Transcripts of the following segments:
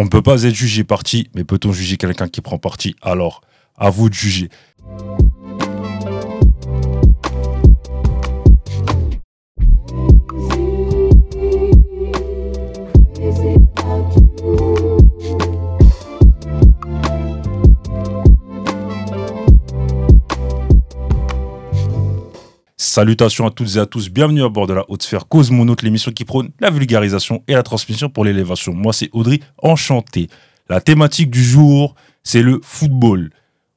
On ne peut pas être jugé parti, mais peut-on juger quelqu'un qui prend parti? Alors, à vous de juger. Salutations à toutes et à tous, bienvenue à bord de la Haute Sphère Cause Monote, l'émission qui prône la vulgarisation et la transmission pour l'élévation. Moi, c'est Audrey, enchanté. La thématique du jour, c'est le football.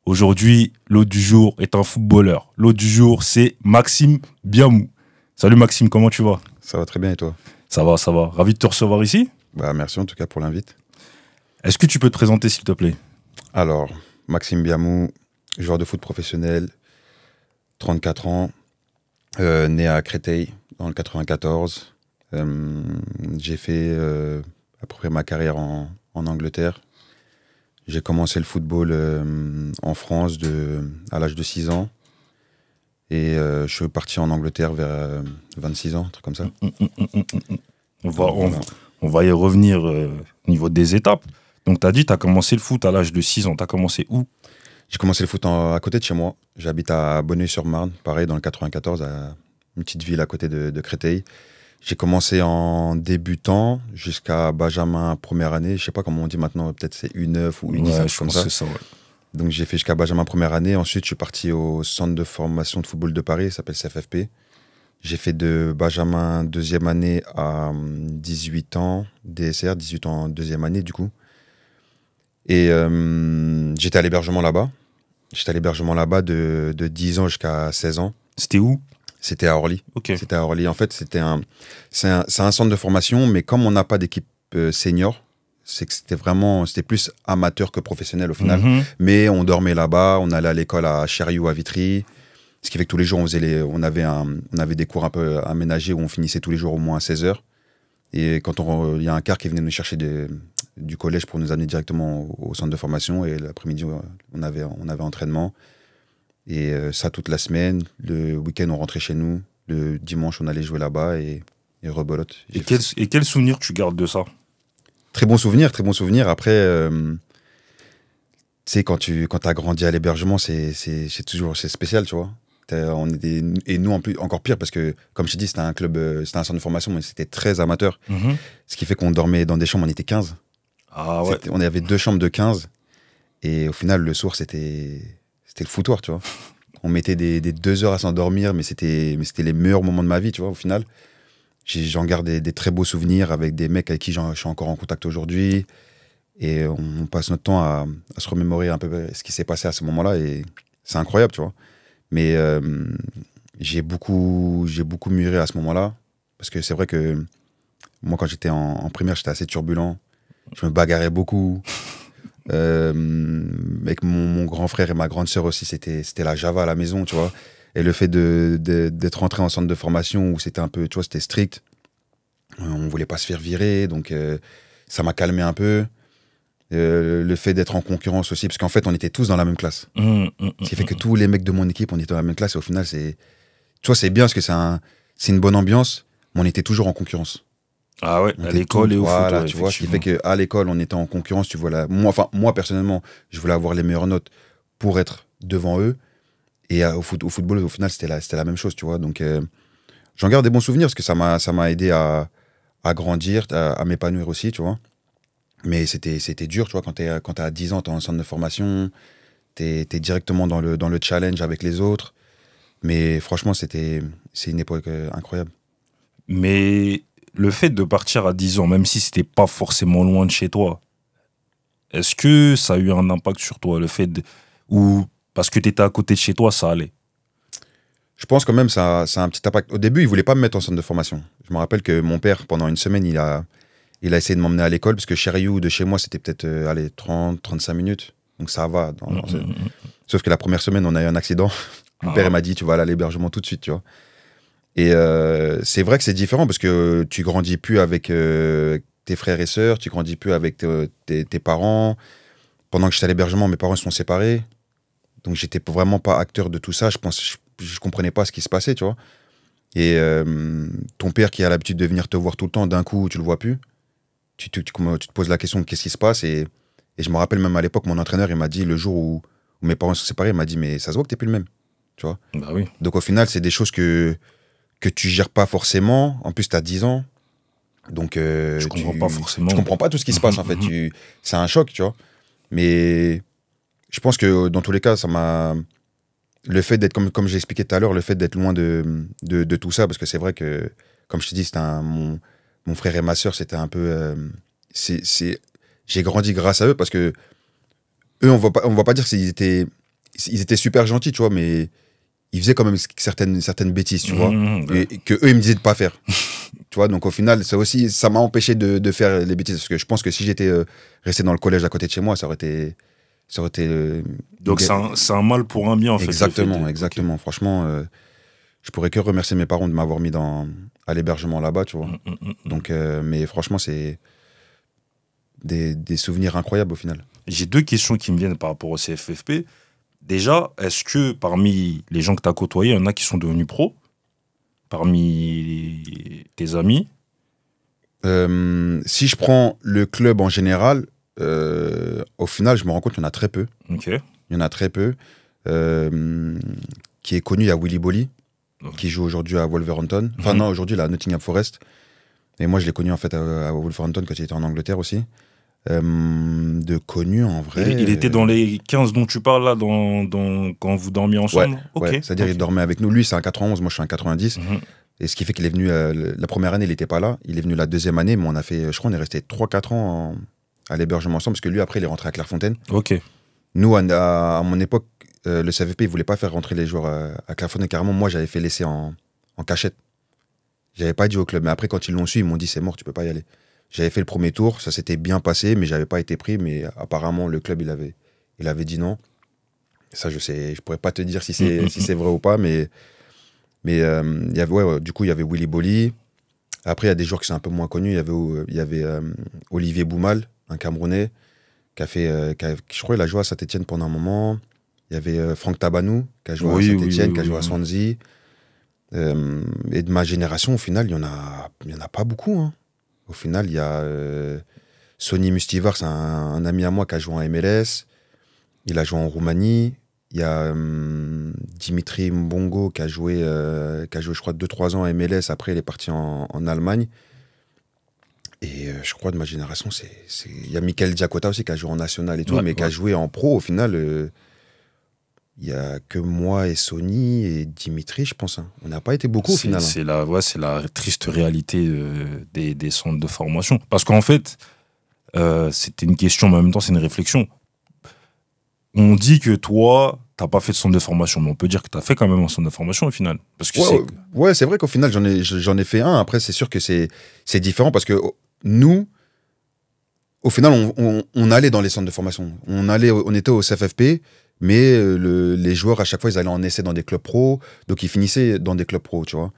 Aujourd'hui, l'hôte du jour est un footballeur. L'hôte du jour, c'est Maxime Biamou. Salut Maxime, comment tu vas? Ça va très bien et toi? Ça va, ça va. Ravi de te recevoir ici? Bah, merci en tout cas pour l'invite. Est-ce que tu peux te présenter, s'il te plaît? Alors, Maxime Biamou, joueur de foot professionnel, 34 ans, né à Créteil dans le 94. Euh, j'ai fait euh, à peu près ma carrière en, en Angleterre. J'ai commencé le football euh, en France de, à l'âge de 6 ans. Et euh, je suis parti en Angleterre vers euh, 26 ans, un truc comme ça. on va, on, Voilà. on va y revenir euh, au niveau des étapes. Donc, tu as dit, tu as commencé le foot à l'âge de 6 ans. Tu as commencé où? J'ai commencé le foot en- à côté de chez moi. J'habite à Bonneuil-sur-Marne, pareil, dans le 94, à une petite ville à côté de, de Créteil. J'ai commencé en débutant jusqu'à Benjamin première année. Je sais pas comment on dit maintenant, peut-être c'est U9 ou U10, un Ouais, je comme pense ça. ouais. Donc j'ai fait jusqu'à Benjamin première année. Ensuite, je suis parti au centre de formation de football de Paris, ça s'appelle CFFP. J'ai fait de Benjamin deuxième année à hum, 18 ans, DSR, 18 ans deuxième année du coup. Et euh, j'étais à l'hébergement là-bas. J'étais à l'hébergement là-bas de, de 10 ans jusqu'à 16 ans. C'était où? C'était à Orly. Ok. C'était à Orly. En fait, c'était un, c'est un, un centre de formation, mais comme on n'a pas d'équipe euh, senior, c'est que c'était vraiment, c'était plus amateur que professionnel au final. Mhm. Mais on dormait là-bas, on allait à l'école à Chériou, à Vitry. Ce qui fait que tous les jours, on, faisait les, on, avait un, on avait des cours un peu aménagés où on finissait tous les jours au moins à 16 heures. Et quand il y a un car qui venait nous chercher des- du collège pour nous amener directement au, au centre de formation, et l'après-midi, on avait, on avait entraînement. Et euh, ça toute la semaine. Le week-end, on rentrait chez nous. Le dimanche, on allait jouer là-bas et, et rebolote. Et quel, et quel souvenir tu gardes de ça? Très bon souvenir, très bon souvenir. Après, euh, tu sais, quand tu quand as grandi à l'hébergement, c'est toujours c'est spécial, tu vois. On des- et nous, en plus, encore pire, parce que, comme je t'ai dit, c'était un club, euh, c'était un centre de formation, mais c'était très amateur. Ce qui fait qu'on dormait dans des chambres, on était 15. Ah ouais. On avait deux chambres de 15. Et au final, le soir, c'était le foutoir, tu vois. On mettait des, deux heures à s'endormir, mais c'était les meilleurs moments de ma vie, tu vois, au final. J'en garde des, très beaux souvenirs avec des mecs avec qui je suis encore en contact aujourd'hui. Et on, passe notre temps à, se remémorer un peu ce qui s'est passé à ce moment-là. Et c'est incroyable, tu vois. Mais euh, j'ai beaucoup, beaucoup mûri à ce moment-là. Parce que c'est vrai que moi, quand j'étais en, en primaire, j'étais assez turbulent. Je me bagarrais beaucoup. Euh, avec mon, mon grand frère et ma grande sœur aussi, c'était la Java à la maison, tu vois. Et le fait de- de- d'être rentré en centre de formation où c'était un peu, tu vois, c'était strict. Euh, On voulait pas se faire virer, donc euh, ça m'a calmé un peu. Euh, le fait d'être en concurrence aussi, parce qu'en fait, on était tous dans la même classe. Hum, hum, Ce qui fait que tous les mecs de mon équipe, on était dans la même classe. Et au final, c'est, tu vois, c'est bien parce que c'est un, c'est une bonne ambiance, mais on était toujours en concurrence. Ah ouais, On à l'école et au voilà, foot. ouais, tu vois, ce qui fait qu'à l'école, on était en concurrence. Tu vois, la, moi, enfin, moi, personnellement, je voulais avoir les meilleures notes pour être devant eux. Et euh, au, foot, au football, au final, c'était la, la même chose, tu vois. Donc, euh, j'en garde des bons souvenirs parce que ça m'a, aidé à, à grandir, à, à m'épanouir aussi, tu vois. Mais c'était, dur, tu vois, quand t'es, à 10 ans, t'es en centre de formation, t'es, t'es directement dans le, dans le challenge avec les autres. Mais franchement, c'était, c'est une époque euh, incroyable. Mais le fait de partir à 10 ans, même si c'était pas forcément loin de chez toi, est-ce que ça a eu un impact sur toi, le fait de... Ou parce que tu étais à côté de chez toi, ça allait? Je pense quand même ça, ça a un petit impact. Au début, il voulait pas me mettre en centre de formation. Je me rappelle que mon père, pendant une semaine, il a, il a essayé de m'emmener à l'école parce que Chériou, de chez moi, c'était peut-être euh, allez, 30, 35 minutes. Donc ça va. dans- dans ce- Hum, hum, hum. Sauf que la première semaine, on a eu un accident. Mon père Ah. il m'a dit, tu vas aller à l'hébergement tout de suite, tu vois. Et euh, c'est vrai que c'est différent parce que tu grandis plus avec euh, tes frères et sœurs, tu grandis plus avec te- tes, tes parents. Pendant que j'étais à l'hébergement, mes parents se sont séparés. Donc j'étais vraiment pas acteur de tout ça. Je pense, je, je comprenais pas ce qui se passait, tu vois. Et euh, ton père qui a l'habitude de venir te voir tout le temps, d'un coup, tu le vois plus. tu, tu, tu- tu te poses la question qu'est-ce qui se passe? Et, et je me rappelle même à l'époque, mon entraîneur, il m'a dit, le jour où, où mes parents se sont séparés, il m'a dit, mais ça se voit que t'es plus le même. Bah oui. Donc au final, c'est des choses que, que tu gères pas forcément. En plus, tu as 10 ans. Donc euh, Je comprends tu- pas forcément. Tu comprends pas tout ce qui se passe en fait. Tu- C'est un choc, tu vois. Mais je pense que dans tous les cas, ça m'a. Le fait d'être, comme, comme j'ai expliqué tout à l'heure, le fait d'être loin de, de, de tout ça, parce que c'est vrai que, comme je te dis, c'était mon, mon frère et ma soeur, c'était un peu. euh, c'est, c'est, j'ai grandi grâce à eux parce que eux, on va pas, on va pas dire qu'ils étaient, ils étaient super gentils, tu vois, mais ils faisaient quand même certaines, certaines bêtises, tu vois. Mhm, et, et que eux ils me disaient de pas faire. Tu vois donc au final ça aussi ça m'a empêché de, de faire les bêtises. Parce que je pense que si j'étais euh, resté dans le collège à côté de chez moi ça aurait été ça aurait été euh, Donc c'est un, mal pour un bien en fait. exactement exactement. Franchement euh, je pourrais que remercier mes parents de m'avoir mis dans à l'hébergement là-bas tu vois. Donc euh, mais franchement c'est des, des souvenirs incroyables au final. J'ai deux questions qui me viennent par rapport au CFFP. Déjà, est-ce que parmi les gens que tu as côtoyés, il y en a qui sont devenus pros Parmi tes amis Euh, si je prends le club en général euh, au final je me rends compte qu'il y en a très peu il y en a très peu. Euh, qui est connu, il y a Willy Bolly, qui joue aujourd'hui à Wolverhampton. Enfin, Mhm. non, aujourd'hui, il est à Nottingham Forest. Et moi, je l'ai connu en fait à, à Wolverhampton quand il était en Angleterre aussi. Euh, de connu en vrai. Il, il était dans les 15 dont tu parles là, dans, dans- quand vous dormiez ensemble. Ouais, c'est-à-dire, ok. il dormait avec nous. Lui, c'est un 91, moi, je suis un 90. Mhm. Et ce qui fait qu'il est venu, euh, la première année, il n'était pas là. Il est venu la deuxième année, mais on a fait, je crois, on est resté 3-4 ans en- à l'hébergement ensemble, parce que lui, après, il est rentré à Clairefontaine. Ok. Nous, à, à- à mon époque, euh, le CVP, il voulait pas faire rentrer les joueurs à, à Clairefontaine. Carrément, moi, j'avais fait laisser en, en cachette. J'avais pas dit au club. Mais après, quand ils l'ont su, ils m'ont dit c'est mort, tu peux pas y aller. J'avais fait le premier tour, ça s'était bien passé, mais j'avais pas été pris. Mais apparemment, le club, il avait, il avait dit non. Ça, je sais, je pourrais pas te dire si c'est Mhm. si c'est vrai ou pas, mais mais euh, il y avait, ouais, ouais, du coup, il y avait Willy Bolly. Après, il y a des joueurs qui sont un peu moins connus. Il y avait, euh, il y avait euh, Olivier Boumal, un Camerounais, qui a fait, euh, qui a- je crois, il a joué à Saint-Etienne pendant un moment. Il y avait Franck Tabanou, qui a joué Oui, à Saint-Etienne, oui, qui a joué à. Swansea. Et de ma génération, au final, il y en a, y en a pas beaucoup. hein. Au final, il y a euh, Sonny Mustivar, c'est un, un ami à moi qui a joué en MLS. Il a joué en Roumanie. Il y a euh, Dimitri Mbongo qui a joué, euh, qui a joué, je crois, 2-3 ans en MLS. Après, il est parti en, en Allemagne. Et euh, je crois de ma génération, c'est, il y a Michael Diakota aussi qui a joué en national et tout, Ouais, mais qui a joué en pro. Au final, euh, il y a que moi et Sony et Dimitri, je pense. hein. On n'a pas été beaucoup au final. hein. C'est la, ouais, c'est la triste réalité euh, des, des centres de formation. Parce qu'en fait, euh, c'était une question, mais en même temps, c'est une réflexion. On dit que toi, t'as pas fait de centre de formation, mais on peut dire que tu as fait quand même un centre de formation au final. Parce que Ouais, c'est. ouais, ouais, c'est vrai qu'au final, j'en ai, j'en ai fait un. Après, c'est sûr que c'est, c'est différent parce que oh, nous, au final, on, on- on allait dans les centres de formation. On, allait, on était au CFFP, mais euh, le- les joueurs, à chaque fois, ils allaient en essai dans des clubs pro. Donc, ils finissaient dans des clubs pro, tu vois.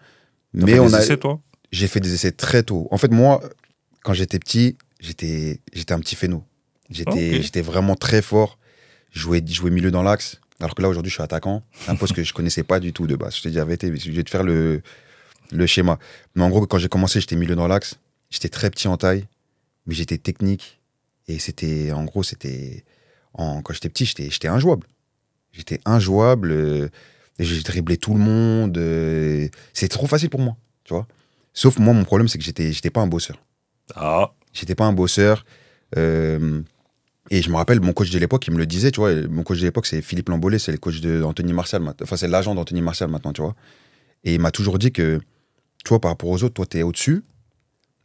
Mais fait on des a, essais, toi? J'ai fait des essais très tôt. En fait, moi, quand j'étais petit, j'étais, j'étais un petit phéno. J'étais, Ok. j'étais vraiment très fort. Je jouais, jouais milieu dans l'axe. Alors que là, aujourd'hui, je suis attaquant. Un poste que je connaissais pas du tout de base. Je te dis la vérité, je vais te faire le, le schéma. Mais en gros, quand j'ai commencé, j'étais milieu dans l'axe. J'étais très petit en taille, mais j'étais technique. Et c'était, en gros, c'était, en, quand j'étais petit, j'étais, j'étais injouable. J'étais injouable. euh, j'ai dribblé tout le monde. euh, c'est trop facile pour moi, tu vois. Sauf moi, mon problème, c'est que j'étais, j'étais pas un bosseur. Ah, J'étais pas un bosseur. euh, et je me rappelle, mon coach de l'époque, il me le disait, tu vois. Mon coach de l'époque, c'est Philippe Lambolé, c'est le coach d'Anthony Martial. Enfin, c'est l'agent d'Anthony Martial maintenant, tu vois. Et il m'a toujours dit que, tu vois, par rapport aux autres, toi, t'es au-dessus.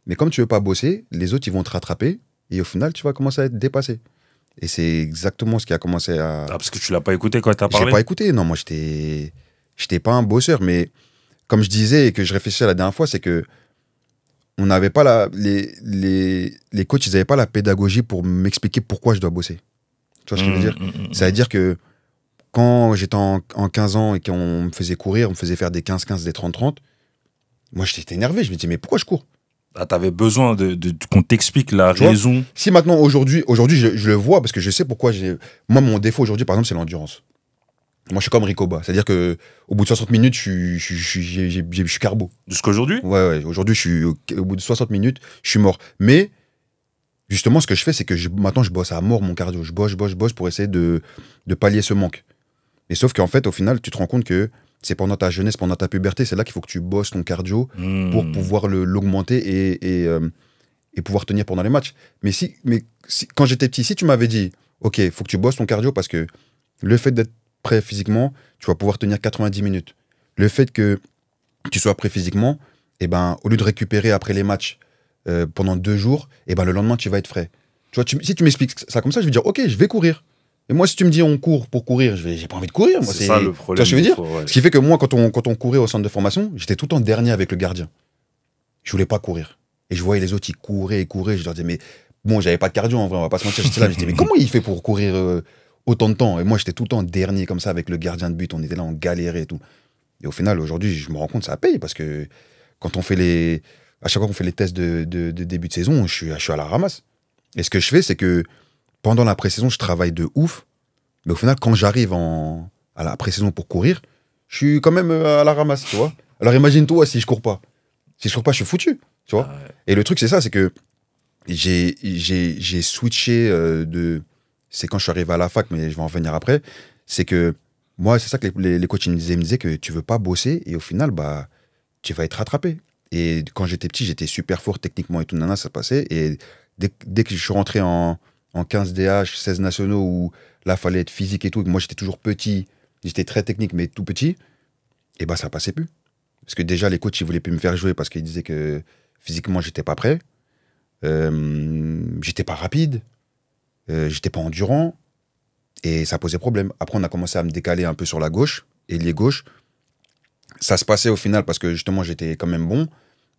Mais comme tu veux pas bosser, les autres, ils vont te rattraper. Et au final, tu vas commencer à être dépassé. Et c'est exactement ce qui a commencé à. ah, parce que tu l'as pas écouté quand t'as J'ai parlé pas écouté. Non, moi, j'étais, j'étais pas un bosseur. Mais comme je disais et que je réfléchissais la dernière fois, c'est que on n'avait pas la, les, les, les coachs, ils n'avaient pas la pédagogie pour m'expliquer pourquoi je dois bosser. Tu vois ce que je veux dire? Mmh, mmh, mmh. Ça veut dire que quand j'étais en, en 15 ans et qu'on me faisait courir, on me faisait faire des 15-15, des 30-30, moi, j'étais énervé. Je me disais, mais pourquoi je cours? Ah, t'avais besoin de, de- qu'on t'explique la Tu raison. Si maintenant, aujourd'hui, aujourd'hui je, je le vois parce que je sais pourquoi j'ai. Moi, mon défaut aujourd'hui, par exemple, c'est l'endurance. Moi, je suis comme Ricoba. C'est-à-dire que au bout de 60 minutes, je suis, je, je carbo. Jusqu'aujourd'hui Ouais, ouais. Aujourd'hui, je suis au, au bout de 60 minutes, je suis mort. Mais justement, ce que je fais, c'est que je- maintenant, je bosse à mort mon cardio. Je bosse, je bosse, je bosse pour essayer de, de pallier ce manque. Mais sauf qu'en fait, au final, tu te rends compte que c'est pendant ta jeunesse, pendant ta puberté, c'est là qu'il faut que tu bosses ton cardio pour Hmm. pouvoir l'augmenter et, et, euh, et pouvoir tenir pendant les matchs. Mais, si, mais si- quand j'étais petit, si tu m'avais dit, OK, il faut que tu bosses ton cardio parce que le fait d'être prêt physiquement, tu vas pouvoir tenir 90 minutes. Le fait que tu sois prêt physiquement, eh ben, au lieu de récupérer après les matchs euh, pendant deux jours, eh ben, le lendemain, tu vas être frais. Tu vois, tu- si tu m'expliques ça comme ça, je vais dire, OK, je vais courir. Et moi, si tu me dis on court pour courir, je j'ai pas envie de courir. C'est ça le problème. Tu vois ce que je veux dire? ouais. ce qui fait que moi, quand on, quand on courait au centre de formation, j'étais tout le temps dernier avec le gardien. Je voulais pas courir. Et je voyais les autres, ils couraient et couraient. Je leur disais, mais bon, j'avais pas de cardio en vrai, on va pas se mentir. J'étais là, je disais, mais comment il fait pour courir euh, autant de temps? Et moi, j'étais tout le temps dernier comme ça avec le gardien de but. On était là, on galérait et tout. Et au final, aujourd'hui, je me rends compte, ça paye parce que quand on fait les. À chaque fois qu'on fait les tests de, de- de début de saison, je suis, je suis à la ramasse. Et ce que je fais, c'est que pendant la pré-saison, je travaille de ouf. Mais au final, quand j'arrive en, à la pré-saison pour courir, je suis quand même euh, à la ramasse, tu vois. Alors imagine-toi si je cours pas. Si je cours pas, je suis foutu, tu vois. Ah ouais. Et le truc, c'est ça, c'est que j'ai j'ai j'ai switché euh, de. C'est quand je suis arrivé à la fac, mais je vais en venir après. C'est que moi, c'est ça que les, les, les coachs me disaient, ils me disaient que tu veux pas bosser et au final, bah, tu vas être rattrapé. Et quand j'étais petit, j'étais super fort techniquement et tout, nana, ça passait. Et dès, dès que je suis rentré en, en 15 DH, 16 nationaux, où là, fallait être physique et tout, moi, j'étais toujours petit, j'étais très technique, mais tout petit, et bah, ça passait plus. Parce que déjà, les coachs, ils voulaient plus me faire jouer parce qu'ils disaient que physiquement, j'étais pas prêt. Euh, j'étais pas rapide. Euh, j'étais pas endurant. Et ça posait problème. Après, on a commencé à me décaler un peu sur la gauche, et les gauches. Ça se passait au final parce que justement, j'étais quand même bon.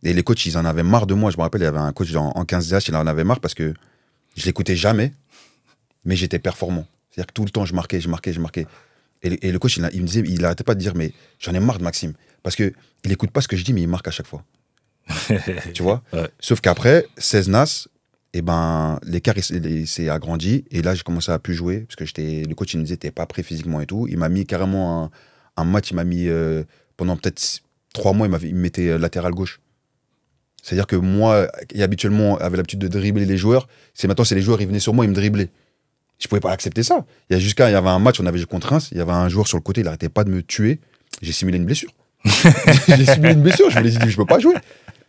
Et les coachs, ils en avaient marre de moi. Je me rappelle, il y avait un coach en 15 DH, il en avait marre parce que je l'écoutais jamais, mais j'étais performant. C'est-à-dire que tout le temps, je marquais, je marquais, je marquais. Et, le- et le coach, il, il me disait, il arrêtait pas de dire, mais j'en ai marre de Maxime. Parce que il écoute pas ce que je dis, mais il marque à chaque fois. tu vois? Ouais. Sauf qu'après, 16 NAS, et ben, l'écart s'est- agrandi. Et là, j'ai commencé à plus jouer. Parce que j'étais, le coach, il me disait, t'es pas prêt physiquement et tout. Il m'a mis carrément un, un match, il m'a mis euh, pendant peut-être trois mois, il, m'avait- il me mettait euh, latéral gauche. C'est-à-dire que moi, qui habituellement avait l'habitude de dribbler les joueurs, c'est maintenant, c'est les joueurs, ils venaient sur moi, ils me dribblaient. Je pouvais pas accepter ça. Il y a jusqu'à, il y avait un match, on avait joué contre Reims, il y avait un joueur sur le côté, il arrêtait pas de me tuer. J'ai simulé une blessure. j'ai simulé une blessure. Je me suis dit, je peux pas jouer.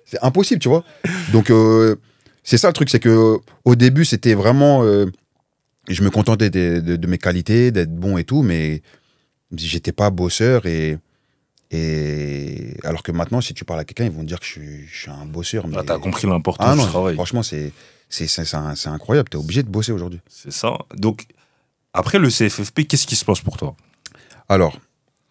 C'est impossible, tu vois. Donc, euh, c'est ça le truc, c'est que au début, c'était vraiment. euh, je me contentais de, de- de mes qualités, d'être bon et tout, mais j'étais pas bosseur et. Et alors que maintenant, si tu parles à quelqu'un, ils vont te dire que je suis, je suis un bosseur. Là, mais- t'as compris l'importance ah du travail. franchement, c'est incroyable. T'es obligé de bosser aujourd'hui. C'est ça. Donc, après le CFFP, qu'est-ce qui se passe pour toi? Alors,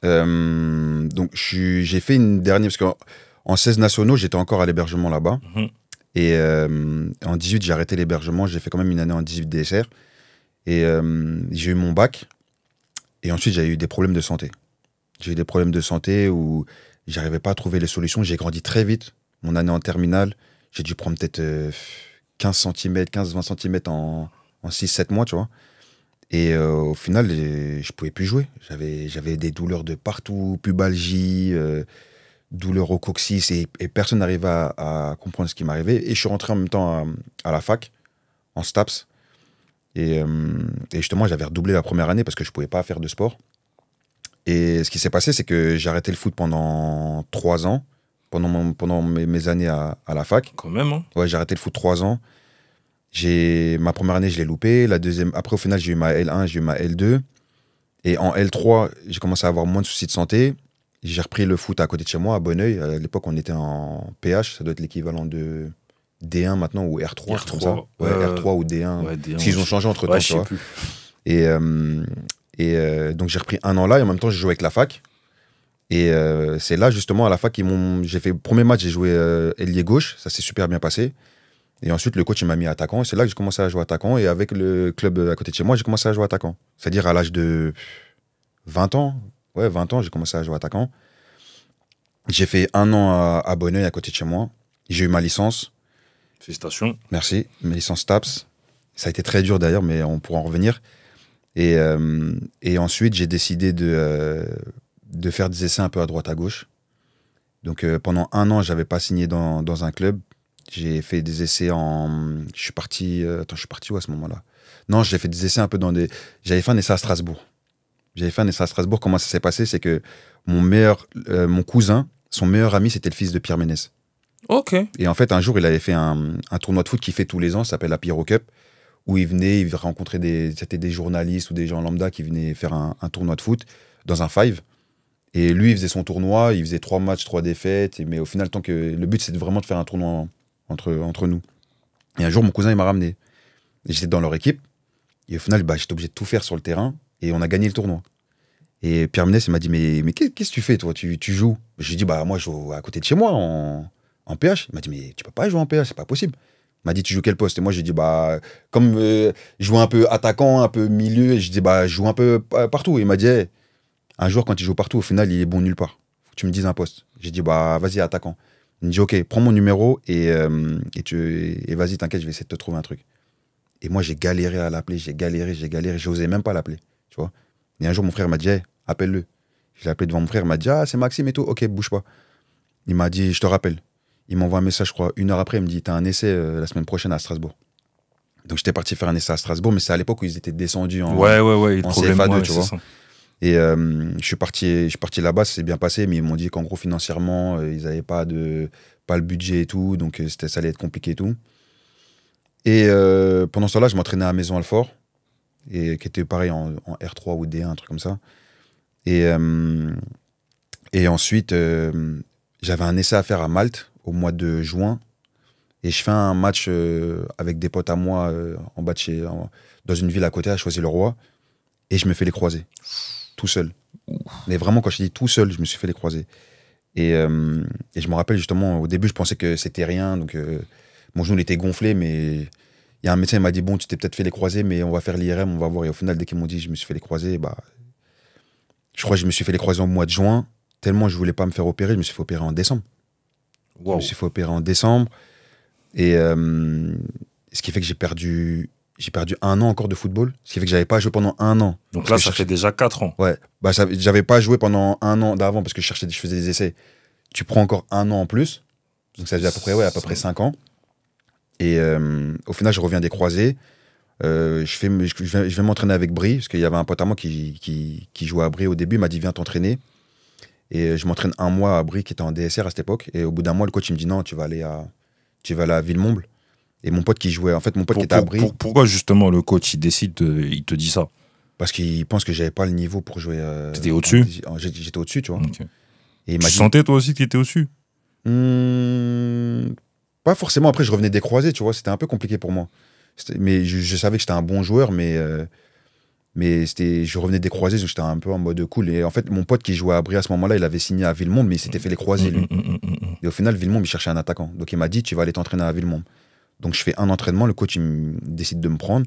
euh, donc j'ai fait une dernière parce qu'en en 16 nationaux, j'étais encore à l'hébergement là-bas. Mhm. Et euh, en 18, j'ai arrêté l'hébergement. J'ai fait quand même une année en 18 DSR. Et euh, j'ai eu mon bac. Et ensuite, j'ai eu des problèmes de santé. J'ai eu des problèmes de santé où j'arrivais pas à trouver les solutions. J'ai grandi très vite. Mon année en terminale, j'ai dû prendre peut-être euh, 15 cm, 15-20 cm en, en 6-7 mois, tu vois. Et euh, au final, je pouvais plus jouer. J'avais, des douleurs de partout, pubalgie, euh, douleurs au coccyx, et, personne n'arrivait à, comprendre ce qui m'arrivait. Et je suis rentré en même temps à, à la fac, en STAPS. Et, euh, et justement, j'avais redoublé la première année parce que je pouvais pas faire de sport. Et ce qui s'est passé, c'est que j'ai arrêté le foot pendant trois ans, pendant, mon- pendant mes, mes années à, à la fac. Quand même, hein Ouais, j'ai arrêté le foot trois ans. J'ai ma première année, je l'ai loupé. La deuxième, après au final, j'ai eu ma L1, j'ai eu ma L2. Et en L3, j'ai commencé à avoir moins de soucis de santé. J'ai repris le foot à côté de chez moi, à Bonneuil. À l'époque, on était en PH, ça doit être l'équivalent de D1 maintenant ou R3, c'est comme ça. R3, Ouais, euh, R3 ou D1. Ouais, qu'ils ont changé entre temps, Ouais, tu vois. plus. Et, euh, et euh, donc j'ai repris un an là et en même temps j'ai joué avec la fac. Et euh, c'est là justement à la fac qu'ils m'ont. J'ai fait le premier match, j'ai joué euh, ailier gauche, ça s'est super bien passé. Et ensuite le coach il m'a mis attaquant et c'est là que j'ai commencé à jouer attaquant et avec le club à côté de chez moi j'ai commencé à jouer attaquant. C'est-à-dire à l'âge de 20 ans, ouais 20 ans j'ai commencé à jouer attaquant. J'ai fait un an à, à Bonneuil à côté de chez moi. J'ai eu ma licence. Félicitations. Merci. Ma licence TAPS. Ça a été très dur d'ailleurs, mais on pourra en revenir. Et, euh, et ensuite, j'ai décidé de, euh, de faire des essais un peu à droite à gauche. Donc euh, pendant un an, j'avais pas signé dans, dans un club. J'ai fait des essais en. Je suis parti. Attends, je suis parti où à ce moment-là? Non, j'ai fait des essais un peu dans des. J'avais fait un essai à Strasbourg. J'avais fait un essai à Strasbourg. Comment ça s'est passé? C'est que mon meilleur, mon cousin, son meilleur ami, c'était le fils de Pierre Ménès. Ok. Et en fait, un jour, il avait fait un, un tournoi de foot qu'il fait tous les ans, ça s'appelle la Pyro Cup, où il venait, il rencontrait des, c'était des journalistes ou des gens lambda qui venaient faire un, tournoi de foot dans un five. Et lui, il faisait son tournoi, il faisait trois matchs, trois défaites. Mais au final, tant que le but, c'était vraiment de faire un tournoi en- entre, entre nous. Et un jour, mon cousin, il m'a ramené. J'étais dans leur équipe. Et au final, bah, j'étais obligé de tout faire sur le terrain. Et on a gagné le tournoi. Et Pierre Ménès, il m'a dit Mais, mais qu'est- qu'est-ce que tu fais, toi? Tu, tu joues? Je lui ai dit Bah, moi, je joue à côté de chez moi, en, en PH. Il m'a dit Mais tu peux pas jouer en PH, c'est pas possible. M'a dit Tu joues quel poste? Et moi, j'ai dit Bah, comme euh, je joue un peu attaquant, un peu milieu, et je dis Bah, je joue un peu pa- partout. Il m'a dit Un joueur, quand il joue partout, au final, il est bon nulle part. Faut que tu me dises un poste. J'ai dit Bah, vas-y, attaquant. Il me dit Ok, prends mon numéro et, euh, et, vas-y, t'inquiète, je vais essayer de te trouver un truc. Et moi, j'ai galéré à l'appeler, j'ai galéré, j'ai galéré, j'osais même pas l'appeler. Tu vois Et un jour, mon frère m'a dit appelle-le. Je l'ai appelé devant mon frère, il m'a dit Ah, c'est Maxime et tout. Ok, bouge pas. Il m'a dit Je te rappelle. Il m'envoie un message, je crois, une heure après. Il me dit T'as un essai euh, la semaine prochaine à Strasbourg. Donc j'étais parti faire un essai à Strasbourg, mais c'est à l'époque où ils étaient descendus en. Ouais, ouais, ouais. le en problème, CFA2, ouais, tu vois. ça. Et euh, je suis parti, je suis parti là-bas, ça s'est bien passé, mais ils m'ont dit qu'en gros financièrement, euh, ils n'avaient pas de, pas le budget et tout, donc c'était, ça allait être compliqué et tout. Et pendant ce temps-là, je m'entraînais à Maison Alfort, et qui était pareil en, en R3 ou D1, un truc comme ça. Et et ensuite, j'avais un essai à faire à Malte au mois de juin, et je fais un match euh, avec des potes à moi euh, en bas chez, dans une ville à côté, à Choisy-le-Roi, et je me fais les croiser tout seul. Mais vraiment, quand je dis tout seul, je me suis fait les croiser. Et, euh, et je me rappelle justement, au début, je pensais que c'était rien. Donc, mon genou il était gonflé, mais il y a un médecin qui m'a dit Bon, tu t'es peut-être fait les croiser, mais on va faire l'IRM, on va voir. Et au final, dès qu'ils m'ont dit Je me suis fait les croiser, bah, je crois que je me suis fait les croiser au mois de juin. Tellement je voulais pas me faire opérer, je me suis fait opérer en décembre. Je me suis fait opérer en décembre. Et euh, ce qui fait que j'ai perdu, j'ai perdu un an encore de football. Ce qui fait que j'avais pas joué pendant un an. Donc là, ça cherchais- fait déjà 4 ans. Ouais, bah j'avais pas joué pendant un an d'avant parce que je cherchais, je faisais des essais. Tu prends encore un an en plus, donc ça faisait à peu près ouais, à peu près cinq ans. Et euh, au final, je reviens des croisés. Euh, je, fais, je, je vais, je vais m'entraîner avec Brie parce qu'il y avait un pote à moi qui, qui, qui jouait à Brie au début. Il m'a dit viens t'entraîner. Et je m'entraîne un mois à Brie qui était en DSR à cette époque. Et au bout d'un mois, le coach il me dit non, tu vas aller à, tu vas aller à Villemomble. Et mon pote qui jouait, en fait, mon pote Pour- qui était à Brie, pour- pourquoi justement le coach il décide, de- il te dit ça? Parce qu'il pense que j'avais pas le niveau pour jouer. euh, T'étais au-dessus? J'étais au-dessus, tu vois. Et il Tu dit sentais toi aussi que tu étais au-dessus? Hmm, pas forcément. Après, je revenais des croisés, tu vois. C'était un peu compliqué pour moi. Mais je, je savais que j'étais un bon joueur, mais, euh, mais c'était, je revenais des croisés, donc j'étais un peu en mode cool. Et en fait, mon pote qui jouait à Brie à ce moment-là, il avait signé à Villemomble, mais il s'était fait les croisés, lui. Mm, mm, mm, mm, mm. Et au final, Villemomble, il cherchait un attaquant. Donc il m'a dit, tu vas aller t'entraîner à Villemomble. Donc je fais un entraînement, le coach il décide de me prendre.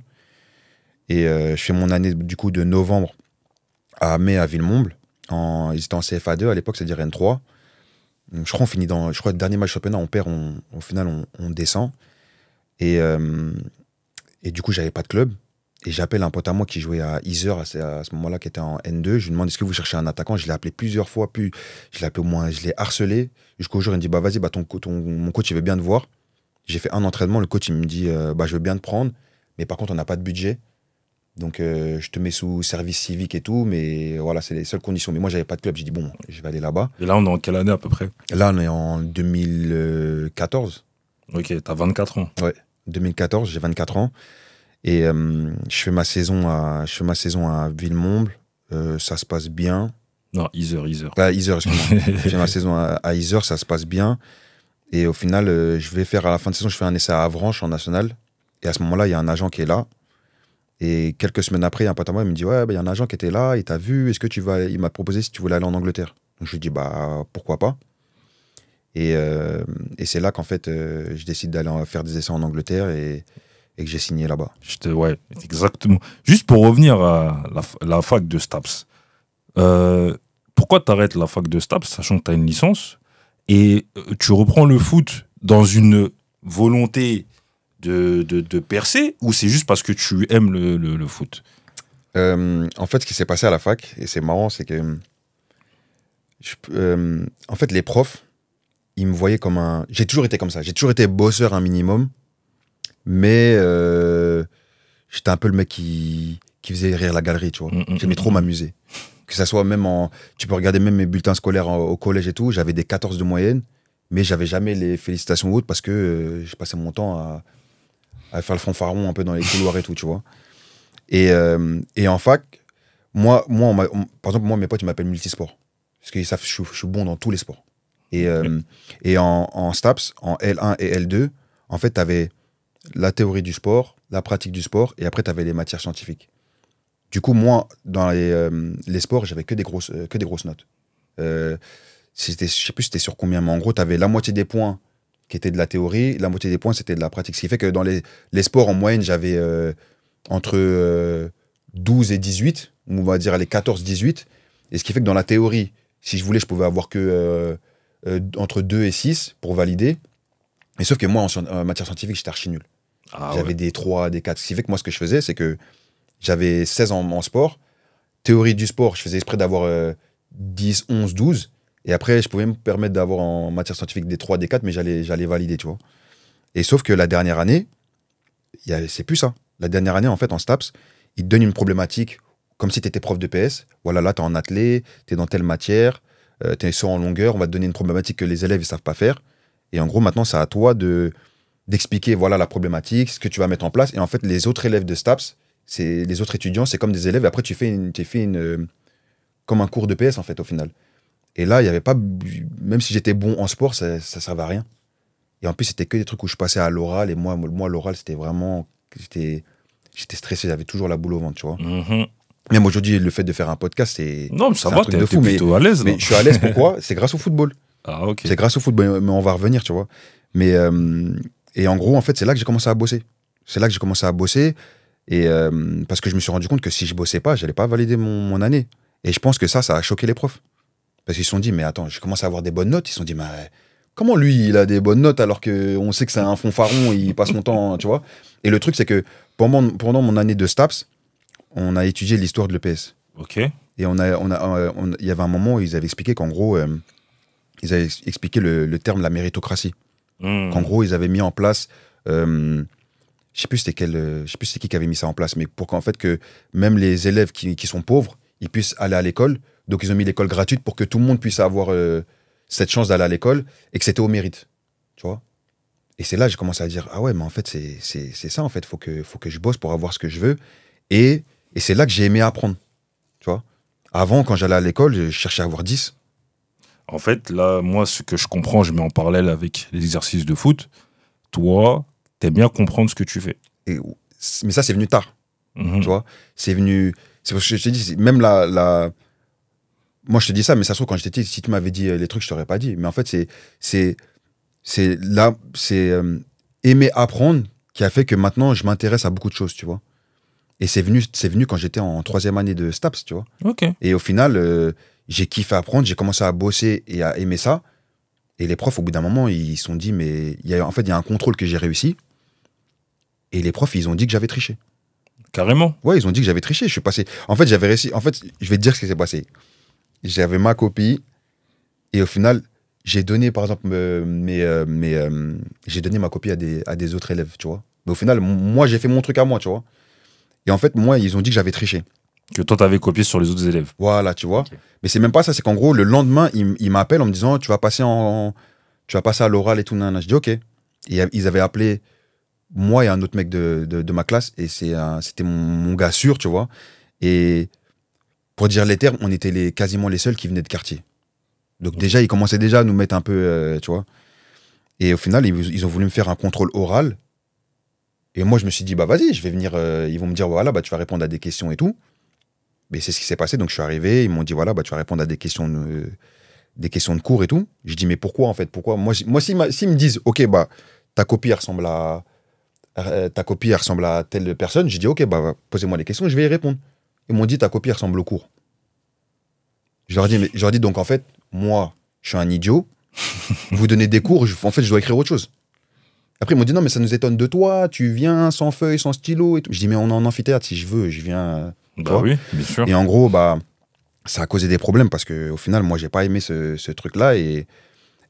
Et euh, je fais mon année du coup de novembre à mai à Villemomble. En, ils étaient en CFA2 à l'époque, c'est-à-dire N3. Donc, je crois on finit dans, je crois le dernier match championnat, on perd, on, au final on, on descend. Et, euh, et du coup, j'avais pas de club. Et j'appelle un pote à moi qui jouait à Iser à ce, moment-là, qui était en N2. Je lui demande est-ce que vous cherchez un attaquant? Je l'ai appelé plusieurs fois, puis je l'ai appelé au moins, je l'ai harcelé. Jusqu'au jour, il me dit bah vas-y, bah, ton, mon coach il veut bien te voir. J'ai fait un entraînement, le coach il me dit euh, bah je veux bien te prendre, mais par contre on n'a pas de budget. Donc euh, je te mets sous service civique et tout, mais voilà, c'est les seules conditions. Mais moi j'avais pas de club, j'ai dit bon, je vais aller là-bas. Et là, on est en quelle année à peu près? Là on est en 2014. Ok, t'as 24 ans. 2014, j'ai 24 ans. Et euh, je fais ma saison à, je fais ma saison à Villemomble. Euh, ça se passe bien. Non, Iser, Iser. À Iser, excuse-moi. je fais ma saison à, à Iser, ça se passe bien. Et au final, euh, je vais faire à la fin de saison, je fais un essai à Avranches en national. Et à ce moment-là, il y a un agent qui est là. Et quelques semaines après, il y a un pote à moi, il me dit Ouais, bah, il y a un agent qui était là, il t'a vu, est-ce que tu vas. Il m'a proposé si tu voulais aller en Angleterre. Donc je lui dis Bah, pourquoi pas Et, euh, et c'est là qu'en fait, euh, je décide d'aller faire des essais en Angleterre et, et que j'ai signé là-bas. Ouais, exactement. Juste pour revenir à la, fac de Staps, euh, pourquoi tu arrêtes la fac de Staps, sachant que tu as une licence, et euh, tu reprends le foot dans une volonté de, de, de percer, ou c'est juste parce que tu aimes le, le- le foot? Euh, en fait, ce qui s'est passé à la fac, et c'est marrant, c'est que. je- euh, en fait, les profs, ils me voyaient comme un. J'ai toujours été comme ça. J'ai toujours été bosseur un minimum. Mais euh, j'étais un peu le mec qui, qui faisait rire la galerie, tu vois. Mm, mm, J'aimais mm, trop m'amuser. Que ça soit même en. Tu peux regarder même mes bulletins scolaires en- au collège et tout. J'avais des 14 de moyenne. Mais j'avais jamais les félicitations ou autres parce que euh, je passais mon temps à, à faire le fanfaron un peu dans les couloirs et tout, tu vois. Et, euh, et en fac, moi, moi on m'a- on- par exemple, moi, mes potes, ils m'appellent multisport. Parce qu'ils savent que je, suis- je suis bon dans tous les sports. Et, euh, et en, en STAPS, en L1 et L2, en fait, tu avais la théorie du sport, la pratique du sport, et après, tu avais les matières scientifiques. Du coup, moi, dans les, euh, sports, j'avais que, des grosses, euh, que des grosses notes. Euh, je sais plus c'était sur combien, mais en gros, tu avais la moitié des points qui étaient de la théorie, la moitié des points, c'était de la pratique. Ce qui fait que dans les, sports, en moyenne, j'avais euh, entre euh, 12 et 18, ou on va dire les 14-18. Et ce qui fait que dans la théorie, si je voulais, je pouvais avoir que entre 2 et 6 pour valider. Et sauf que moi, en, matière scientifique, j'étais archi nul. Ah j'avais ouais. des 3, des 4. Ce qui fait que moi, ce que je faisais, c'est que j'avais 16 en, en sport. Théorie du sport, je faisais exprès d'avoir euh, 10, 11, 12. Et après, je pouvais me permettre d'avoir en matière scientifique des 3, des 4, mais j'allais, valider, tu vois. Et sauf que la dernière année, c'est plus ça. La dernière année, en fait, en STAPS, ils te donnent une problématique comme si tu étais prof de PS. Voilà, là, tu es en athlé, tu es dans telle matière, tu es saut en longueur, on va te donner une problématique que les élèves ne savent pas faire. Et en gros, maintenant, c'est à toi de d'expliquer voilà la problématique, ce que tu vas mettre en place. Et en fait, les autres élèves de STAPS, c'est les autres étudiants, c'est comme des élèves. Et après, tu fais une, tu fais une euh, comme un cours de PS en fait au final. Et là, il y avait pas, même si j'étais bon en sport, ça, ça servait à rien. Et en plus, c'était que des trucs où je passais à l'oral. Et moi, moi l'oral, c'était vraiment, j'étais, j'étais stressé. J'avais toujours la boule au ventre, tu vois. Mhm. Même aujourd'hui, le fait de faire un podcast, c'est, Non, mais ça C'est un va, truc t'es fou, mais- plutôt à l'aise. mais je suis à l'aise. Pourquoi? C'est grâce au football. Ah, ok. C'est grâce au football, mais on va revenir, tu vois. Mais euh, et en gros, en fait, c'est là que j'ai commencé à bosser. C'est là que j'ai commencé à bosser et euh, parce que je me suis rendu compte que si je bossais pas, j'allais pas valider mon, mon année. Et je pense que ça, ça a choqué les profs parce qu'ils se sont dit, mais attends, j'ai commencé à avoir des bonnes notes. Ils se sont dit, mais comment lui, il a des bonnes notes alors que on sait que c'est un fanfaron, il passe son temps, tu vois. Et le truc, c'est que pendant pendant mon année de STAPS, on a étudié l'histoire de l'EPS. Ok. Et on a, on a, euh, on- il y avait un moment où ils avaient expliqué qu'en gros, euh, ils avaient expliqué le, le terme la méritocratie. Mhm. Qu'en gros, ils avaient mis en place, euh, je sais plus c'était quel, euh, je sais plus c'était qui qui avait mis ça en place, mais pour qu'en fait que même les élèves qui, qui sont pauvres, ils puissent aller à l'école. Donc ils ont mis l'école gratuite pour que tout le monde puisse avoir euh, cette chance d'aller à l'école et que c'était au mérite, tu vois? Et c'est là que j'ai commencé à dire ah ouais, mais en fait c'est c'est c'est ça en fait, faut que faut que je bosse pour avoir ce que je veux. Et et c'est là que j'ai aimé apprendre, tu vois? Avant, quand j'allais à l'école, je cherchais à avoir 10. En fait, là, moi, ce que je comprends, je mets en parallèle avec les exercices de foot. Toi, t'aimes bien comprendre ce que tu fais. Et, mais ça, c'est venu tard. Mhm. tu vois. C'est venu. C'est parce que je te dis, même la, la. Moi, je te dis ça, mais ça se trouve, quand j'étais petit, si tu m'avais dit euh, les trucs, je t'aurais pas dit. Mais en fait, c'est. C'est. C'est là. C'est euh, aimer apprendre qui a fait que maintenant, je m'intéresse à beaucoup de choses, tu vois. Et c'est venu, c'est venu quand j'étais en troisième année de STAPS, tu vois. Ok. Et au final, euh, j'ai kiffé apprendre, j'ai commencé à bosser et à aimer ça. Et les profs, au bout d'un moment, ils se sont dit, mais y a, en fait, il y a un contrôle que j'ai réussi. Et les profs, ils ont dit que j'avais triché. Carrément. Ouais, ils ont dit que j'avais triché. Je suis passé. En fait, j'avais réussi. En fait, je vais te dire ce qui s'est passé. J'avais ma copie et au final, j'ai donné, par exemple, me- mes, euh, mes, euh, j'ai donné ma copie à des, à des autres élèves, tu vois. Mais au final, moi, j'ai fait mon truc à moi, tu vois. Et en fait, moi, ils ont dit que j'avais triché. Que toi, t'avais copié sur les autres élèves. Voilà, tu vois. Ok. Mais c'est même pas ça. C'est qu'en gros, le lendemain, ils, m- ils m'appellent en me disant, tu vas passer en, tu vas passer à l'oral et tout. nan, nan. Je dis ok. Et ils avaient appelé moi et un autre mec de, de, de ma classe et c'était mon, mon gars sûr, tu vois. Et pour dire les termes, on était les, quasiment les seuls qui venaient de quartier. Donc déjà, ils commençaient déjà à nous mettre un peu, euh, tu vois. Et au final, ils, ils ont voulu me faire un contrôle oral. Et moi, je me suis dit, bah vas-y, je vais venir. euh, ils vont me dire, voilà, bah tu vas répondre à des questions et tout. Mais c'est ce qui s'est passé. Donc je suis arrivé, ils m'ont dit, voilà, bah tu vas répondre à des questions de, des questions de cours et tout. Je dis, mais pourquoi en fait Pourquoi? Moi, moi s'ils m'a- s'ils me disent, ok, bah ta copie ressemble à euh, ta copie ressemble à telle personne, je dis, ok, bah posez-moi des questions, je vais y répondre. Ils m'ont dit, ta copie ressemble au cours. Je leur dis, mais je leur dis donc en fait, moi, je suis un idiot. Vous donnez des cours, en fait, je dois écrire autre chose. Après, ils m'ont dit, non, mais ça nous étonne de toi, tu viens sans feuille, sans stylo et tout. Je dis, mais on est en amphithéâtre, si je veux, je viens. Bah oui, bien sûr. et en gros, bah, ça a causé des problèmes parce que au final, moi, j'ai pas aimé ce, ce truc-là et,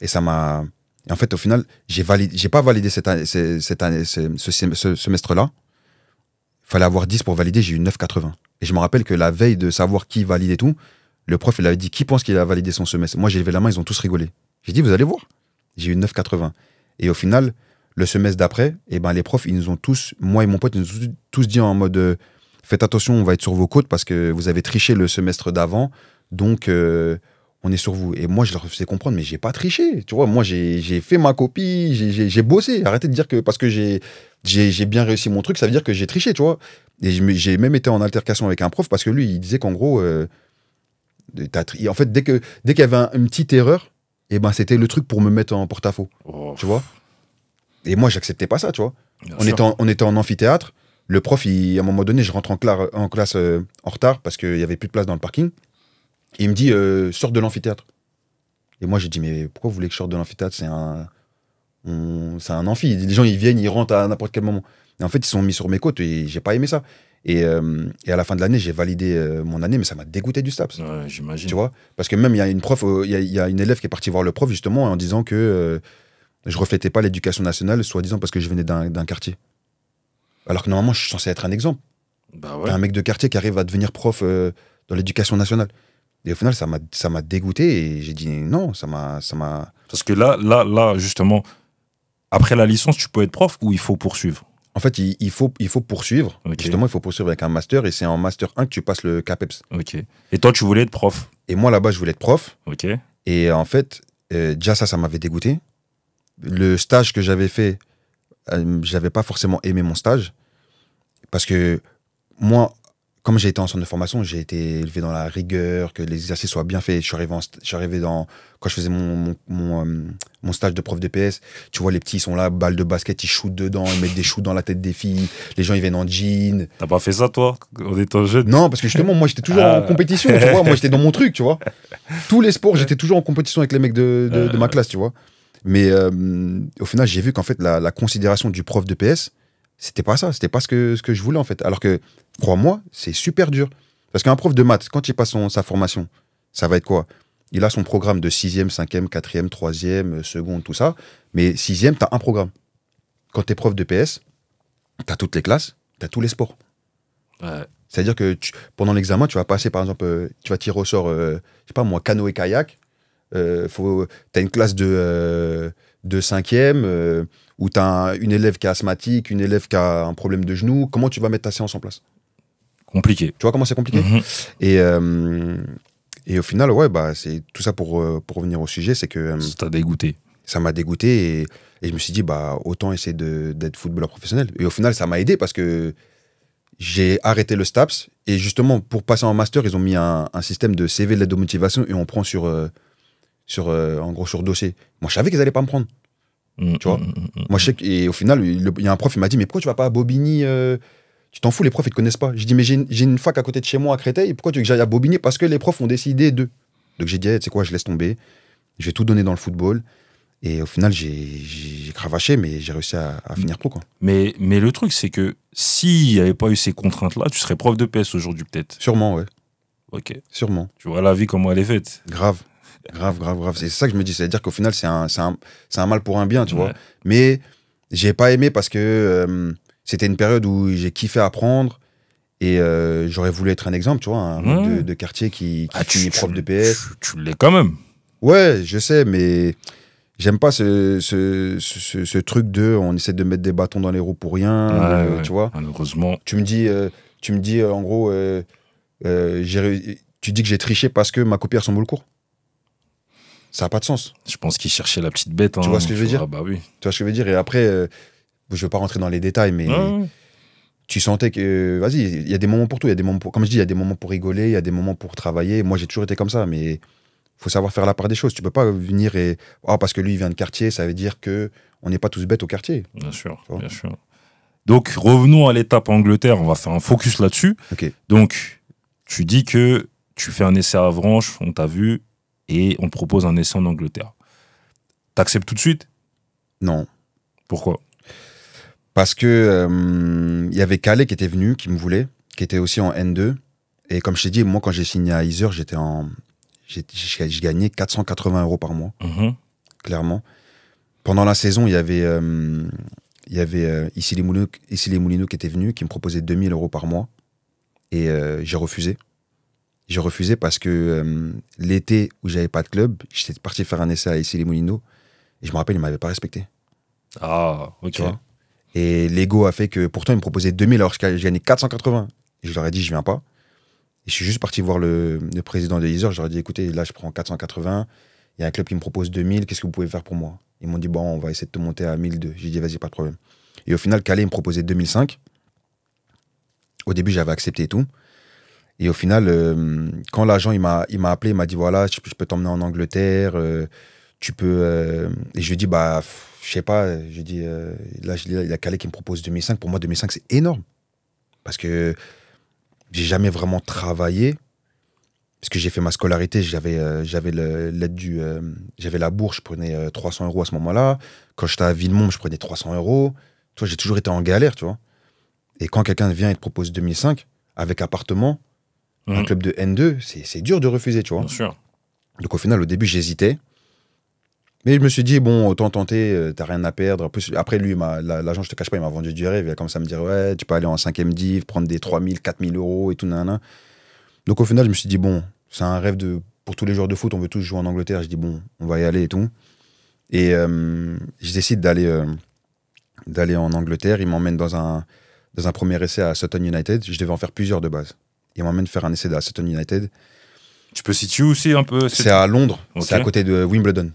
et ça m'a en fait, au final, j'ai validé, pas validé cette année, cette année, ce, ce- ce semestre-là. Il fallait avoir 10 pour valider, j'ai eu 9,80. Et je me rappelle que la veille de savoir qui valide et tout, le prof, il avait dit qui pense qu'il a validé son semestre? Moi, j'ai levé la main, ils ont tous rigolé. J'ai dit, vous allez voir. J'ai eu 9,80. Et au final, le semestre d'après, eh ben, les profs, ils nous ont tous, moi et mon pote, ils nous ont tous- tous dit en mode euh, faites attention, on va être sur vos côtes parce que vous avez triché le semestre d'avant. Donc, euh, on est sur vous. Et moi, je leur faisais comprendre, mais j'ai pas triché. Tu vois, moi, j'ai fait ma copie, j'ai- bossé. Arrêtez de dire que parce que j'ai bien réussi mon truc, ça veut dire que j'ai triché, tu vois. Et j'ai même été en altercation avec un prof parce que lui, il disait qu'en gros, euh, en fait, dès que dès qu'il y avait un- une petite erreur, et ben, c'était le truc pour me mettre en porte-à-faux, Oh, tu vois. Et moi, j'acceptais pas ça, tu vois. bien On sûr. était, en, on était en amphithéâtre. Le prof, il- à un moment donné, je rentre en, cla- en classe euh, en retard parce qu'il y avait plus de place dans le parking. Et il me dit, euh, sors de l'amphithéâtre. Et moi, j'ai dit, mais pourquoi vous voulez que je sorte de l'amphithéâtre? C'est un, c'est un amphi. Les gens, ils viennent, ils rentrent à n'importe quel moment. Et en fait, ils sont mis sur mes côtes et j'ai pas aimé ça. Et, euh, et à la fin de l'année, j'ai validé euh, mon année, mais ça m'a dégoûté du STAPS. Ouais, j'imagine. Tu vois? Parce que même, il y a une prof, il y, a- il y a une élève qui est partie voir le prof, justement, en disant que euh, je reflétais pas l'éducation nationale, soi-disant parce que je venais d'un quartier. Alors que normalement, je suis censé être un exemple. Bah ouais. un mec de quartier qui arrive à devenir prof euh, dans l'éducation nationale. Et au final, ça m'a dégoûté et j'ai dit non, ça m'a. Parce que là, là, là, justement, après la licence, tu peux être prof ou il faut poursuivre? En fait, il, il faut il faut poursuivre. Justement, il faut poursuivre avec un master et c'est en master 1 que tu passes le CAPEPS. Ok. Et toi, tu voulais être prof? Et moi là-bas, je voulais être prof. Ok. Et en fait, euh, déjà ça, ça m'avait dégoûté. Le stage que j'avais fait, euh, j'avais pas forcément aimé mon stage. Parce que moi, comme j'ai été en centre de formation, j'ai été élevé dans la rigueur, que les exercices soient bien faits. Je suis arrivé, en je suis arrivé dans. Quand je faisais mon, mon, mon, euh, mon stage de prof de PS, tu vois, les petits, ils sont là, balles de basket, ils shootent dedans, ils mettent des shoots dans la tête des filles. Les gens, ils viennent en jean. T'as pas fait ça, toi, en étant jeune? Non, parce que justement, moi, j'étais toujours Ah. en compétition, tu vois. Moi, j'étais dans mon truc, tu vois. Tous les sports, j'étais toujours en compétition avec les mecs de, de, de ma classe, tu vois. Mais euh, au final, j'ai vu qu'en fait, la, la considération du prof de PS, c'était pas ça. C'était pas ce que, ce que je voulais, en fait. Alors que, crois-moi, c'est super dur. Parce qu'un prof de maths, quand il passe son- sa formation, ça va être quoi? Il a son programme de 6e, 5e, 4e, 3e, seconde, tout ça. Mais 6e, tu as un programme. Quand tu es prof de PS, tu as toutes les classes, tu as tous les sports. Ouais. C'est-à-dire que tu- pendant l'examen, tu vas passer, par exemple, euh, tu vas tirer au sort, euh, je sais pas moi, canoë kayak. Euh, faut, t'as une classe de, euh, de cinquième euh, où tu as une élève qui est asthmatique, une élève qui a un problème de genou. Comment tu vas mettre ta séance en place? Compliqué. Tu vois comment c'est compliqué? Mhm. et, euh, et au final, ouais, bah, c'est tout ça pour, euh, pour revenir au sujet, c'est que euh, Ça t'a dégoûté. ça m'a dégoûté et, et je me suis dit, bah, autant essayer d'être footballeur professionnel. Et au final, ça m'a aidé parce que j'ai arrêté le STAPS et justement, pour passer en master, ils ont mis un, un système de CV de l'aide de motivation et on prend sur, euh, sur euh, en gros, sur dossier. Moi, je savais qu'ils allaient pas me prendre. Mm, Tu vois mm, mm. Moi, je sais que- et au final, il y a un prof, il m'a dit, mais pourquoi tu vas pas à Bobigny euh, Tu t'en fous, les profs, ils te connaissent pas. Je dis, mais j'ai une, j'ai une fac à côté de chez moi à Créteil, pourquoi tu veux que j'aille à Bobigny Parce que les profs ont décidé d'eux. Donc j'ai dit, Eh, tu sais quoi, je laisse tomber. Je vais tout donner dans le football. Et au final, j'ai cravaché, mais j'ai réussi à, à finir pro. Quoi. Mais, mais le truc, c'est que s'il n'y avait pas eu ces contraintes-là, tu serais prof de PS aujourd'hui, peut-être. Sûrement, ouais. Ok. Sûrement. Tu vois la vie, comment elle est faite. Grave. Grave, grave, grave. C'est ça que je me dis. C'est-à-dire qu'au final, c'est un, un, un mal pour un bien, tu vois. Mais j'ai pas aimé parce que euh, c'était une période où j'ai kiffé apprendre. Et euh, j'aurais voulu être un exemple, tu vois, un Ouais. de, de quartier qui, qui Ah, tu- prof de PS. Tu, tu l'es quand même. Ouais, je sais, mais j'aime pas ce, ce, ce, ce truc de on essaie de mettre des bâtons dans les roues pour rien, Ouais, euh, ouais. tu vois. Malheureusement. Tu me dis, euh, tu me dis en gros, tu dis que j'ai triché parce que ma copie ressemble au cours. Ça n'a pas de sens. Je pense qu'il cherchait la petite bête. hein, vois ce que je veux dire Bah oui. Tu vois ce que je veux dire? Et après, euh, je veux pas rentrer dans les détails, mais Ouais, tu sentais que, vas-y, il y a des moments pour tout. Il y a des moments pour, comme je dis, il y a des moments pour rigoler, il y a des moments pour travailler. Moi, j'ai toujours été comme ça, mais faut savoir faire la part des choses. Tu peux pas venir et, ah, parce que lui, il vient de quartier, ça veut dire que on n'est pas tous bêtes au quartier. Bien sûr, Tu bien sûr. Donc, revenons à l'étape Angleterre. On va faire un focus là-dessus. Ok. Donc, tu dis que tu fais un essai à Avranches, on t'a vu, et on te propose un essai en Angleterre. T'acceptes tout de suite? Non. Pourquoi? Parce que euh, il y avait Calais qui était venu, qui me voulait, qui était aussi en N2. Et comme je t'ai dit, moi, quand j'ai signé à Iser, j'étais en. j'ai- j'ai- Je gagnais 480 euros par mois, Mhm. clairement. pendant la saison, il y avait, euh, il y avait euh, ici, les Moulineaux, ici les Moulineaux qui étaient venus, qui me proposaient 2000 euros par mois. Et euh, j'ai refusé. J'ai refusé parce que euh, l'été où j'avais pas de club, j'étais parti faire un essai à ici les Moulineaux. Et je me rappelle, ils m'avaient pas respecté. Ah, ok. Tu vois? Et l'ego a fait que pourtant, ils me proposaient 2000 alors que je gagnais 480. Et je leur ai dit, je viens pas. Et je suis juste parti voir le, le président de Deezer. Je leur ai dit, écoutez, là, je prends 480. Il y a un club qui me propose 2000. Qu'est-ce que vous pouvez faire pour moi? Ils m'ont dit, bon, on va essayer de te monter à 1002. J'ai dit, vas-y, pas de problème. Et au final, Calais, il me proposait 2005. Au début, j'avais accepté et tout. Et au final, euh, quand l'agent il m'a appelé, il m'a dit voilà, je, peux- je t'emmener en Angleterre, euh, tu peux. euh, et je lui dit bah, je sais pas. J'ai dit euh, là, je dis, il y a Calais qui me propose 2005. Pour moi, 2005 c'est énorme parce que j'ai jamais vraiment travaillé. Parce que j'ai fait ma scolarité, j'avais l'aide du j'avais la bourse, je prenais euh, 300 euros à ce moment-là. Quand j'étais à Villemont, je prenais 300 euros. Tu vois, j'ai toujours été en galère, tu vois. Et quand quelqu'un vient et te propose 2005 avec appartement, un Mhm. club de N2, c'est dur de refuser, tu vois. Bien sûr. Donc au final, au début, j'hésitais. Mais je me suis dit, bon, autant tenter, euh, t'as rien à perdre. Plus, après, lui, l'agent, je te cache pas, il m'a vendu du rêve. Il a commencé à me dire, ouais, tu peux aller en 5ème div, prendre des 3000, 4000 euros et tout, nanana. Donc au final, je me suis dit, bon, c'est un rêve de, pour tous les joueurs de foot, on veut tous jouer en Angleterre. Je dis, bon, on va y aller et tout. Et euh, je décide d'aller euh, d'aller en Angleterre. Il m'emmène dans un, dans un premier essai à Sutton United. Je devais en faire plusieurs de base. Il m'emmène faire un essai à Sutton United. Tu peux situer aussi un peu C'est à Londres, c'est à côté de Wimbledon.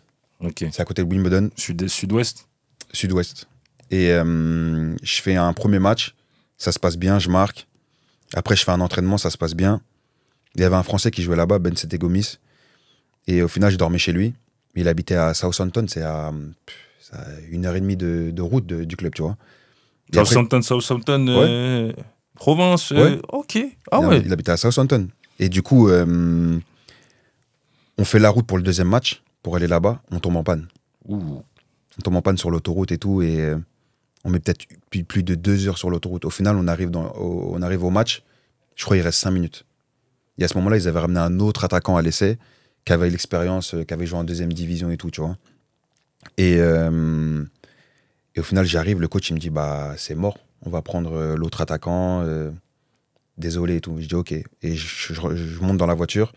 C'est à côté de Wimbledon, Sud- Sud-Ouest sud-ouest. Et euh, je fais un premier match, ça se passe bien, je marque. Après, je fais un entraînement, ça se passe bien. Il y avait un Français qui jouait là-bas, Ben Sete Gomis. Et au final, je dormais chez lui. Il habitait à Southampton, c'est à, une heure et demie de, de route de- du club, tu vois. Après, Southampton, Southampton, euh, province. euh, Ouais. ok. Ah il, ouais. il habitait à Southampton. Et du coup, euh, on fait la route pour le deuxième match, pour aller là-bas. On tombe en panne. Ouh. on tombe en panne sur l'autoroute et tout, et euh, on met peut-être plus, de deux heures sur l'autoroute. Au final, on arrive, dans, au, on arrive au match, je crois qu'il reste cinq minutes. Et à ce moment-là, ils avaient ramené un autre attaquant à l'essai, qui avait l'expérience, qui avait joué en deuxième division et tout, tu vois. Et, et au final, j'arrive, le coach, il me dit, bah, c'est mort, on va prendre euh, l'autre attaquant, euh, désolé et tout. Je dis, ok. Et je, je- je monte dans la voiture,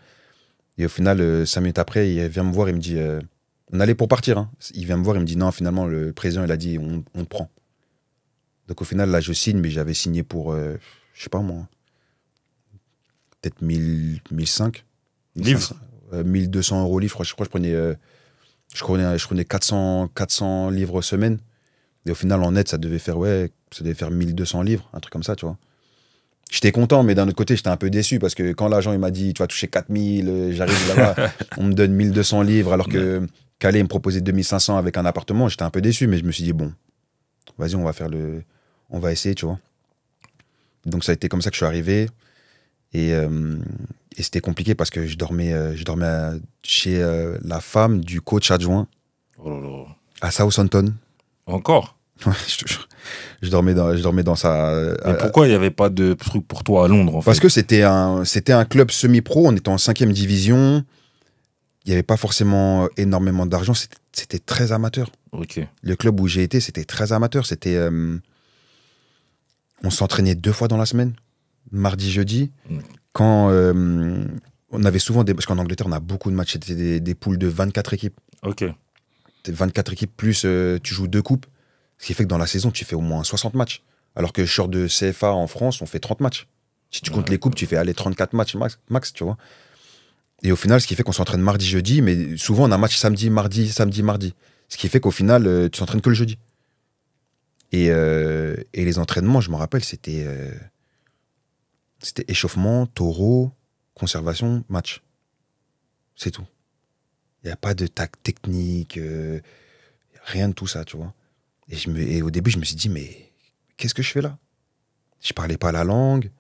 et au final, euh, cinq minutes après, il vient me voir, il me dit, on allait pour partir. hein. Il vient me voir, il me dit non, finalement, le président, il a dit on, on te prend. Donc au final, là, je signe, mais j'avais signé pour, euh, je sais pas moi, peut-être 1000, 1005. Livres. Euh, 1200 euros livres. Je crois, je crois que je prenais, euh, je prenais, je prenais 400, 400 livres semaine. Et au final, en net, ça devait faire, ouais, ça devait faire 1200 livres, un truc comme ça, tu vois. J'étais content, mais d'un autre côté, j'étais un peu déçu parce que quand l'agent il m'a dit tu vas toucher 4000, euh, j'arrive là-bas, on me donne 1200 livres alors que Calais me proposait 2500 avec un appartement, j'étais un peu déçu, mais je me suis dit bon, vas-y, on va faire le. On va essayer, tu vois. Donc ça a été comme ça que je suis arrivé. Et, euh, et c'était compliqué parce que je dormais, euh, je dormais à- chez euh, la femme du coach adjoint Oh là là. à Southampton. Encore? Ouais, je, te jure. je dormais dans, je dormais dans sa. Mais à- pourquoi il n'y avait pas de truc pour toi à Londres en fait Parce que c'était un, c'était un club semi-pro, on était en cinquième division. Il n'y avait pas forcément énormément d'argent, c'était- très amateur. Ok. Le club où j'ai été, c'était très amateur. C'était, euh, on s'entraînait deux fois dans la semaine, mardi, jeudi. Mm. Quand euh, on avait souvent des, parce qu'en Angleterre, on a beaucoup de matchs. C'était des, des poules de 24 équipes. Ok. T'es 24 équipes plus euh, tu joues deux coupes. Ce qui fait que dans la saison, tu fais au moins 60 matchs. Alors que sur de CFA en France, on fait 30 matchs. Si tu comptes Ouais. les coupes, tu fais aller 34 matchs max, max, tu vois. Et au final, ce qui fait qu'on s'entraîne mardi, jeudi, mais souvent on a un match samedi, mardi, samedi, mardi. Ce qui fait qu'au final, euh, tu s'entraînes que le jeudi. Et, euh, et les entraînements, je me rappelle, c'était euh, c'était échauffement, taureau, conservation, match. C'est tout. Il n'y a pas de tac technique, euh, rien de tout ça, tu vois. Et, au début, je me suis dit, mais qu'est-ce que je fais là? Je parlais pas la langue.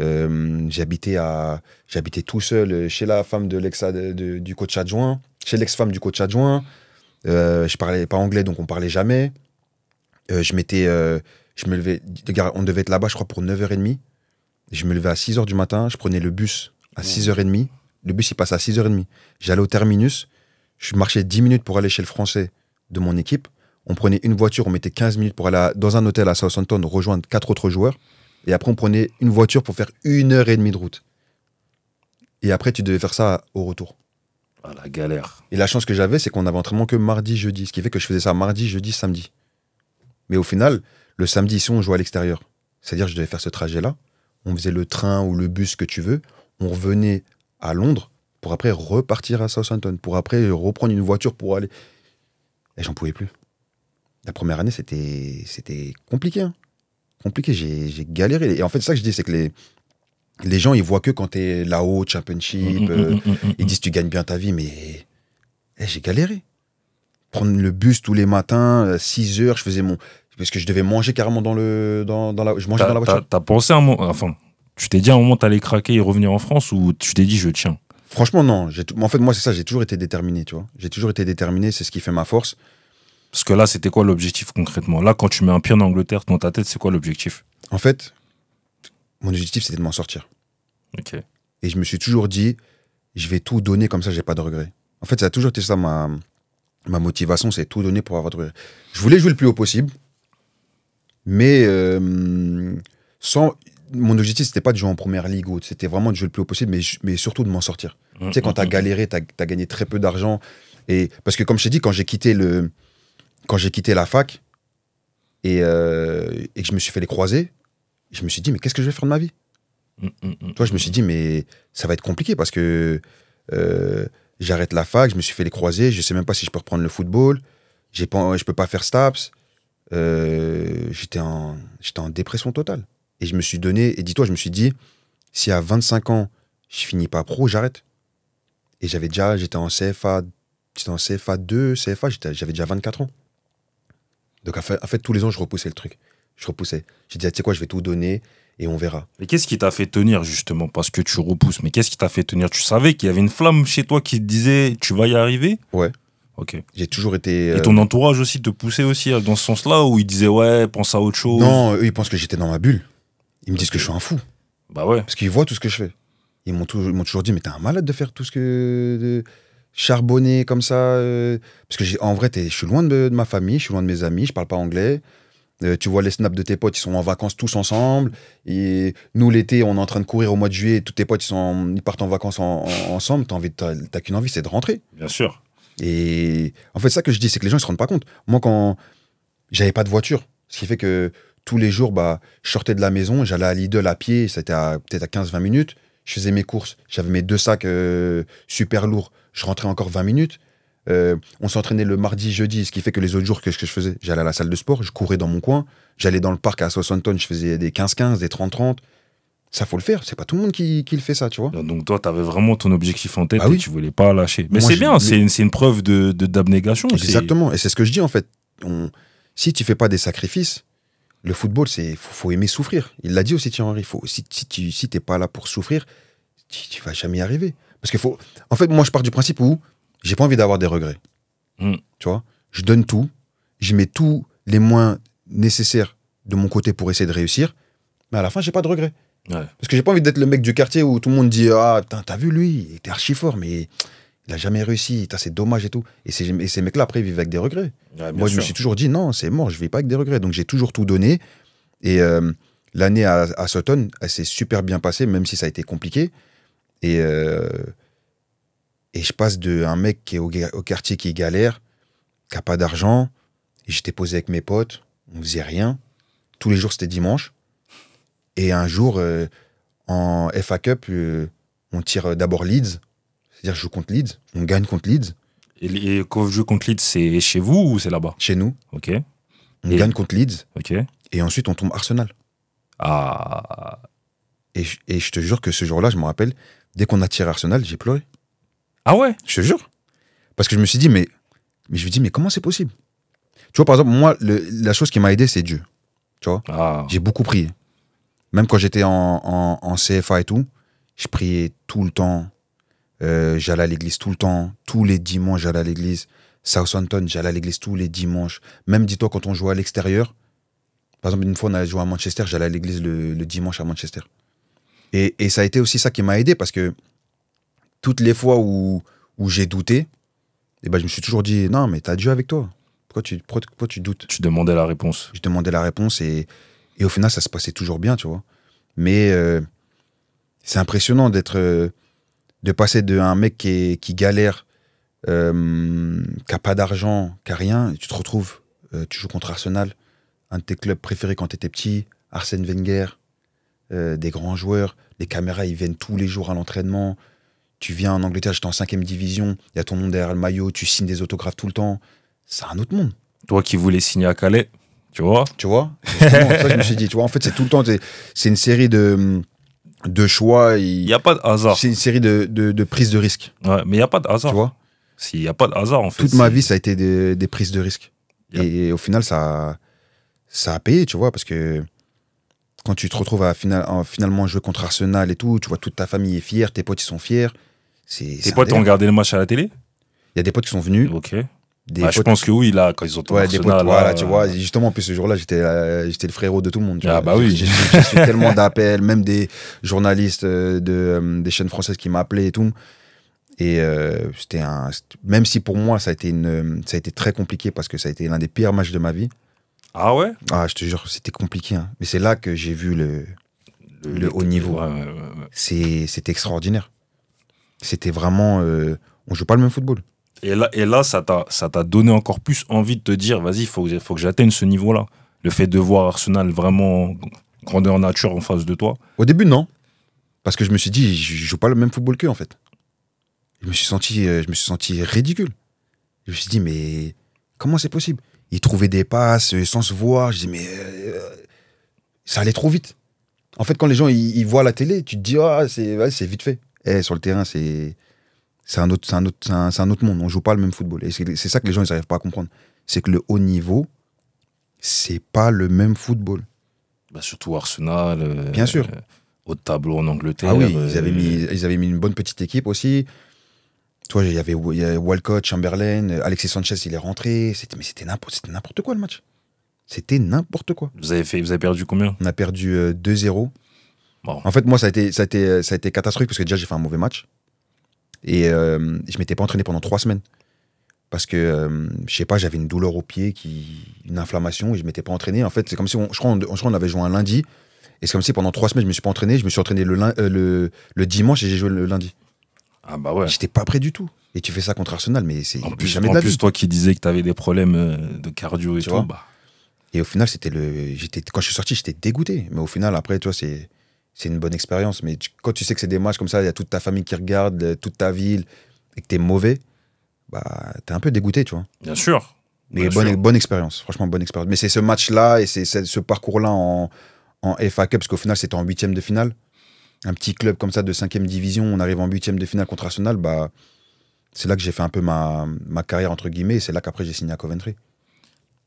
Euh, j'habitais à j'habitais tout seul chez la femme de l'ex du coach adjoint chez l'ex-femme du coach adjoint. Euh, je parlais pas anglais donc on parlait jamais. Euh, je euh, je me levais on devait être là-bas je crois pour 9h30 je me levais à 6h du matin je prenais le bus à 6h30 le bus il passe à 6h30 j'allais au terminus je marchais 10 minutes pour aller chez le français de mon équipe On prenait une voiture, on mettait 15 minutes pour aller à- dans un hôtel à Southampton rejoindre quatre autres joueurs. Et après, on prenait une voiture pour faire une heure et demie de route. Et après, tu devais faire ça au retour. Ah, la galère. Et la chance que j'avais, c'est qu'on avait entraînement que mardi, jeudi. Ce qui fait que je faisais ça mardi, jeudi, samedi. Mais au final, le samedi, ici, on jouait à l'extérieur. C'est-à-dire que je devais faire ce trajet-là. On faisait le train ou le bus que tu veux. On revenait à Londres pour après repartir à Southampton. Pour après reprendre une voiture pour aller. Et j'en pouvais plus. La première année, c'était c'était compliqué. hein. Compliqué. J'ai galéré. Et en fait, ça que je dis, c'est que les, les gens, ils voient que quand tu es là-haut, championship, Mm, euh, mm, mm, mm, ils disent tu gagnes bien ta vie, mais eh, j'ai galéré. Prendre le bus tous les matins, 6 heures, je faisais mon. Parce que je devais manger carrément dans le. Dans, dans la... Je mangeais dans la voiture. t'as pensé un moment. Enfin, tu t'es dit à un moment, t'allais craquer et revenir en France ou tu t'es dit, je tiens? Franchement, non. En fait, moi, c'est ça, j'ai toujours été déterminé, tu vois. J'ai toujours été déterminé, c'est ce qui fait ma force. Parce que là, c'était quoi l'objectif concrètement? Là, quand tu mets un pied en Angleterre, dans ta tête, c'est quoi l'objectif? En fait, mon objectif, c'était de m'en sortir. Ok. Et je me suis toujours dit, je vais tout donner comme ça, j'ai pas de regrets. En fait, ça a toujours été ça ma, ma motivation, c'est tout donner pour avoir de regrets. Je voulais jouer le plus haut possible, mais euh, sans. Mon objectif, c'était pas de jouer en première ligue ou autre, c'était vraiment de jouer le plus haut possible, mais, mais surtout de m'en sortir. Tu sais, quand tu as galéré, tu as, gagné très peu d'argent. Et parce que, comme je t'ai dit, quand j'ai quitté, le, quand j'ai quitté la fac et, euh, et que je me suis fait les croisés, je me suis dit, mais qu'est-ce que je vais faire de ma vie? Mm, mm, mm. Tu vois, je me suis dit, mais ça va être compliqué parce que euh, j'arrête la fac, je me suis fait les croisés, je sais même pas si je peux reprendre le football, j'ai pas, je peux pas faire STAPS. Euh, j'étais en, dépression totale. Et je me suis donné, et dis-toi, je me suis dit, si à 25 ans, je finis pas pro, j'arrête. Et j'avais déjà, j'étais en CFA, j'étais en CFA 2, CFA, j'avais déjà 24 ans. Donc en fait, en fait, tous les ans, je repoussais le truc. Je repoussais. J'ai dit, ah, tu sais quoi, je vais tout donner et on verra. Mais qu'est-ce qui t'a fait tenir justement? Parce que tu repousses, mais qu'est-ce qui t'a fait tenir? Tu savais qu'il y avait une flamme chez toi qui te disait, tu vas y arriver? Ouais. Ok. J'ai toujours été. Et euh, ton entourage aussi te poussait aussi euh, dans ce sens-là où il disait, ouais, pense à autre chose? Non, eux, ils pensent que j'étais dans ma bulle. Ils me disent que je suis un fou. Bah ouais. Parce qu'ils voient tout ce que je fais. Ils m'ont toujours, ils dit, mais t'es un malade de faire tout ce que. de charbonner comme ça. euh, Parce que, j'ai- en vrai, je suis loin de, de ma famille, je suis loin de mes amis, je parle pas anglais. Euh, tu vois les snaps de tes potes, ils sont en vacances tous ensemble. Et nous, l'été, on est en train de courir au mois de juillet. Tous tes potes, ils, sont en- ils partent en vacances en- en- ensemble. T'as envie t'as t'as qu'une envie, c'est de rentrer. Bien sûr. Et en fait, ça que je dis, c'est que les gens ne se rendent pas compte. Moi, quand j'avais pas de voiture, ce qui fait que tous les jours, bah, je sortais de la maison, j'allais à Lidl à pied, c'était à- peut-être à 15-20 minutes. Je faisais mes courses, j'avais mes deux sacs euh, super lourds, je rentrais encore 20 minutes. Euh, on s'entraînait le mardi, jeudi, ce qui fait que les autres jours, qu'est-ce que je faisais? J'allais à la salle de sport, je courais dans mon coin, j'allais dans le parc à Southampton, je faisais des 15-15, des 30-30. Ça, faut le faire. C'est pas tout le monde qui, qui le fait, ça, tu vois. Donc toi, t'avais vraiment ton objectif en tête Ah et oui. tu voulais pas lâcher. Mais c'est bien, c'est une, une preuve de de- d'abnégation. c'est- Exactement. Et c'est ce que je dis en fait. On- si tu fais pas des sacrifices, le football, c'est faut, faut aimer souffrir. Il l'a dit aussi Thierry Henry. Faut, si si tu si t'es pas là pour souffrir, tu, tu vas jamais y arriver. Parce que faut. En fait, moi, je pars du principe où j'ai pas envie d'avoir des regrets. Mm. Tu vois? Je donne tout. Je mets tous les moyens nécessaires de mon côté pour essayer de réussir. Mais à la fin, j'ai pas de regrets. Ouais. Parce que j'ai pas envie d'être le mec du quartier où tout le monde dit Ah, putain, t'as vu lui, il était archi fort, mais il a jamais réussi, c'est dommage et tout. Et, ces- et ces mecs-là, après, ils vivent avec des regrets. Ouais, Moi, je me suis toujours dit Non, c'est mort, je vais pas avec des regrets. Donc, j'ai toujours tout donné. Et euh, l'année à, à Sutton, elle s'est super bien passée, même si ça a été compliqué. Et, euh, et je passe de un mec qui est au, quartier qui galère, qui a pas d'argent. J'étais posé avec mes potes, on faisait rien. Tous les jours, c'était dimanche. Et un jour, euh, en FA Cup, on tire d'abord Leeds. C'est-à-dire, je joue contre Leeds. On gagne contre Leeds, Et, et quand vous jouez contre Leeds, c'est chez vous ou c'est là-bas? Chez nous. Ok. On Et- gagne contre Leeds. Ok. Et ensuite, on tombe Arsenal. Ah. Et je, et je te jure que ce jour-là, je me rappelle, dès qu'on a tiré Arsenal, j'ai pleuré. Ah ouais? Je te jure. Parce que je me suis dit, mais, mais je me dis, mais comment c'est possible? Tu vois, par exemple, moi, le- la chose qui m'a aidé, c'est Dieu. Tu vois? Ah. J'ai beaucoup prié. Même quand j'étais en, en- en CFA et tout, je priais tout le temps. Euh, j'allais à l'église tout le temps. Tous les dimanches, j'allais à l'église. Southampton, j'allais à l'église tous les dimanches. Même, dis-toi, quand on jouait à l'extérieur, par exemple, une fois, on a joué à Manchester, j'allais à l'église le, le dimanche à Manchester. Et, et ça a été aussi ça qui m'a aidé parce que toutes les fois où, où j'ai douté, eh ben, je me suis toujours dit, non, mais t'as Dieu avec toi. pourquoi tu, pourquoi, pourquoi tu doutes? Tu demandais la réponse. Je demandais la réponse et, et au final, ça se passait toujours bien, tu vois. Mais euh, c'est impressionnant d'être, euh, de passer de un mec qui, est- qui galère, euh, qui a pas d'argent, qui a rien, et tu te retrouves, euh, tu joues contre Arsenal, un de tes clubs préférés quand tu étais petit, Arsène Wenger, euh, des grands joueurs, les caméras, ils viennent tous les jours à l'entraînement. Tu viens en Angleterre, j'étais en 5 division, il y a ton nom derrière le maillot, tu signes des autographes tout le temps. C'est un autre monde. Toi qui voulais signer à Calais, tu vois Tu vois? Ça, je me suis dit, tu vois, en fait, c'est tout le temps, c'est une série de, de choix. Il n'y a pas de hasard. C'est une série de, de, de prises de risques, Ouais, mais il n'y a pas de tu hasard. vois? Il n'y a pas de hasard, en fait. Toute ma vie, ça a été des, des prises de risques. Et, au final, ça, ça a payé, tu vois, parce que quand tu te retrouves à final, en- finalement jouer contre Arsenal et tout, tu vois, toute ta famille est fière, tes potes, ils sont fiers. Tes potes ont regardé le match à la télé? Il y a des potes qui sont venus. Ok. Des Bah, je pense que oui, là, quand ils ont Ouais, des potes, voilà, là, tu vois. Justement, en plus, ce jour-là, j'étais euh, j'étais le frérot de tout le monde. tu Ah, vois. bah oui. J'ai reçu tellement d'appels, même des journalistes euh, de, euh, des chaînes françaises qui m'appelaient et tout. Et euh, c'était un. Même si pour moi, ça a, été une, ça a été très compliqué parce que ça a été l'un des pires matchs de ma vie. Ah ouais? Ah, je te jure, c'était compliqué. hein. Mais c'est là que j'ai vu le. Le haut niveau. Ouais, ouais, C'était extraordinaire. C'était vraiment. euh, on joue pas le même football. Et là, et là ça t'a donné encore plus envie de te dire, vas-y, il faut, que- faut que j'atteigne ce niveau-là. Le fait de voir Arsenal vraiment grandeur nature en face de toi. Au début, non. Parce que je me suis dit, je joue pas le même football qu'eux, en fait. Je me suis senti, euh, je me suis senti ridicule. Je me suis dit, mais comment c'est possible? Ils trouvaient des passes euh, sans se voir. Je dis, mais euh, ça allait trop vite. En fait, quand les gens ils, voient la télé, tu te dis, ah, c'est vite fait. Eh, sur le terrain, c'est c'est un, autre- un, autre- un, un autre monde. On joue pas le même football. Et c'est ça que les gens, ils n'arrivent pas à comprendre. C'est que le haut niveau, c'est pas le même football. Bah, surtout Arsenal. euh, Bien sûr. euh, au tableau en Angleterre. Ah oui, euh, ils avaient, mis, ils avaient mis une bonne petite équipe aussi. Toi, il y avait il y avait Walcott, Chamberlain, euh, Alexis Sanchez, il est rentré. Mais c'était n'importe, quoi le match. C'était n'importe quoi. Vous avez, fait, vous avez perdu combien? On a perdu euh, 2-0. Bon. En fait, moi, ça a, été, ça, a été, ça a été catastrophique parce que déjà, j'ai fait un mauvais match. Et euh, je m'étais pas entraîné pendant trois semaines. Parce que, euh, je sais pas, j'avais une douleur au pied, qui, une inflammation, et je m'étais pas entraîné. En fait, c'est comme si, on, je, crois, on, je crois on avait joué un lundi. Et c'est comme si pendant trois semaines, je me suis pas entraîné. Je me suis entraîné le, euh, le, le dimanche et j'ai joué le lundi. Ah bah ouais. J'étais pas prêt du tout. Et tu fais ça contre Arsenal, mais c'est En plus plus, jamais en de la plus vie. toi qui disais que tu avais des problèmes euh, de cardio et Tu tout, vois bah, Et au final, c'était le. J'étais quand je suis sorti, j'étais dégoûté. Mais au final, après, tu vois, c'est c'est une bonne expérience. Mais tu- quand tu sais que c'est des matchs comme ça, il y a toute ta famille qui regarde, euh, toute ta ville, et que t'es mauvais, bah t'es un peu dégoûté, tu vois. bien sûr. Mais bonne, expérience, franchement bonne expérience. Mais c'est ce match-là et c'est c'est ce parcours-là en, en FA Cup, parce qu'au final, c'était en huitième de finale. Un petit club comme ça de cinquième division, on arrive en huitième de finale contre Arsenal, bah c'est là que j'ai fait un peu ma, ma carrière entre guillemets. Et c'est là qu'après j'ai signé à Coventry.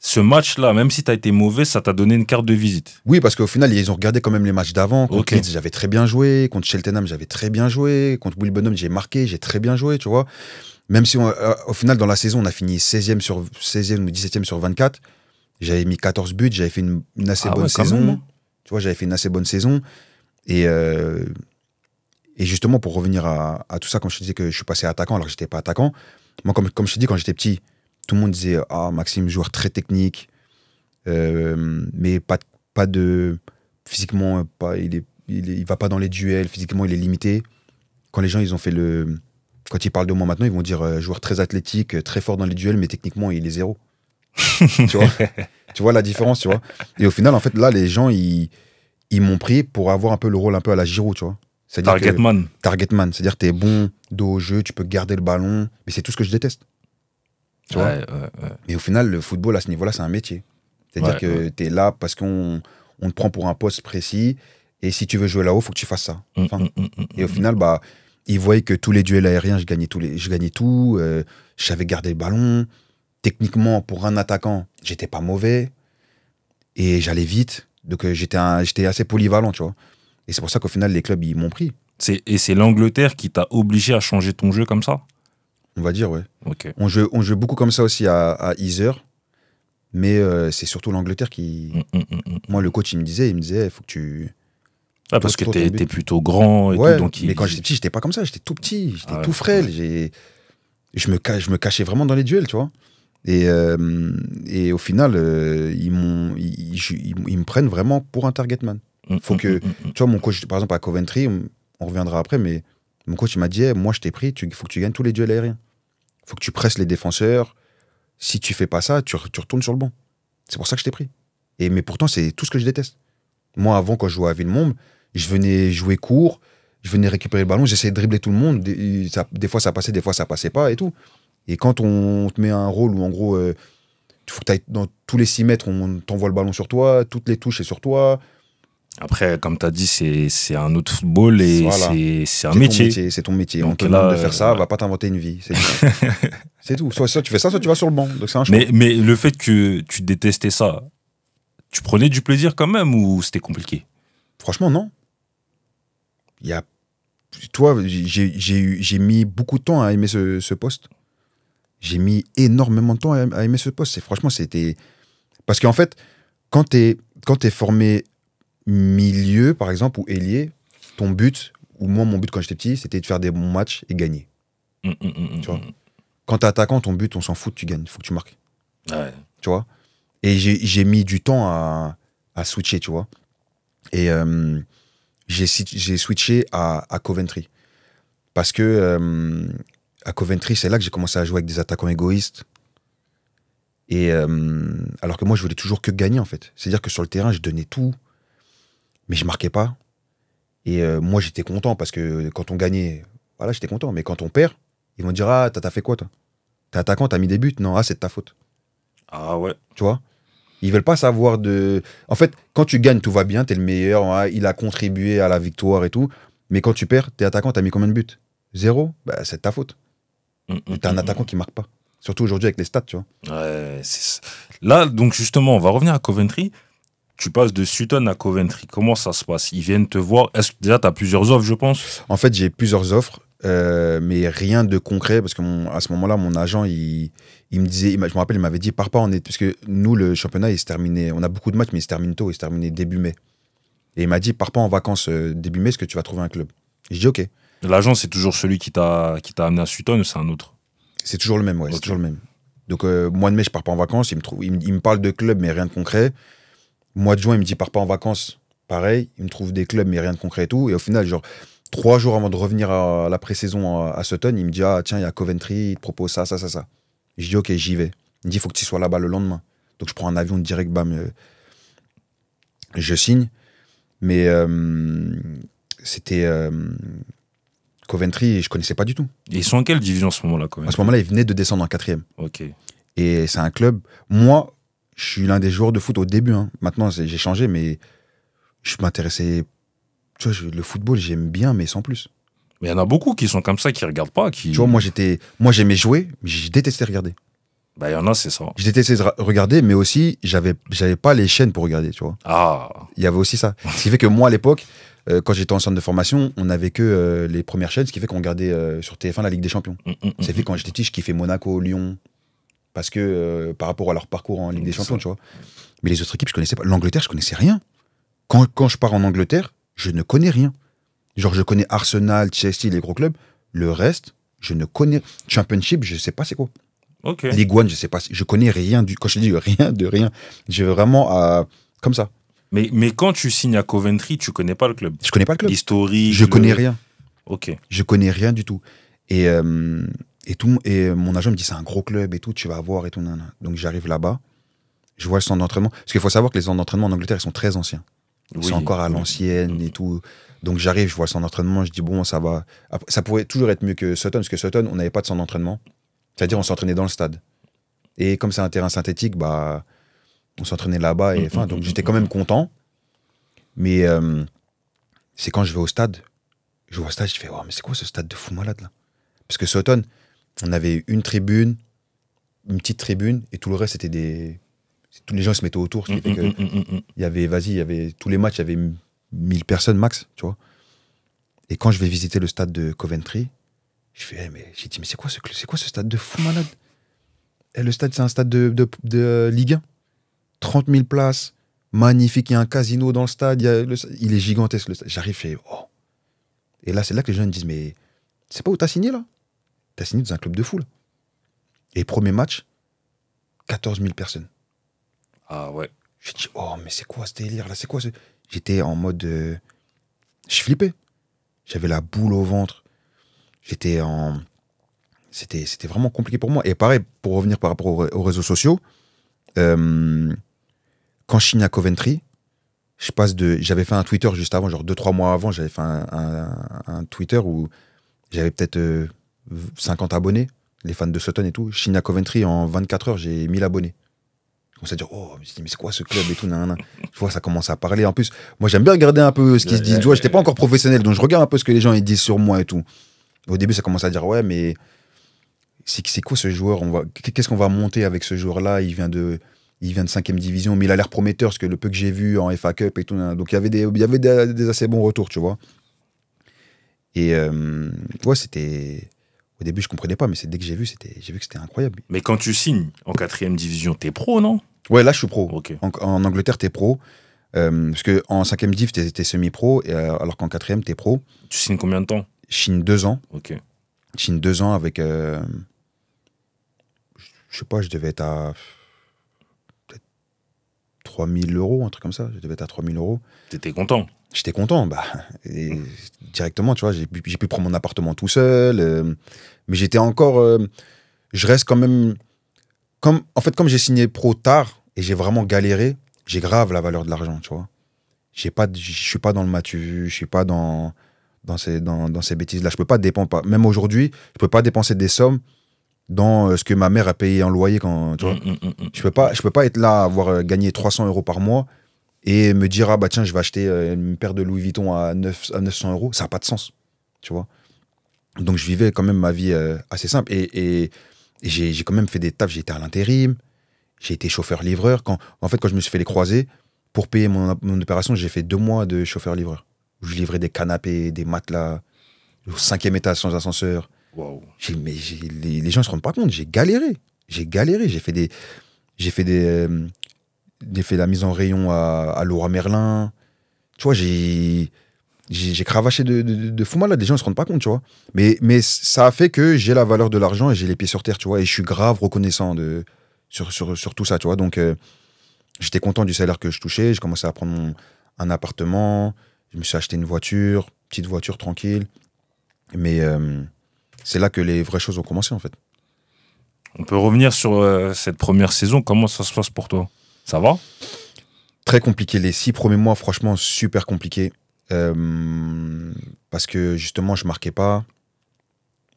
Ce match-là, même si tu as été mauvais, ça t'a donné une carte de visite. Oui, parce qu'au final, ils ont regardé quand même les matchs d'avant. Contre Ok. Leeds, j'avais très bien joué. Contre Cheltenham, j'avais très bien joué. Contre Wilbenham, j'ai marqué, j'ai très bien joué, tu vois. Même si, on- euh, au final, dans la saison, on a fini 16e, sur, 16e ou 17e sur 24. J'avais mis 14 buts, j'avais fait une, une assez Ah bonne ouais, saison. même, hein. Tu vois, j'avais fait une assez bonne saison. Et, euh, et justement, pour revenir à, à tout ça, quand je te disais que je suis passé attaquant alors que j'étais pas attaquant, moi, comme, comme je te dis, quand j'étais petit, tout le monde disait Ah, Maxime, joueur très technique, euh, mais pas, pas de. Physiquement, pas, il, est, il, est- il va pas dans les duels, physiquement, il est limité. Quand les gens, ils ont fait le. Quand ils parlent de moi maintenant, ils vont dire euh, joueur très athlétique, très fort dans les duels, mais techniquement, il est zéro. tu, vois? Tu vois la différence, tu vois? Et au final, en fait, là, les gens, ils, ils m'ont pris pour avoir un peu le rôle un peu à la Giro, tu vois. C'est-à-dire que- Target man. target man, c'est-à-dire t'es bon dos au jeu, tu peux garder le ballon, mais c'est tout ce que je déteste. Tu vois. Mais au final, le football à ce niveau-là, c'est un métier. C'est-à-dire que t'es là parce qu'on on te prend pour un poste précis, et si tu veux jouer là-haut, faut que tu fasses ça. Mm, Enfin, mm, mm, et au final, bah, ils voyaient que tous les duels aériens, je gagnais, tous les, je gagnais tout, euh, je savais garder le ballon. Techniquement, pour un attaquant, j'étais pas mauvais, et j'allais vite, donc euh, j'étais assez polyvalent, tu vois. Et c'est pour ça qu'au final, les clubs, ils m'ont pris, Et c'est l'Angleterre qui t'a obligé à changer ton jeu comme ça? On va dire, ouais. On joue, on joue beaucoup comme ça aussi à, à Iser, mais euh, c'est surtout l'Angleterre qui. Mm, mm, mm. Moi, le coach, il me disait, il me disait, il faut que tu. Ah, parce que t'es plutôt grand et Ouais, tout. Donc il- mais quand j'étais petit, j'étais pas comme ça, j'étais tout petit, j'étais Ah tout frêle. Je me, ca- je me cachais vraiment dans les duels, tu vois. Et, euh, et au final, euh, ils, ils, je- ils- ils me prennent vraiment pour un target man. Faut que- Tu vois, mon coach, par exemple, à Coventry, on, on reviendra après, mais mon coach, m'a dit, moi, je t'ai pris, il faut que tu gagnes tous les duels aériens. Il faut que tu presses les défenseurs. Si tu fais pas ça, tu, re- tu retournes sur le banc. C'est pour ça que je t'ai pris. Et, mais pourtant, c'est tout ce que je déteste. Moi, avant, quand je jouais à Villemomble, je venais jouer court, je venais récupérer le ballon, j'essayais de dribbler tout le monde. Des, fois, ça passait, des fois, ça passait pas et tout. Et quand on te met un rôle où, en gros, euh, dans tous les 6 mètres, on t'envoie le ballon sur toi, toutes les touches, c'est sur toi. Après, comme tu as dit, c'est un autre football et Voilà. c'est un métier. C'est ton métier. Donc on te là, demande de faire ça, euh, va pas t'inventer une vie. C'est tout. Soit, soit tu fais ça, soit tu vas sur le banc. Donc un choix. Mais, mais le fait que tu détestais ça, tu prenais du plaisir quand même ou c'était compliqué? Franchement, non. Il y a. Toi, j'ai mis beaucoup de temps à aimer ce, ce poste. J'ai mis énormément de temps à, aimer ce poste. Franchement, c'était. Parce qu'en fait, quand tu es, quand es formé milieu, par exemple, ou ailier, ton but, ou moi, mon but quand j'étais petit, c'était de faire des bons matchs et gagner. Hum, hum, hum, Tu vois. Quand t'es attaquant, ton but, on s'en fout, tu gagnes. Il faut que tu marques. Ouais. tu vois. Et j'ai mis du temps à, à switcher, tu vois. Et euh, j'ai switché à, à Coventry. Parce que euh, à Coventry, c'est là que j'ai commencé à jouer avec des attaquants égoïstes. Et euh, alors que moi, je voulais toujours que gagner, en fait. C'est-à-dire que sur le terrain, je donnais tout, mais je marquais pas. Et euh, moi, j'étais content parce que quand on gagnait, voilà, j'étais content. Mais quand on perd, ils vont dire Ah, t'as fait quoi, toi? T'es attaquant, t'as mis des buts Non, ah, c'est de ta faute Ah ouais. tu vois? Ils veulent pas savoir de. En fait, quand tu gagnes, tout va bien, t'es le meilleur, hein, il a contribué à la victoire et tout. Mais quand tu perds, t'es attaquant, t'as mis combien de buts? Zéro? Bah, c'est de ta faute. Hum, hum, T'es un hum, attaquant qui marque pas. Surtout aujourd'hui avec les stats, tu vois. Ouais. Là, donc justement, on va revenir à Coventry. Tu passes de Sutton à Coventry. Comment ça se passe? Ils viennent te voir. Est-ce que déjà, tu as plusieurs offres, je pense? En fait, j'ai plusieurs offres, euh, mais rien de concret parce que mon- à ce moment-là, mon agent, il, il me disait, il je me rappelle, il m'avait dit, pars pas, on est, parce que nous, le championnat, il se terminait, on a beaucoup de matchs, mais il se termine tôt, il se terminait début mai. Et il m'a dit, pars pas en vacances euh, début mai, est-ce que tu vas trouver un club Et je dis, ok. L'agent, c'est toujours celui qui t'a qui t'a amené à Sutton ou c'est un autre? C'est toujours le même, ouais, c'est toujours le même. Donc, euh, mois de mai, je pars pas en vacances. Il me, trouve, il, me- il me parle de clubs, mais rien de concret. Mois de juin, il me dit, pars pas en vacances. Pareil, il me trouve des clubs, mais rien de concret et tout. Et au final, genre, trois jours avant de revenir à la pré-saison à, à Sutton, il me dit, ah, tiens, il y a Coventry, il te propose ça, ça, ça, ça. Je dis, ok, j'y vais. Il me dit, il faut que tu sois là-bas le lendemain. Donc, je prends un avion direct, bam, euh, je signe. Mais euh, c'était euh, Coventry, je connaissais pas du tout. Et ils sont en quelle division en ce moment-là, À ce moment-là, il venait de descendre en quatrième. Ok. Et c'est un club. Moi, je suis l'un des joueurs de foot au début. hein. Maintenant, c'est- j'ai changé, mais je m'intéressais. Tu vois, je- le football, j'aime bien, mais sans plus. Mais il y en a beaucoup qui sont comme ça, qui regardent pas. Qui... Tu vois, moi, j'étais, moi, j'aimais jouer, mais je détestais regarder. Bah, il y en a, c'est ça. Je détestais regarder, mais aussi, j'avais, j'avais pas les chaînes pour regarder, tu vois. Ah, Il y avait aussi ça. Ce qui fait que moi, à l'époque, euh, quand j'étais en centre de formation, on n'avait que euh, les premières chaînes, ce qui fait qu'on regardait euh, sur TF1 la Ligue des Champions. hum, hum, C'est hum, fait quand j'étais petit, je kiffais Monaco, Lyon, parce que euh, par rapport à leur parcours en Ligue des Champions, tu vois. Mais les autres équipes, je connaissais pas. L'Angleterre, je connaissais rien. Quand, quand je pars en Angleterre, je ne connais rien. Genre, je connais Arsenal, Chelsea, les gros clubs. Le reste, je ne connais. Championship, je sais pas c'est quoi. Ok. Ligue One, je sais pas. Je connais rien du. Quand je dis rien de rien, je vais vraiment à. Comme ça. Mais, mais quand tu signes à Coventry, tu connais pas le club. Je connais pas le club. L'historique. Je le- connais rien. Ok. Je connais rien du tout. Et, euh, et, tout, et mon agent me dit c'est un gros club et tout, tu vas voir et tout. nanana. Donc j'arrive là-bas, je vois le centre d'entraînement. Parce qu'il faut savoir que les centres d'entraînement en Angleterre, ils sont très anciens. Ils Oui. sont encore à l'ancienne et tout. Donc j'arrive, je vois le centre d'entraînement, je dis bon, ça va. Après, ça pourrait toujours être mieux que Sutton, parce que Sutton, on n'avait pas de centre d'entraînement. C'est-à-dire, on s'entraînait dans le stade. Et comme c'est un terrain synthétique, bah, on s'entraînait là-bas. Et, Mm, enfin, mm, donc mm, j'étais quand même content. Mais euh, c'est quand je vais au stade, je vois le stade, je fais, oh, mais c'est quoi ce stade de fou malade là? Parce que Sutton, on avait une tribune, une petite tribune, et tout le reste, c'était des. Tous les gens se mettaient autour, ce qui fait que hum, hum. il y avait, vas-y, il y avait tous les matchs, il y avait 1000 personnes max, tu vois. Et quand je vais visiter le stade de Coventry, je fais, eh, mais j'ai dit, mais c'est quoi ce, quoi ce stade de fou malade? Eh, Le stade, c'est un stade de, de, de, euh, Ligue 1. 30 000 places, magnifique, il y a un casino dans le stade, il, y a le- il est gigantesque le stade. J'arrive, je fais, oh. Et là, c'est là que les gens me disent, mais c'est pas où t'as signé là? T'as signé dans un club de foule. Et premier match, 14 000 personnes. Ah ouais. J'ai dit, oh, mais c'est quoi ce délire là C'est quoi ce. J'étais en mode. euh, Je flippais. J'avais la boule au ventre. J'étais en. C'était, c'était vraiment compliqué pour moi. Et pareil, pour revenir par rapport aux, aux réseaux sociaux, euh, quand je signe à Coventry, je passe de. J'avais fait un Twitter juste avant, genre 2-3 mois avant, j'avais fait un, un- un Twitter où j'avais peut-être euh, 50 abonnés, les fans de Sutton et tout. À Coventry en 24 heures, j'ai 1000 abonnés. Commence à dire, oh, dit, mais c'est quoi ce club et tout, nanana. Je vois, ça commence à parler. En plus, moi, j'aime bien regarder un peu ce qu'ils se disent. Tu vois, j'étais pas encore professionnel, donc je regarde un peu ce que les gens ils disent sur moi et tout. Au début, ça commence à dire, ouais, mais c'est quoi ce joueur? On va, Qu'est-ce qu'on va monter avec ce joueur-là? Il vient de. Il vient de 5 division, mais il a l'air prometteur, parce que le peu que j'ai vu en FA Cup et tout. Donc il y avait des, il y avait des, des assez bons retours, tu vois. Et euh, ouais, c'était. Au début, je comprenais pas, mais c'est dès que j'ai vu, c'était, j'ai vu que c'était incroyable. Mais quand tu signes en quatrième division, t'es pro, non? Ouais, là, je suis pro. En, en Angleterre, t'es pro. Euh, parce que en cinquième div, t'es, semi-pro, euh, alors qu'en quatrième, t'es pro. Tu signes combien de temps? Chine deux ans. Ok. Chine deux ans avec. euh, je sais pas, je devais être à. Peut-être 3000 euros, un truc comme ça. Je devais être à 3000 euros. T'étais content? J'étais content, bah, et directement, tu vois, j'ai pu, j'ai pu prendre mon appartement tout seul, euh, mais j'étais encore, euh, je reste quand même, comme, en fait, comme j'ai signé pro tard et j'ai vraiment galéré, j'ai grave la valeur de l'argent, tu vois. Je suis pas dans le matu, je suis pas dans, dans ces, dans, dans ces bêtises-là. Je peux pas dépenser, même aujourd'hui, je peux pas dépenser des sommes dans euh, ce que ma mère a payé en loyer quand, tu vois. Hum, hum, hum. Je peux pas, je peux pas être là, avoir euh, gagné 300 euros par mois et me dire, ah bah tiens, je vais acheter une paire de Louis Vuitton à, 9, à 900 euros. Ça n'a pas de sens, tu vois. Donc je vivais quand même ma vie euh, assez simple. Et, et- et j'ai quand même fait des tafs. J'ai été à l'intérim, j'ai été chauffeur-livreur. Quand, en fait, quand je me suis fait les croisés, pour payer mon, mon opération, j'ai fait deux mois de chauffeur-livreur. Je livrais des canapés, des matelas, au cinquième étage sans ascenseur. J'ai- mais les gens ne se rendent pas compte, j'ai galéré. J'ai galéré. J'ai fait des. J'ai fait des. euh, j'ai fait la mise en rayon à, à Laura Merlin. Tu vois, j'ai. J'ai cravaché de, de, de fou malade. Les gens ne se rendent pas compte, tu vois. Mais, mais ça a fait que j'ai la valeur de l'argent et j'ai les pieds sur terre, tu vois. Et je suis grave reconnaissant de, sur, sur, sur tout ça, tu vois. Donc, euh, j'étais content du salaire que je touchais. J'ai commencé à prendre mon- un appartement. Je me suis acheté une voiture, petite voiture tranquille. Mais euh, c'est là que les vraies choses ont commencé, en fait. On peut revenir sur euh, cette première saison. Comment ça se passe pour toi? Ça va? Très compliqué. Les six premiers mois, franchement, super compliqué. Euh, parce que justement, je marquais pas.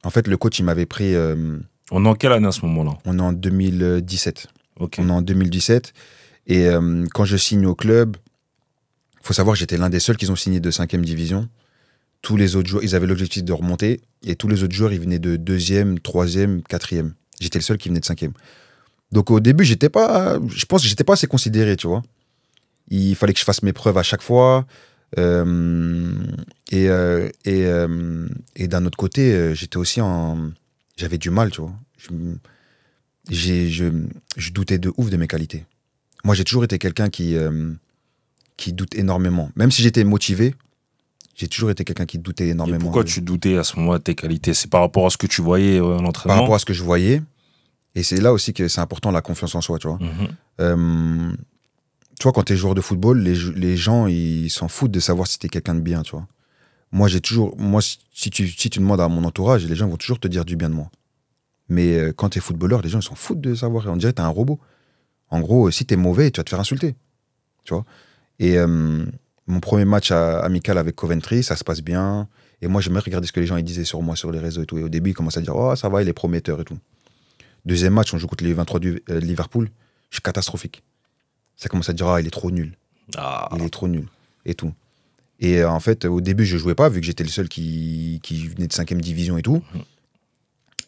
En fait, le coach, il m'avait pris. euh, On est en quelle année à ce moment-là on est en 2017. Ok. On est en 2017. Et euh, quand je signe au club, faut savoir que j'étais l'un des seuls qui ont signé de 5 division. Tous les autres joueurs, ils avaient l'objectif de remonter. Et tous les autres joueurs, ils venaient de deuxième, troisième, quatrième. J'étais le seul qui venait de cinquième. Donc au début, j'étais pas, je pense que j'étais pas assez considéré, tu vois. Il fallait que je fasse mes preuves à chaque fois. Euh, et euh, et, euh, et d'un autre côté, j'étais aussi en, j'avais du mal, tu vois. Je, j'ai- je, je doutais de ouf de mes qualités. Moi, j'ai toujours été quelqu'un qui, qui doute énormément. Même si j'étais motivé, j'ai toujours été quelqu'un qui doutait Et énormément. pourquoi tu doutais à ce moment-là de tes qualités? C'est par rapport à ce que tu voyais euh, à Par rapport à ce que je voyais. Et c'est là aussi que c'est important la confiance en soi, tu vois. Mhm. Euh, tu vois, quand tu es joueur de football, les, les gens, ils s'en foutent de savoir si tu es quelqu'un de bien, tu vois. Moi, j'ai toujours. Moi, si si tu, si tu demandes à mon entourage, les gens vont toujours te dire du bien de moi. Mais euh, quand tu es footballeur, les gens, ils s'en foutent de savoir. On dirait que tu un robot. En gros, si tu es mauvais, tu vas te faire insulter. Tu vois Et euh, mon premier match amical avec Coventry, ça se passe bien. Et moi, j'aimais regarder ce que les gens ils disaient sur moi sur les réseaux et tout. Et au début, ils commençaient à dire Oh, ça va, il est prometteur et tout. Deuxième match, on joue contre les 23 du euh, Liverpool. Je suis catastrophique. Ça commence à dire Ah, il est trop nul. Ah, Il est trop nul. Et tout. Et euh, en fait, au début, je jouais pas, vu que j'étais le seul qui, qui venait de 5 division et tout.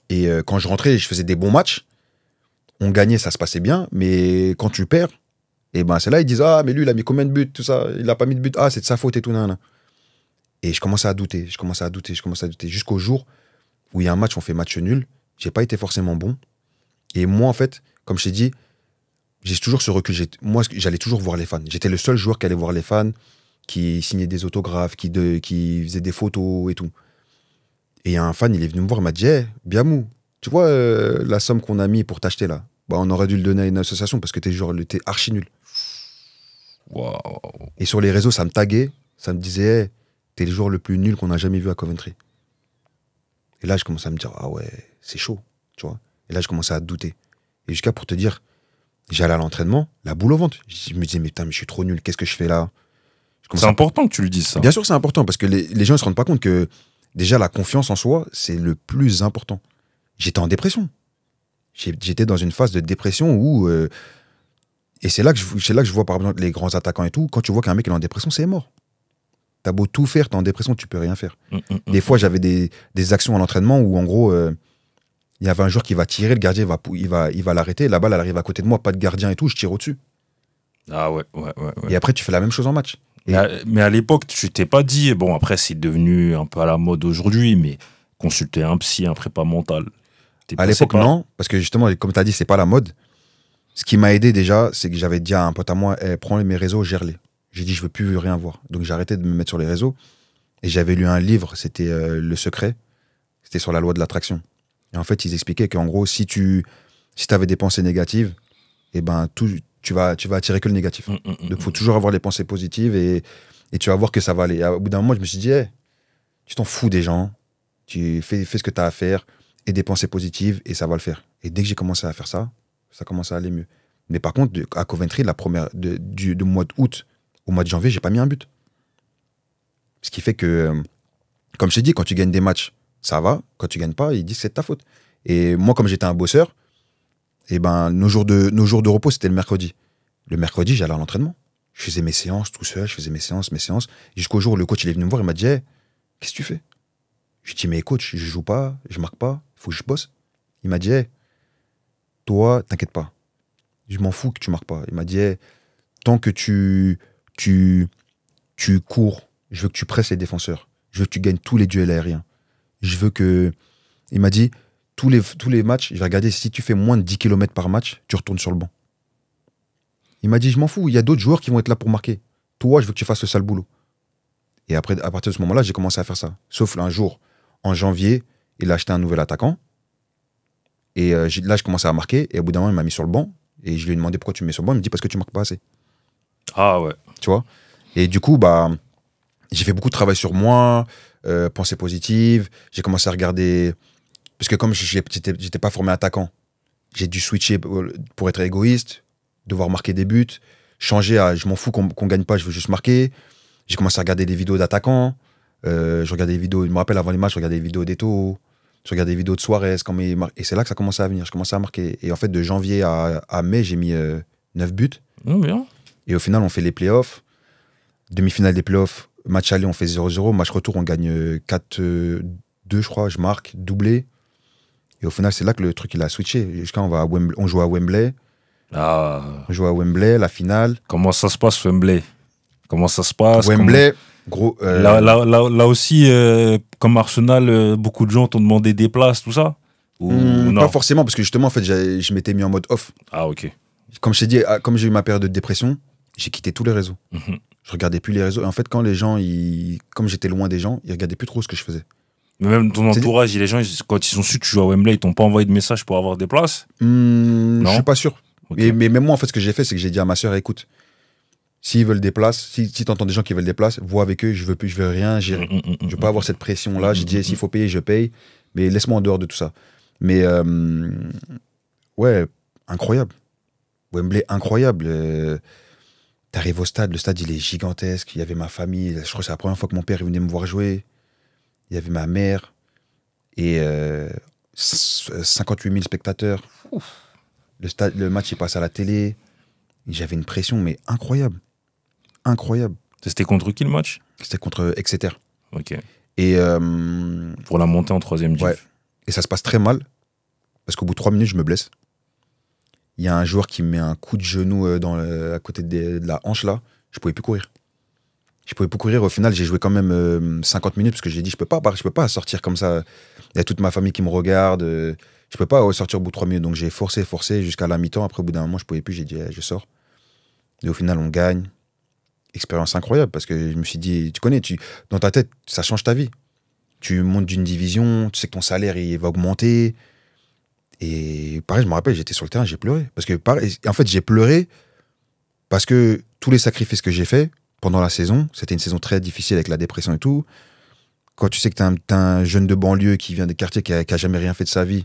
Et euh, quand je rentrais, je faisais des bons matchs. On gagnait, ça se passait bien. Mais quand tu perds, et ben c'est là, ils disent Ah, mais lui, il a mis combien de buts, tout ça? Il a pas mis de but. Ah, c'est de sa faute et tout. nan, nan. Et je commençais à douter, je commençais à douter, je commençais à douter. Jusqu'au jour où il y a un match, on fait match nul. J'ai pas été forcément bon. Et moi, en fait, comme je t'ai dit, j'ai toujours ce recul. Moi, j'allais toujours voir les fans. J'étais le seul joueur qui allait voir les fans, qui signait des autographes, qui, de, qui faisait des photos et tout. Et il y a un fan, il est venu me voir, il m'a dit hey, Biamou, tu vois euh, la somme qu'on a mis pour t'acheter là? Bah, on aurait dû le donner à une association parce que t'es genre, t'es archi nul. Waouh. Et sur les réseaux, ça me taguait, ça me disait, hey, t'es le joueur le plus nul qu'on a jamais vu à Coventry. Et là, je commençais à me dire, ah ouais, c'est chaud, tu vois. Et là, je commençais à douter. Et jusqu'à pour te dire, j'allais à l'entraînement, la boule au ventre. Je me disais, mais putain, mais je suis trop nul, qu'est-ce que je fais là C'est à- important que tu le dises ça. Bien sûr, c'est important parce que les, les gens ne se rendent pas compte que déjà la confiance en soi, c'est le plus important. J'étais en dépression. J'étais dans une phase de dépression où. euh, et c'est là, que je- c'est là que je vois, par exemple, les grands attaquants et tout. Quand tu vois qu'un mec est en dépression, c'est mort. T'as beau tout faire, t'es en dépression, tu peux rien faire. Mm, mm, mm. Des fois, j'avais des, des actions à l'entraînement où, en gros, euh, il y avait un joueur qui va tirer, le gardien va, il va, il va l'arrêter, la balle elle arrive à côté de moi, pas de gardien et tout, je tire au-dessus. Ah ouais, ouais, ouais. ouais. Et après, tu fais la même chose en match. Mais à, mais à l'époque, tu t'es pas dit, bon, après, c'est devenu un peu à la mode aujourd'hui, mais consulter un psy, un prépa mental. À l'époque, non, parce que justement, comme tu as dit, c'est pas la mode. Ce qui m'a aidé déjà, c'est que j'avais dit à un pote à moi, Eh, prends mes réseaux, gère-les. J'ai dit, je veux plus rien voir. Donc j'ai arrêté de me mettre sur les réseaux. Et j'avais lu un livre, c'était euh, Le Secret. C'était sur la loi de l'attraction. Et en fait, ils expliquaient qu'en gros, si tu si avais des pensées négatives, eh ben, tout, tu, vas, tu vas attirer que le négatif. Mm, mm, mm, Donc il faut toujours avoir les pensées positives et, et tu vas voir que ça va aller. Et au bout d'un moment, je me suis dit, tu t'en fous des gens, tu fais, fais ce que tu as à faire et des pensées positives et ça va le faire. Et dès que j'ai commencé à faire ça, ça commençait à aller mieux. Mais par contre, à Coventry, la première, de, du, du mois d'août au mois de janvier, j'ai pas mis un but. Ce qui fait que, euh, comme je t'ai dit, quand tu gagnes des matchs, ça va. Quand tu gagnes pas, ils disent que c'est de ta faute. Et moi, comme j'étais un bosseur, et ben, nos, jours de, repos, c'était le mercredi. Le mercredi, j'allais à l'entraînement. Je faisais mes séances tout seul, je faisais mes séances, mes séances. Jusqu'au jour où le coach il est venu me voir, il m'a dit Hey, Qu'est-ce que tu fais? Je dit Mais coach, je joue pas, je marque pas, il faut que je bosse. Il m'a dit Hey, Toi, t'inquiète pas. Je m'en fous que tu marques pas. Il m'a dit Tant que tu, tu, tu cours, je veux que tu presses les défenseurs. Je veux que tu gagnes tous les duels aériens. Je veux que. Il m'a dit tous les, tous les matchs, je vais regarder si tu fais moins de 10 km par match, tu retournes sur le banc. Il m'a dit, je m'en fous, il y a d'autres joueurs qui vont être là pour marquer. Toi, je veux que tu fasses le sale boulot. Et après, à partir de ce moment-là, j'ai commencé à faire ça. Sauf un jour, en janvier, il a acheté un nouvel attaquant. Et euh, j'ai- là, je commençais à marquer. Et au bout d'un moment, il m'a mis sur le banc. Et je lui ai demandé pourquoi tu me mets sur le banc. Il me dit parce que tu marques pas assez. Ah ouais. Tu vois? Et du coup, bah, j'ai fait beaucoup de travail sur moi, euh, pensée positive. J'ai commencé à regarder. Parce que comme j'étais j'étais pas formé attaquant, j'ai dû switcher pour être égoïste, devoir marquer des buts, changer à je m'en fous qu'on qu'on gagne pas, je veux juste marquer. J'ai commencé à regarder des vidéos d'attaquants. Euh, je regardais des vidéos, je me rappelle avant les matchs, je regardais des vidéos d'Eto, je regardais des vidéos de Suarez. Quand mar- et c'est là que ça commençait à venir. Je commençais à marquer. Et en fait, de janvier à, à mai, j'ai mis 9 buts. Bien. Et au final, on fait les playoffs. Demi-finale des playoffs, match aller, on fait 0-0. Match retour, on gagne euh, 4-2, je crois. Je marque, doublé. Et au final, c'est là que le truc, il a switché. Jusqu'à on, va à Wembley- on joue à Wembley. Ah, On joue à Wembley, la finale. comment ça se passe, Wembley? Comment ça se passe? Wembley, gros. euh, Là, là, là, là aussi, euh, comme Arsenal, euh, beaucoup de gens t'ont demandé des places, tout ça? Ou hmm, non? pas forcément, parce que justement, en fait, je m'étais mis en mode off. Ah, ok. Comme je t'ai dit, ah, comme j'ai eu ma période de dépression, j'ai quitté tous les réseaux. Mhm. Je regardais plus les réseaux. Et en fait, quand les gens, ils, comme j'étais loin des gens, ils regardaient plus trop ce que je faisais. Mais même ton entourage, les gens, ils- quand ils ont su que tu joues à Wembley, ils t'ont pas envoyé de message pour avoir des places? Je Non suis pas sûr. Mais, mais même moi, en fait, ce que j'ai fait, c'est que j'ai dit à ma soeur, écoute, s'ils veulent des places, si, si tu entends des gens qui veulent des places, vois avec eux, je veux plus, je veux rien. Mm, mm, mm, Je veux pas avoir cette pression-là. J'ai dit, s'il faut payer, je paye. Mais laisse-moi en dehors de tout ça. Mais, euh, ouais, incroyable. Wembley, incroyable. Euh, T'arrives au stade, le stade, il est gigantesque. Il y avait ma famille. Je crois que c'est la première fois que mon père est venu me voir jouer. Il y avait ma mère. Et euh, c- 58 000 spectateurs. Le, stade, le match, il passe à la télé. J'avais une pression, mais incroyable. Incroyable. C'était contre qui le match? C'était contre Exeter. Ok. Et, euh, Pour la montée en troisième div. Ouais. et ça se passe très mal. Parce qu'au bout de trois minutes, je me blesse. Il y a un joueur qui me met un coup de genou euh, à côté de, la hanche là. Je pouvais plus courir. Je pouvais plus courir. Au final, j'ai joué quand même euh, 50 minutes parce que j'ai dit je peux pas, je peux pas sortir comme ça. Il y a toute ma famille qui me regarde. euh, je peux pas sortir au bout de trois minutes. Donc j'ai forcé, forcé jusqu'à la mi-temps. Après, au bout d'un moment, je pouvais plus. J'ai dit je sors. Et au final, on gagne. Expérience incroyable parce que je me suis dit, tu connais, dans ta tête, ça change ta vie. Tu montes d'une division, tu sais que ton salaire il va augmenter. Et pareil, je me rappelle, j'étais sur le terrain, j'ai pleuré. Parce que, pareil, en fait, j'ai pleuré parce que tous les sacrifices que j'ai faits pendant la saison, c'était une saison très difficile avec la dépression et tout. Quand tu sais que t'es un, t'es un jeune de banlieue qui vient des quartiers, qui a, qui a jamais rien fait de sa vie,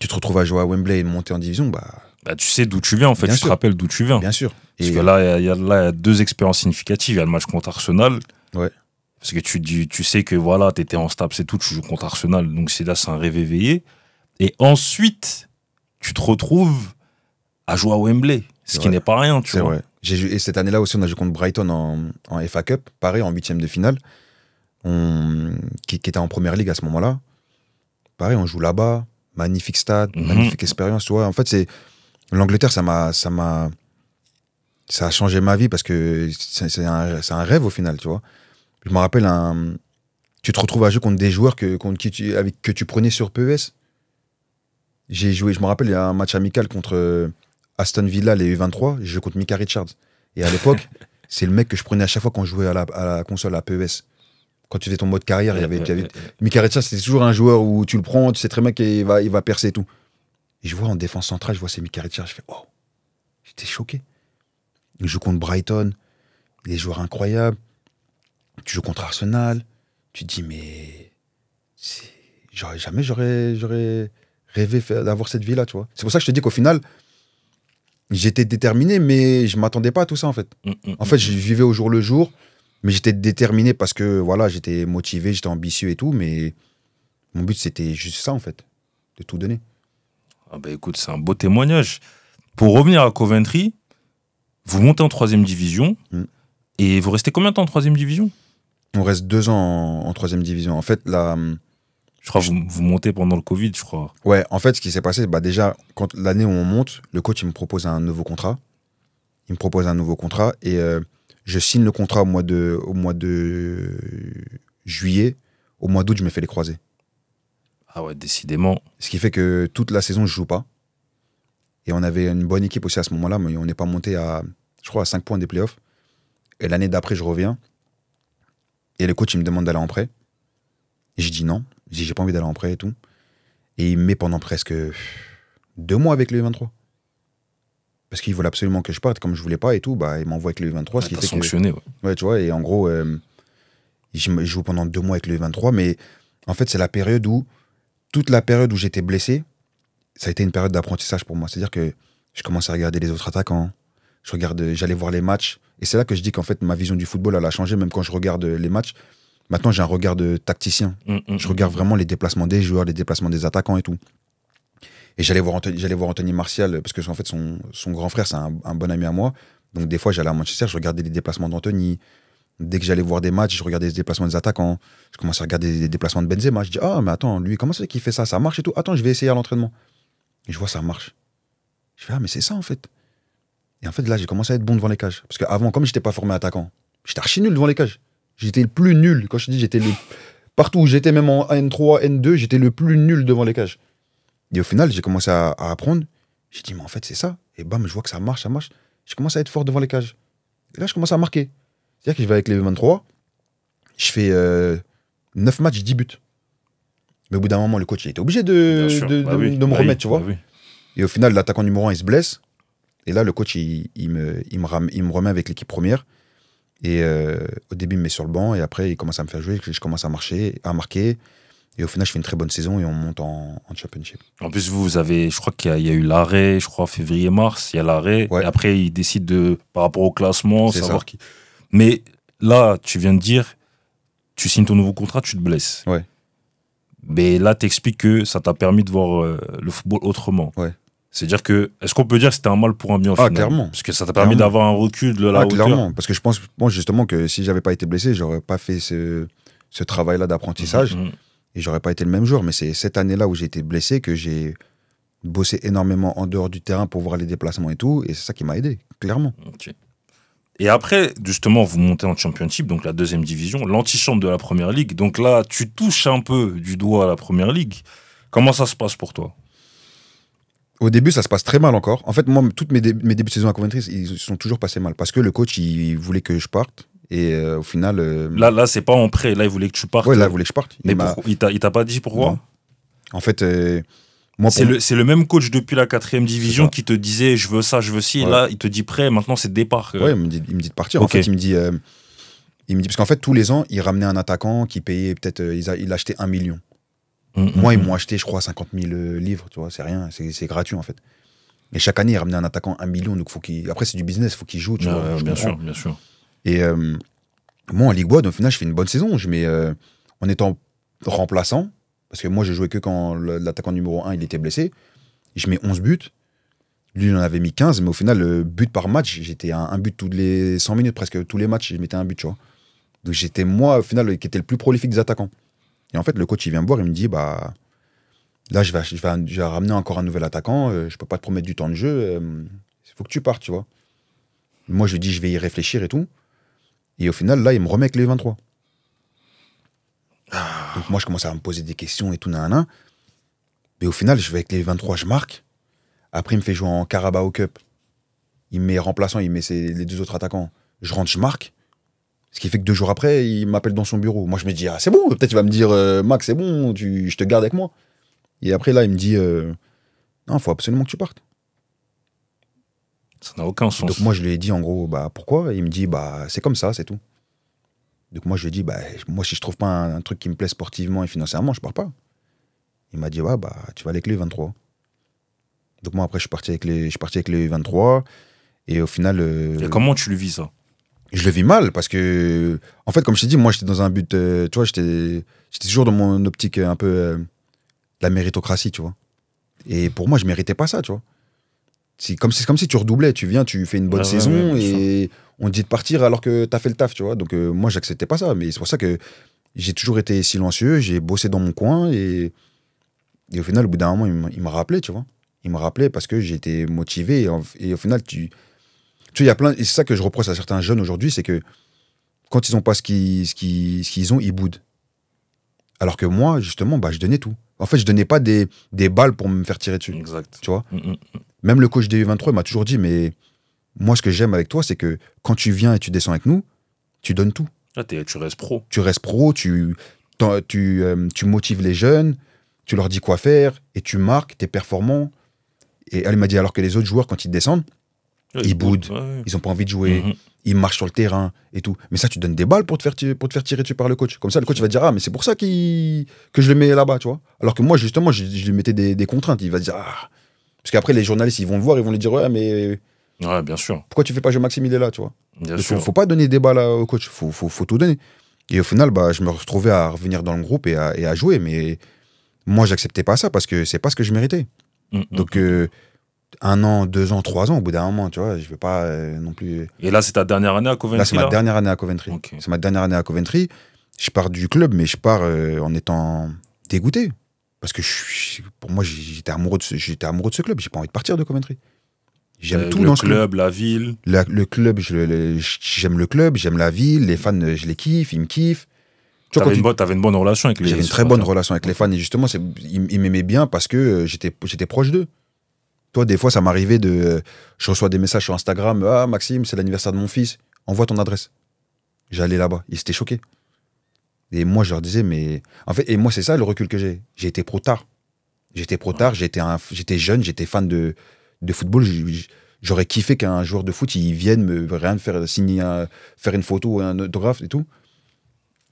tu te retrouves à jouer à Wembley et monter en division, bah, Bah, tu sais d'où tu viens, en fait. Tu te rappelles d'où tu viens. bien sûr. Parce Et- que là, il y a- y, y deux expériences significatives. Il y a le match contre Arsenal. Ouais. Parce que tu, tu sais que voilà, tu étais en stab, c'est tout, tu joues contre Arsenal. Donc c'est là, c'est un rêve éveillé. Et ensuite, tu te retrouves à jouer à Wembley. Ce qui n'est pas rien, tu vois. vrai. Et cette année-là aussi, on a joué contre Brighton en, en FA Cup, pareil, en huitième de finale, on, qui, qui était en première ligue à ce moment-là. Pareil, on joue là-bas, magnifique stade, Mhm. magnifique expérience, tu vois. En fait, c'est l'Angleterre, ça m'a, ça m'a, ça a changé ma vie parce que c'est un, un rêve au final, tu vois. Je me rappelle un, tu te retrouves à jouer contre des joueurs que, contre qui tu, avec, que tu prenais sur PES. J'ai joué, je me rappelle, il y a un match amical contre euh, Aston Villa, les U23, j'ai joué contre Mika Richards. Et à l'époque, c'est le mec que je prenais à chaque fois quand je jouais à la, à la console, à PES. Quand tu faisais ton mode carrière, il y avait, il y avait- Mika Richards, c'était toujours un joueur où tu le prends, tu sais très bien qu'il va, il va percer et tout. Et je vois en défense centrale, je vois c'est Mika Richards, je fais oh, j'étais choqué. Il joue contre Brighton, des joueurs incroyables. Tu joues contre Arsenal, tu te dis mais jamais j'aurais j'aurais rêvé d'avoir cette vie là, tu vois. C'est pour ça que je te dis qu'au final j'étais déterminé, mais je m'attendais pas à tout ça en fait. Mm, mm, En fait, mm. je vivais au jour le jour, mais j'étais déterminé parce que voilà, j'étais motivé, j'étais ambitieux et tout, mais mon but c'était juste ça en fait, de tout donner. Ah bah écoute, c'est un beau témoignage. Pour revenir à Coventry, vous montez en troisième division. Mm. Et vous restez combien de temps en troisième division? On reste deux ans en, troisième division. En fait, là, Je crois que vous, vous montez pendant le Covid, je crois. ouais, en fait, ce qui s'est passé, bah déjà, quand l'année où on monte, le coach il me propose un nouveau contrat. Il me propose un nouveau contrat et euh, je signe le contrat au mois de, au mois de juillet. Au mois d'août, je me fais les croisés. Ah ouais, décidément. Ce qui fait que toute la saison, je joue pas. Et on avait une bonne équipe aussi à ce moment-là, mais on n'est pas monté à, je crois, à 5 points des playoffs. Et l'année d'après, je reviens. Et le coach, il me demande d'aller en prêt. Et je dis non. Je dis, j'ai pas envie d'aller en prêt et tout. Et il me met pendant presque deux mois avec le U23. Parce qu'il voulait absolument que je parte. Comme je voulais pas et tout, bah, il m'envoie avec le U23. ce qui fait que- sanctionné, ouais. Ouais, tu vois, et en gros, euh, je joue pendant deux mois avec le 23, mais en fait, c'est la période où, toute la période où j'étais blessé, ça a été une période d'apprentissage pour moi. C'est-à-dire que je commençais à regarder les autres attaquants, je regarde, j'allais voir les matchs, et c'est là que je dis qu'en fait, ma vision du football, elle a changé, même quand je regarde les matchs. Maintenant, j'ai un regard de tacticien. Mm, mm, Je mm. regarde vraiment les déplacements des joueurs, les déplacements des attaquants et tout. Et j'allais voir, Anthony, voir Anthony Martial, parce que en fait, son, son grand frère, c'est un, un bon ami à moi. Donc, des fois, j'allais à Manchester, je regardais les déplacements d'Anthony. Dès que j'allais voir des matchs, je regardais les déplacements des attaquants. Je commençais à regarder les déplacements de Benzema. Je dis, ah, mais attends, lui, comment c'est qu'il fait ça? Ça marche et tout? Attends, je vais essayer à l'entraînement. Et je vois, ça marche. Je fais, ah, mais c'est ça, en fait. Et en fait, là, j'ai commencé à être bon devant les cages. Parce qu'avant, comme j'étais pas formé attaquant, j'étais archi nul devant les cages. J'étais le plus nul. Quand je te dis, j'étais le. Partout où j'étais, même en N3, N2, j'étais le plus nul devant les cages. Et au final, j'ai commencé à, à apprendre. J'ai dit, mais en fait, c'est ça. Et bam, je vois que ça marche, ça marche. Je commence à être fort devant les cages. Et là, je commence à marquer. C'est-à-dire que je vais avec les 23, je fais 9 matchs, 10 buts. Mais au bout d'un moment, le coach il était obligé de, de, Bah de- oui, de me bah remettre, oui, tu vois. bah oui. Et au final, l'attaquant numéro 1, il se blesse. Et là, le coach, il, il me, il, me ram- il me remet avec l'équipe première. Et euh, au début, il me met sur le banc. Et après, il commence à me faire jouer. Je commence à marcher, à marquer. Et au final, je fais une très bonne saison et on monte en, en championship. En plus, vous, vous avez, je crois qu'il y, a- il y a eu l'arrêt, je crois février-mars, il y a l'arrêt. Ouais. Et après, ils décident de, par rapport au classement, savoir ça. qui. Mais là, tu viens de dire, tu signes ton nouveau contrat, tu te blesses. Ouais. Mais là, t'expliques que ça t'a permis de voir euh, le football autrement. Ouais. C'est-à-dire que, est-ce qu'on peut dire que c'était un mal pour un bien au Ah, final clairement. Parce que ça t'a permis d'avoir un recul de la Ah, hauteur. clairement. Parce que je pense, pense justement que si j'avais pas été blessé, j'aurais pas fait ce, ce travail-là d'apprentissage. Mhm. et j'aurais pas été le même joueur. Mais c'est cette année-là où j'ai été blessé que j'ai bossé énormément en dehors du terrain pour voir les déplacements et tout. Et c'est ça qui m'a aidé, clairement. Ok. Et après, justement, vous montez en Championship, donc la deuxième division, l'antichambre de la Première Ligue. Donc là, tu touches un peu du doigt à la Première Ligue. Comment ça se passe pour toi? Au début, ça se passe très mal encore. En fait, moi, toutes mes, dé- mes débuts de saison à Coventry, ils se sont toujours passés mal. Parce que le coach, il voulait que je parte. Et euh, au final. euh, Là, là c'est pas en prêt. Là, il voulait que tu partes. ouais, là, il voulait que je parte. Il Mais il t'a pas dit pourquoi Non. En fait, euh, C'est le, même coach depuis la quatrième division ça. qui te disait je veux ça, je veux ci. Ouais. là, il te dit prêt, maintenant c'est départ. Ouais, il me dit, il me dit de partir. En fait, il me dit, il me dit parce qu'en fait tous les ans, il ramenait un attaquant qui payait peut-être, il, a- il achetait un million. Mm, Moi, mm, ils m'ont acheté, je crois, 50 000 euh, livres. Tu vois, c'est rien, c'est gratuit en fait. Et chaque année, il ramenait un attaquant un million. Donc faut qu'il. Après, c'est du business, faut qu'il joue. Tu Ouais, vois, ouais, bien comprends. sûr, bien sûr. Et euh, moi, en Ligue 1, au final, je fais une bonne saison. Je mets, euh, en étant remplaçant, parce que moi, je jouais que quand l'attaquant numéro 1 il était blessé. Je mets 11 buts. Lui, il en avait mis 15, mais au final, le but par match, j'étais à un but tous les 100 minutes, presque tous les matchs, je mettais un but, tu vois. Donc j'étais moi, au final, qui était le plus prolifique des attaquants. Et en fait, le coach, il vient me voir, il me dit, bah, là, je vais, je vais, ramener encore un nouvel attaquant, euh, je peux pas te promettre du temps de jeu, il faut que tu partes, tu vois. Moi, je lui dis, je vais y réfléchir et tout. Et au final, là, il me remet avec les 23. Donc moi, je commence à me poser des questions et tout, nanana. Mais au final, je vais avec les 23, je marque. Après, il me fait jouer en Carabao Cup. Il me met remplaçant, il met les deux autres attaquants. Je rentre, je marque. Ce qui fait que deux jours après, il m'appelle dans son bureau. Moi, je me dis, ah, c'est bon, peut-être il va me dire, euh, Max, c'est bon, tu, je te garde avec moi. Et après, là, il me dit, euh, non, il faut absolument que tu partes. Ça n'a aucun sens. Donc moi je lui ai dit en gros bah pourquoi? Il me dit bah c'est comme ça, c'est tout. Donc moi je lui ai dit bah moi si je trouve pas un, un truc qui me plaît sportivement et financièrement, je pars pas. Il m'a dit ouais bah tu vas avec les 23. Donc moi après je suis parti avec les je suis parti avec les 23 et au final euh, Et comment tu le vis ça? Je le vis mal parce que en fait comme je t'ai dit moi j'étais dans un but euh, tu vois j'étais toujours dans mon optique euh, un peu euh, la méritocratie tu vois. Et pour moi je méritais pas ça tu vois. C'est comme si tu redoublais tu viens tu fais une bonne ouais, saison ouais, et on te dit de partir alors que t'as fait le taf tu vois. Donc euh, moi j'acceptais pas ça. Mais c'est pour ça que j'ai toujours été silencieux j'ai bossé dans mon coin et, et au final au bout d'un moment il m'a rappelé tu vois. Il m'a rappelé parce que j'étais motivé et, en- et au final tu tu sais, il y a plein. Et c'est ça que je reproche à certains jeunes aujourd'hui, c'est que quand ils n'ont pas ce qu'ils ce qu'ils- ce qu'ils ont, ils boudent. Alors que moi, justement, bah, je donnais tout. En fait, je donnais pas des, des balles pour me faire tirer dessus. Exact. Tu vois Mm, mm. Même le coach des U23 il m'a toujours dit, mais moi, ce que j'aime avec toi, c'est que quand tu viens et tu descends avec nous, tu donnes tout. Là, t'es- tu restes pro. Tu restes pro, tu, euh, tu motives les jeunes, tu leur dis quoi faire, et tu marques, tu es performant. Et elle m'a dit, alors que les autres joueurs, quand ils descendent, Ils boudent. Ouais, ils n'ont pas envie de jouer. Mhm. il marche sur le terrain et tout. Mais ça, tu donnes des balles pour te faire, ti- pour te faire tirer dessus par le coach. Comme ça, le coach va dire Ah, mais c'est pour ça que je le mets là-bas, tu vois. Alors que moi, justement, je, je lui mettais des, des contraintes. Il va dire Ah. Parce qu'après, les journalistes, ils vont le voir, ils vont lui dire Ouais, mais Ouais, bien sûr. pourquoi tu fais pas jouer Maxime, il est là, tu vois? Sûr. faut, faut pas donner des balles au coach, faut, faut, faut tout donner. Et au final, bah, je me retrouvais à revenir dans le groupe et à, et à jouer. Mais moi, j'acceptais pas ça parce que c'est pas ce que je méritais. Mm, mm. Donc, euh, un an, deux ans, trois ans, au bout d'un moment, tu vois, je vais pas euh, non plus. Et là, c'est ta dernière année à Coventry Là, c'est ma dernière année à Coventry. C'est ma dernière année à Coventry. Je pars du club, mais je pars euh, en étant dégoûté. Parce que je pour moi, j'étais amoureux, de ce, amoureux de ce club. J'ai pas envie de partir de Coventry. J'aime Euh, tout le dans ce club. club, la ville. La- le club, j'aime le club, j'aime la ville, les fans, je les kiffe, ils me kiffent. Tu quand une, tu- bonne- t'avais une bonne relation avec les J'avais une très bonne relation avec les fans et justement, ils, ils m'aimaient bien parce que j'étais proche d'eux. Toi, des fois, ça m'arrivait de. Je reçois des messages sur Instagram Ah, Maxime, c'est l'anniversaire de mon fils, envoie ton adresse. J'allais là-bas, ils étaient choqués. Et moi, je leur disais, mais. En fait, et moi, c'est ça le recul que j'ai. J'ai été pro tard. J'étais pro tard, j'étais, un- j'étais jeune, j'étais fan de, de football. J'aurais kiffé qu'un joueur de foot, il vienne me rien faire signer, faire une photo un autographe et tout.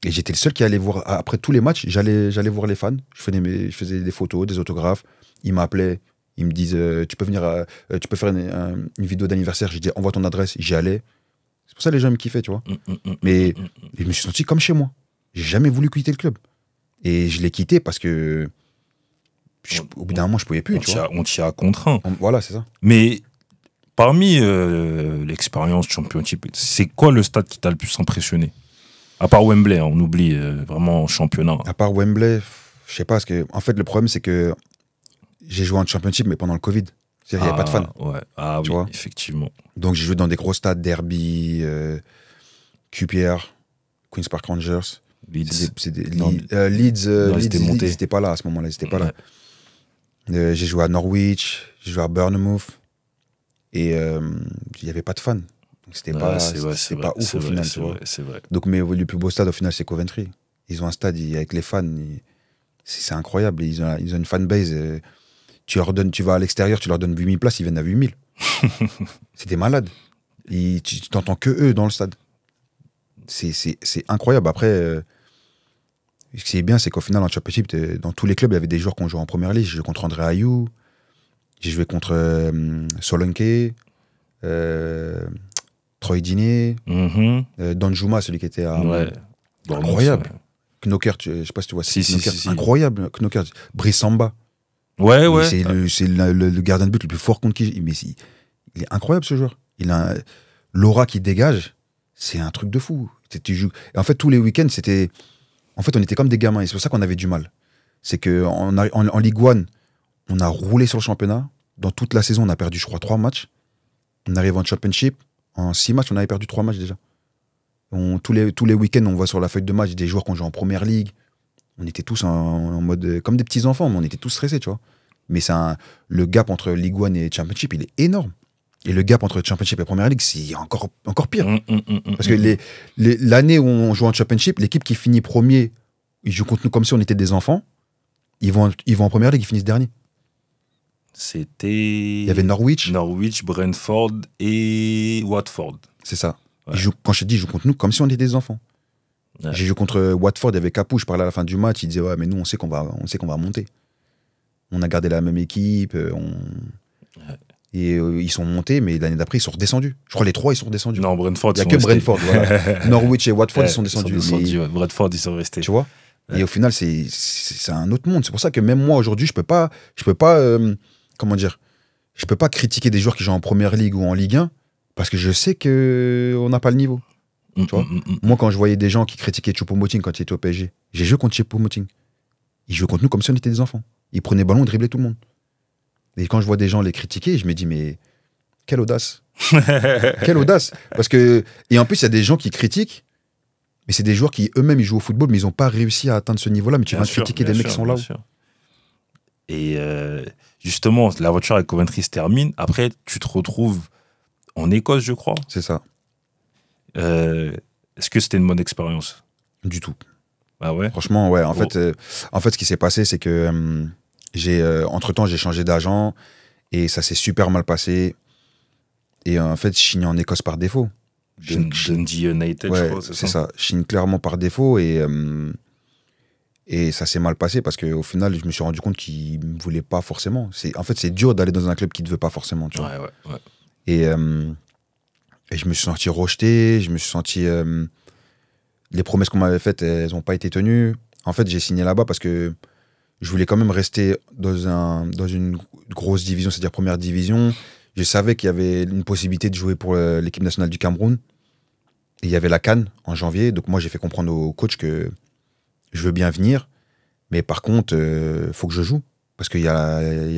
Et j'étais le seul qui allait voir, après tous les matchs, j'allais, voir les fans. Je faisais, je faisais des photos, des autographes. Ils m'appelaient, ils me disent euh, Tu peux venir, à- euh, tu peux faire une, un- une vidéo d'anniversaire. J'ai dit Envoie ton adresse. J'y allais. C'est pour ça que les gens me kiffaient, tu vois. Mm, mm, mm, Mais mm, je me suis senti comme chez moi. J'ai jamais voulu quitter le club. Et je l'ai quitté parce que, je- au bout d'un moment, je pouvais plus, On t'y a- contraint. On- Voilà, c'est ça. Mais parmi euh, l'expérience championship, c'est quoi le stade qui t'a le plus impressionné? À part Wembley, hein, on oublie euh, vraiment championnat. À part Wembley, je sais pas, parce que, en fait, le problème, c'est que j'ai joué en championship, mais pendant le Covid. Il n'y avait pas de fans. Ah, Ouais. Ah Tu oui, vois effectivement. Donc j'ai joué dans des gros stades, Derby, euh, QPR, Queen's Park Rangers. Leeds. des- c'est des- Non, Leeds, euh, Leeds, euh, non, ils Leeds, étaient Leeds, montés. ils étaient pas là à ce moment-là, ils étaient pas là. Euh, j'ai joué à Norwich, j'ai joué à Bournemouth, et euh, il n'y avait pas de fans. Donc c'était Ouais, pas, vrai, pas ouf au vrai, final, c'est tu vois. vrai. Donc mais le plus beau stade au final c'est Coventry. Ils ont un stade avec les fans, c'est incroyable. Ils ont, ils ont une fanbase. Euh, tu, leur donnes, tu vas à l'extérieur, tu leur donnes 8000 places, ils viennent à 8000. C'était malade. Et tu t'entends que eux dans le stade. C'est- C'est c'est incroyable. Après, euh, ce qui est bien, c'est qu'au final, en Championship, dans tous les clubs, il y avait des joueurs qui ont joué en première ligue. J'ai joué contre André Ayou, j'ai joué contre euh, Solanke, euh, Troy Dinier, Mhm. euh, Don Juma, celui qui était à ouais. incroyable. Knocker, tu- je sais pas si tu vois. Si, c'est si, Knocker, si, si. Incroyable, Knocker. Brice Samba. Ouais, ouais. C'est le, le- le- le gardien de but le plus fort contre qui. Mais il est incroyable ce joueur. Il a l'aura qui dégage. C'est un truc de fou. Tu joues. En fait, tous les week-ends, c'était. En fait, on était comme des gamins. Et c'est pour ça qu'on avait du mal. C'est que en, en, en Ligue 1, on a roulé sur le championnat. Dans toute la saison, on a perdu, je crois, trois matchs. On arrive en Championship. En six matchs, on avait perdu trois matchs déjà. On- tous les, tous les week-ends, on voit sur la feuille de match des joueurs qu'on joue en première ligue. On était tous en, en mode. Comme des petits enfants, mais on était tous stressés, tu vois. Mais c'est un- le gap entre Ligue 1 et Championship, il est énorme. Et le gap entre Championship et Première Ligue, c'est encore, encore pire. Mm, mm, mm, Parce que les- l'année où on joue en Championship, l'équipe qui finit premier, ils jouent contre nous comme si on était des enfants. Ils vont, ils vont en Première Ligue, ils finissent dernier. C'était. Il y avait Norwich, Norwich, Brentford et Watford. c'est ça. Ouais. Ils jouent- quand je te dis, ils jouent contre nous comme si on était des enfants. Ouais. J'ai joué contre Watford, il y avait Capou, je parlais à la fin du match, il disait Ouais, mais nous, on sait qu'on va, on sait qu'on va monter. On a gardé la même équipe, euh, on... et euh, ils sont montés, mais l'année d'après, ils sont redescendus. Je crois les trois, ils sont redescendus. Non, Brentford. Il n'y a ils que restés. Brentford, voilà. Norwich et Watford, Ouais, ils sont descendus. ouais. Brentford, ils sont restés. tu vois? Et au final, c'est un autre monde. C'est pour ça que même moi, aujourd'hui, je peux pas, je peux pas, euh, comment dire, je peux pas critiquer des joueurs qui jouent en première ligue ou en Ligue 1 parce que je sais que on n'a pas le niveau. Mm, tu vois mm, mm. Moi, quand je voyais des gens qui critiquaient Choupo-Moting quand il était au PSG, j'ai joué contre Choupo-Moting. Il jouait contre nous comme si on était des enfants. Il prenait ballon, driblait tout le monde. Et quand je vois des gens les critiquer, je me dis, mais quelle audace Quelle audace Parce que, et en plus, il y a des gens qui critiquent, mais c'est des joueurs qui eux-mêmes ils jouent au football, mais ils n'ont pas réussi à atteindre ce niveau-là. Mais tu vas critiquer des mecs qui sont là. sûr. Et euh, justement, la voiture avec Coventry se termine. Après, tu te retrouves en Écosse, je crois. C'est ça, Euh, Est-ce que c'était une bonne expérience? Du tout. Ah ouais? Franchement, ouais. En, fait, euh, en fait, ce qui s'est passé, c'est que euh, j'ai, entre-temps, j'ai changé d'agent et ça s'est super mal passé. Et en fait, je signe en Écosse par défaut. Je- United, je crois, c'est ça? Je signe clairement par défaut et, et ça s'est mal passé parce qu'au final, je me suis rendu compte qu'il ne voulait pas forcément. En fait, c'est dur d'aller dans un club qui ne te veut pas forcément. Tu vois. Ouais, ouais. Et, et je me suis senti rejeté, je me suis senti. euh, les promesses qu'on m'avait faites, elles n'ont pas été tenues. En fait, j'ai signé là-bas parce que je voulais quand même rester dans, un, dans une grosse division, c'est-à-dire première division. Je savais qu'il y avait une possibilité de jouer pour euh, l'équipe nationale du Cameroun. Et il y avait la Cannes en janvier. Donc moi, j'ai fait comprendre au coach que je veux bien venir. Mais par contre, il faut que je joue. Parce qu'il y y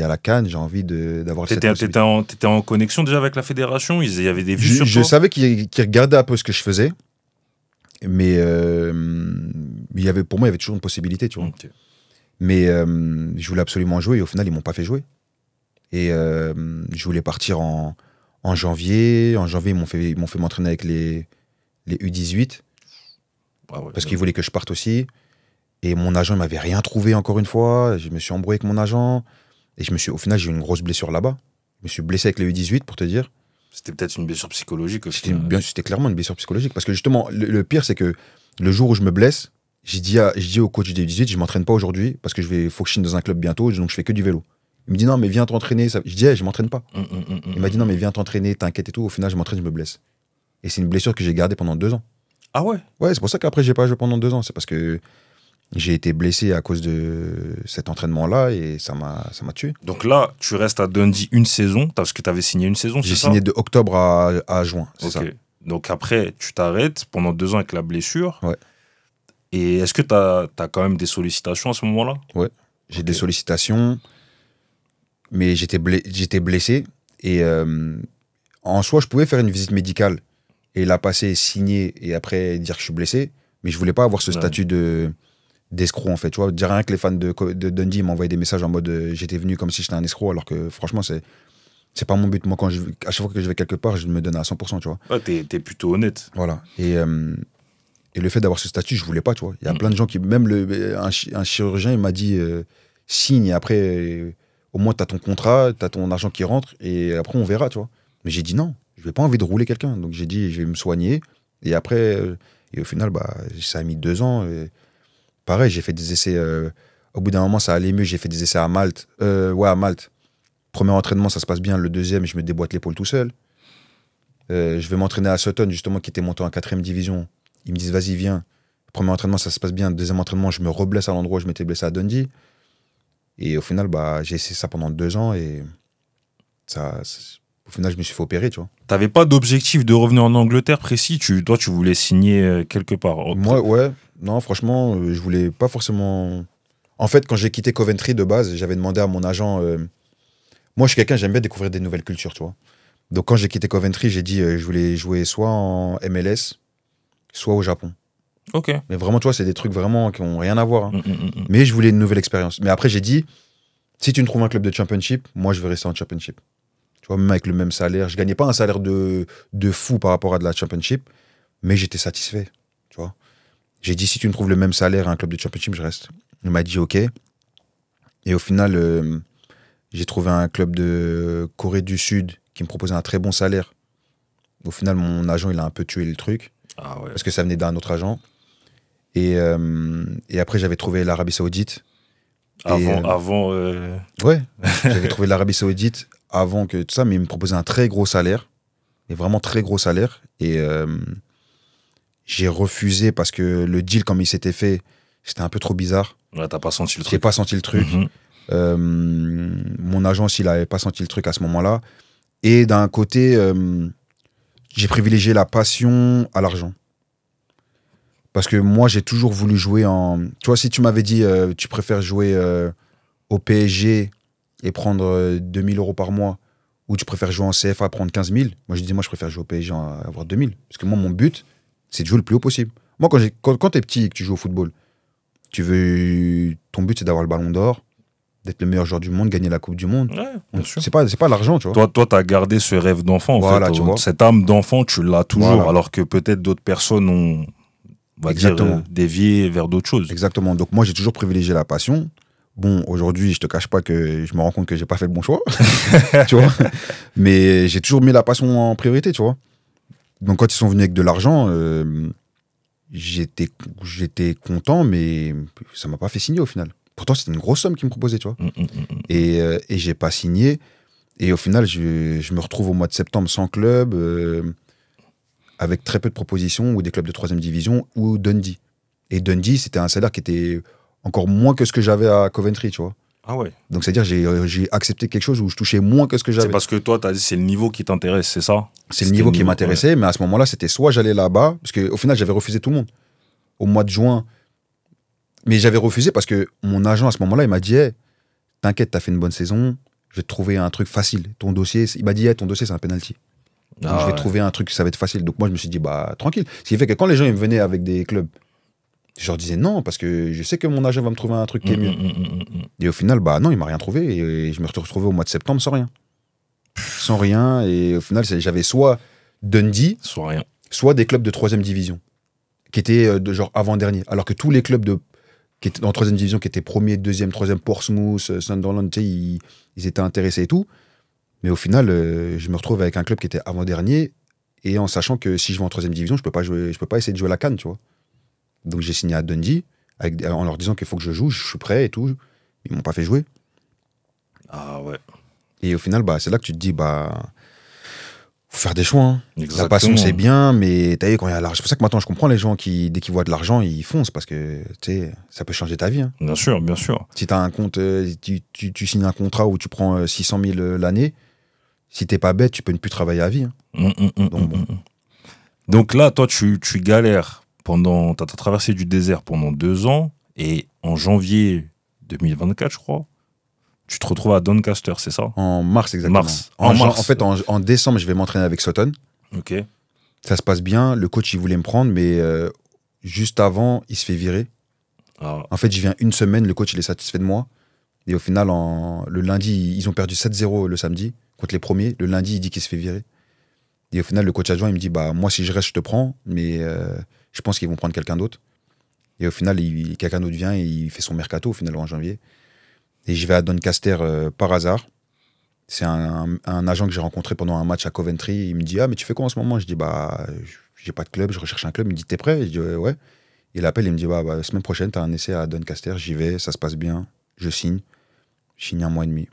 a la Cannes, j'ai envie de- d'avoir cette t'étais en, en connexion déjà avec la fédération? Il y avait des vues Je, sur je toi? savais qu'il qu'il regardait un peu ce que je faisais, mais euh, il y avait, pour moi, il y avait toujours une possibilité, tu vois. Mais euh, je voulais absolument jouer et au final, ils m'ont pas fait jouer. Et euh, je voulais partir en, en janvier. En janvier, ils m'ont fait, ils m'ont fait m'entraîner avec les, les U18 Ah ouais, parce qu'ils voulaient que je parte aussi. Et mon agent ne m'avait rien trouvé encore une fois. Je me suis embrouillé avec mon agent. Et je me suis, au final, j'ai eu une grosse blessure là-bas. Je me suis blessé avec les U18 pour te dire. C'était peut-être une blessure psychologique aussi. C'était c'était clairement une blessure psychologique. Parce que justement, le, le pire, c'est que le jour où je me blesse, j'ai dit, à- dit au coach des 18, je m'entraîne pas aujourd'hui parce que je vais, faut que je signe dans un club bientôt, donc je fais que du vélo. Il me dit, non, mais viens t'entraîner. Je dis, Eh, je m'entraîne pas. Hum, hum, hum. Il m'a dit, non, mais viens t'entraîner, t'inquiète et tout. Au final, je m'entraîne, je me blesse. Et c'est une blessure que j'ai gardée pendant deux ans. Ah ouais? Ouais, c'est pour ça qu'après, j'ai pas joué pendant deux ans. C'est parce que j'ai été blessé à cause de cet entraînement-là et ça m'a, ça m'a tué. Donc là, tu restes à Dundee une saison, parce que tu avais signé une saison, J'ai signé de octobre à, à juin. C'est Ok. ça. Donc après, tu t'arrêtes pendant deux ans avec la blessure. Ouais. Et est-ce que tu as, quand même des sollicitations à ce moment-là? J'ai Ok. des sollicitations, mais j'étais blessé. Et euh, en soi, je pouvais faire une visite médicale et la passer, signer et après dire que je suis blessé. Mais je voulais pas avoir ce Ouais. statut de d'escroc en fait. Tu vois, dire rien que les fans de, de Dundee m'envoyaient des messages en mode euh, j'étais venu comme si j'étais un escroc, alors que franchement, c'est c'est pas mon but. Moi, quand je, à chaque fois que je vais quelque part, je me donne à 100%, tu vois. Ouais, t'es es plutôt honnête. Voilà. Et, euh, et le fait d'avoir ce statut, je voulais pas, tu vois. Il y a plein de gens qui. Même le, un, chi- un chirurgien, il m'a dit euh, signe. Et après, Au moins, tu as ton contrat, tu as ton argent qui rentre, et après, on verra, tu vois. Mais j'ai dit non, je n'ai pas envie de rouler quelqu'un. Donc j'ai dit, je vais me soigner. Et après, et au final, bah, ça a mis deux ans. Et pareil, j'ai fait des essais. euh, au bout d'un moment, ça allait mieux. J'ai fait des essais à Malte. Euh, ouais, à Malte. Premier entraînement, ça se passe bien. Le deuxième, je me déboîte l'épaule tout seul. Euh, je vais m'entraîner à Sutton, justement, qui était monté en quatrième division. Ils me disent, vas-y, viens. Premier entraînement, ça se passe bien. Deuxième entraînement, je me reblesse à l'endroit où je m'étais blessé à Dundee. Et au final, bah, j'ai essayé ça pendant deux ans et ça, au final, je me suis fait opérer, tu vois. T'avais pas d'objectif de revenir en Angleterre précis? Tu, Toi, tu voulais signer quelque part. Moi, ouais, non, franchement, euh, je voulais pas forcément. En fait, quand j'ai quitté Coventry de base, j'avais demandé à mon agent. euh, Moi, je suis quelqu'un, j'aime bien découvrir des nouvelles cultures, tu vois. Donc, quand j'ai quitté Coventry, j'ai dit euh, je voulais jouer soit en MLS, soit au Japon. Ok. Mais vraiment, tu vois, c'est des trucs vraiment qui ont rien à voir. hein. Mm, mm, mm, mm. Mais je voulais une nouvelle expérience. Mais après, j'ai dit, si tu me trouves un club de championship, moi, je vais rester en championship. Tu vois, même avec le même salaire. Je gagnais pas un salaire de, de fou par rapport à de la championship, mais j'étais satisfait. J'ai dit, si tu me trouves le même salaire à un club de championship, je reste. Il m'a dit, OK. Et au final, euh, j'ai trouvé un club de Corée du Sud qui me proposait un très bon salaire. Au final, mon agent, il a un peu tué le truc Ah ouais. parce que ça venait d'un autre agent. Et, euh, et après, j'avais trouvé l'Arabie Saoudite. Avant. Euh, avant Ouais, j'avais trouvé l'Arabie Saoudite avant que tout ça, mais il me proposait un très gros salaire. Et vraiment très gros salaire. Et j'ai refusé parce que le deal, comme il s'était fait, c'était un peu trop bizarre. ouais, T'as pas senti le J'ai truc. pas senti le truc. Mhm. Euh, mon agent aussi, il n'avait pas senti le truc à ce moment-là. Et d'un côté, euh, j'ai privilégié la passion à l'argent. Parce que moi, j'ai toujours voulu jouer en. Tu vois, si tu m'avais dit, euh, tu préfères jouer au PSG et prendre euh, 2000 euros par mois, ou tu préfères jouer en CFA prendre 15 000, moi, je dis, moi, je préfère jouer au PSG en avoir 2000. Parce que moi, mon but, c'est de jouer le plus haut possible. Moi, quand, j'ai- quand, quand tu es petit et que tu joues au football, tu veux. Ton but, c'est d'avoir le ballon d'or, d'être le meilleur joueur du monde, gagner la Coupe du Monde. Ouais. C'est pas, c'est pas l'argent, tu vois. Toi, toi, t'as gardé ce rêve d'enfant. En Voilà, fait. tu Euh, vois. Cette âme d'enfant, tu l'as toujours, Voilà. alors que peut-être d'autres personnes ont, on va Exactement. dire, euh, dévié vers d'autres choses. Exactement. Donc moi, j'ai toujours privilégié la passion. Bon, aujourd'hui, je te cache pas que je me rends compte que j'ai pas fait le bon choix, tu vois? Mais j'ai toujours mis la passion en priorité, tu vois. Donc quand ils sont venus avec de l'argent, euh, j'étais, j'étais content, mais ça m'a pas fait signer au final. Pourtant, c'était une grosse somme qu'ils me proposaient, tu vois. Mm, mm, mm. Et, euh, et j'ai pas signé. Et au final, je, je me retrouve au mois de septembre sans club, euh, avec très peu de propositions, ou des clubs de troisième division, ou Dundee. Et Dundee, c'était un salaire qui était encore moins que ce que j'avais à Coventry, tu vois. Ah ouais. Donc, c'est-à-dire, j'ai, euh, j'ai accepté quelque chose où je touchais moins que ce que C'est j'avais. parce que toi, t'as dit c'est le niveau qui t'intéresse, c'est ça? C'est le niveau qui m'intéressait, mais à ce moment-là, c'était soit j'allais là-bas, parce qu'au final, j'avais refusé tout le monde. Au mois de juin. Mais j'avais refusé parce que mon agent, à ce moment-là, il m'a dit Hey, T'inquiète, t'as fait une bonne saison, je vais te trouver un truc facile. Ton dossier, c'est- il m'a dit Hey, Ton dossier, c'est un penalty. Donc, Ah je vais ouais. trouver un truc, ça va être facile. Donc, moi, je me suis dit Bah, tranquille. Ce qui fait que quand les gens ils venaient avec des clubs, je leur disais non, parce que je sais que mon agent va me trouver un truc qui est Mm, mieux. mm, mm. Et au final, bah non, il m'a rien trouvé. Et je me suis retrouvé au mois de septembre sans rien. Sans rien. Et au final, j'avais soit Dundee, Soit rien. soit des clubs de troisième division, qui étaient euh, de genre avant-dernier. Alors que tous les clubs de, qui étaient en troisième division, qui étaient premier, deuxième, troisième, Portsmouth, euh, Sunderland, tu sais, ils, ils étaient intéressés et tout. Mais au final, euh, je me retrouve avec un club qui était avant-dernier, et en sachant que si je vais en troisième division, je peux pas jouer, je peux pas essayer de jouer la canne, tu vois. Donc j'ai signé à Dundee, avec, en leur disant qu'il faut que je joue, je suis prêt et tout. Ils m'ont pas fait jouer. Ah ouais. Et au final, bah, c'est là que tu te dis, bah, faut faire des choix. hein. La passion, c'est bien, mais t'as vu, quand il y a l'argent. C'est pour ça que maintenant, je comprends les gens qui, dès qu'ils voient de l'argent, ils foncent parce que, tu sais, ça peut changer ta vie. hein. Bien sûr, bien sûr. Si t'as un compte, euh, tu, tu- tu signes un contrat où tu prends euh, 600 000 l'année, si t'es pas bête, tu peux ne plus travailler à vie. hein. Mm, mm, mm, Donc bon. Donc là, toi, tu, tu galères pendant. T'as as traversé du désert pendant deux ans et en janvier 2024, je crois, tu te retrouves à Doncaster, c'est ça? En mars, exactement. Mars. En, mars. en fait, en, en décembre, je vais m'entraîner avec Sutton. Ok. Ça se passe bien. Le coach, il voulait me prendre, mais euh, juste avant, il se fait virer. Ah, En fait, je viens une semaine, le coach il est satisfait de moi. Et au final, en- le lundi, ils ont perdu 7-0 le samedi contre les premiers. Le lundi, il dit qu'il se fait virer. Et au final, le coach adjoint, il me dit bah moi si je reste, je te prends, mais euh, je pense qu'ils vont prendre quelqu'un d'autre. Et au final, quelqu'un d'autre vient et il fait son mercato au final en janvier. Et je vais à Doncaster euh, par hasard. C'est un, un- un agent que j'ai rencontré pendant un match à Coventry. Il me dit Ah, mais tu fais quoi en ce moment? Je dis Bah, j'ai pas de club, je recherche un club. Il me dit T'es prêt? Je dis Ouais. Il appelle, il me dit Bah, bah, semaine prochaine, t'as un essai à Doncaster. J'y vais, ça se passe bien. Je signe. Je signe un mois et demi.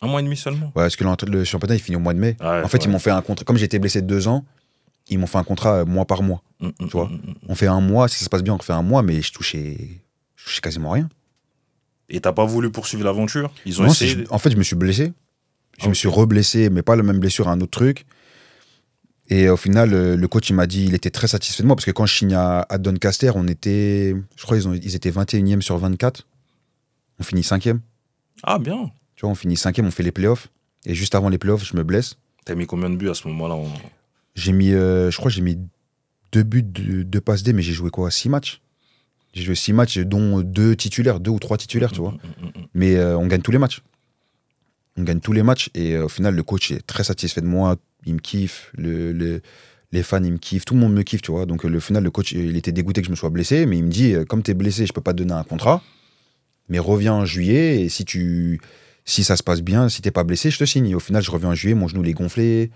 Un mois et demi seulement? Ouais, parce que le championnat, il finit au mois de mai. Ouais, en fait, ouais. ils m'ont fait un contrat. Comme j'étais blessé deux ans, ils m'ont fait un contrat euh, mois par mois. Mm, mm, tu vois. mm. On fait un mois, si ça se passe bien, on fait un mois, mais je touchais, je touchais quasiment rien. Et t'as pas voulu poursuivre l'aventure? Ils ont Non, essayé. c'est- en fait, je me suis blessé. Je me suis reblessé, mais pas la même blessure, un autre truc. Et au final, euh, le coach, il m'a dit, il était très satisfait de moi, parce que quand je signe à, à Doncaster, on était, je crois, ils, ont, ils étaient 21e sur 24. On finit 5e. Ah, bien. Tu vois, on finit 5e, on fait les playoffs. Et juste avant les playoffs, je me blesse. T'as mis combien de buts à ce moment-là en- J'ai mis, euh, je crois, j'ai mis deux buts, de- deux passes D, mais j'ai joué quoi Six matchs? J'ai joué six matchs, dont deux titulaires, deux ou trois titulaires, tu vois. Mais euh, on gagne tous les matchs. On gagne tous les matchs et euh, au final, le coach est très satisfait de moi. Il me kiffe. Le, le- les fans, ils me kiffent. Tout le monde me kiffe, tu vois. Donc, le final, le coach, il était dégoûté que je me sois blessé. Mais il me dit comme tu es blessé, je peux pas te donner un contrat. Mais reviens en juillet et si, tu, si ça se passe bien, si t'es pas blessé, je te signe. Et au final, je reviens en juillet, mon genou il est gonflé.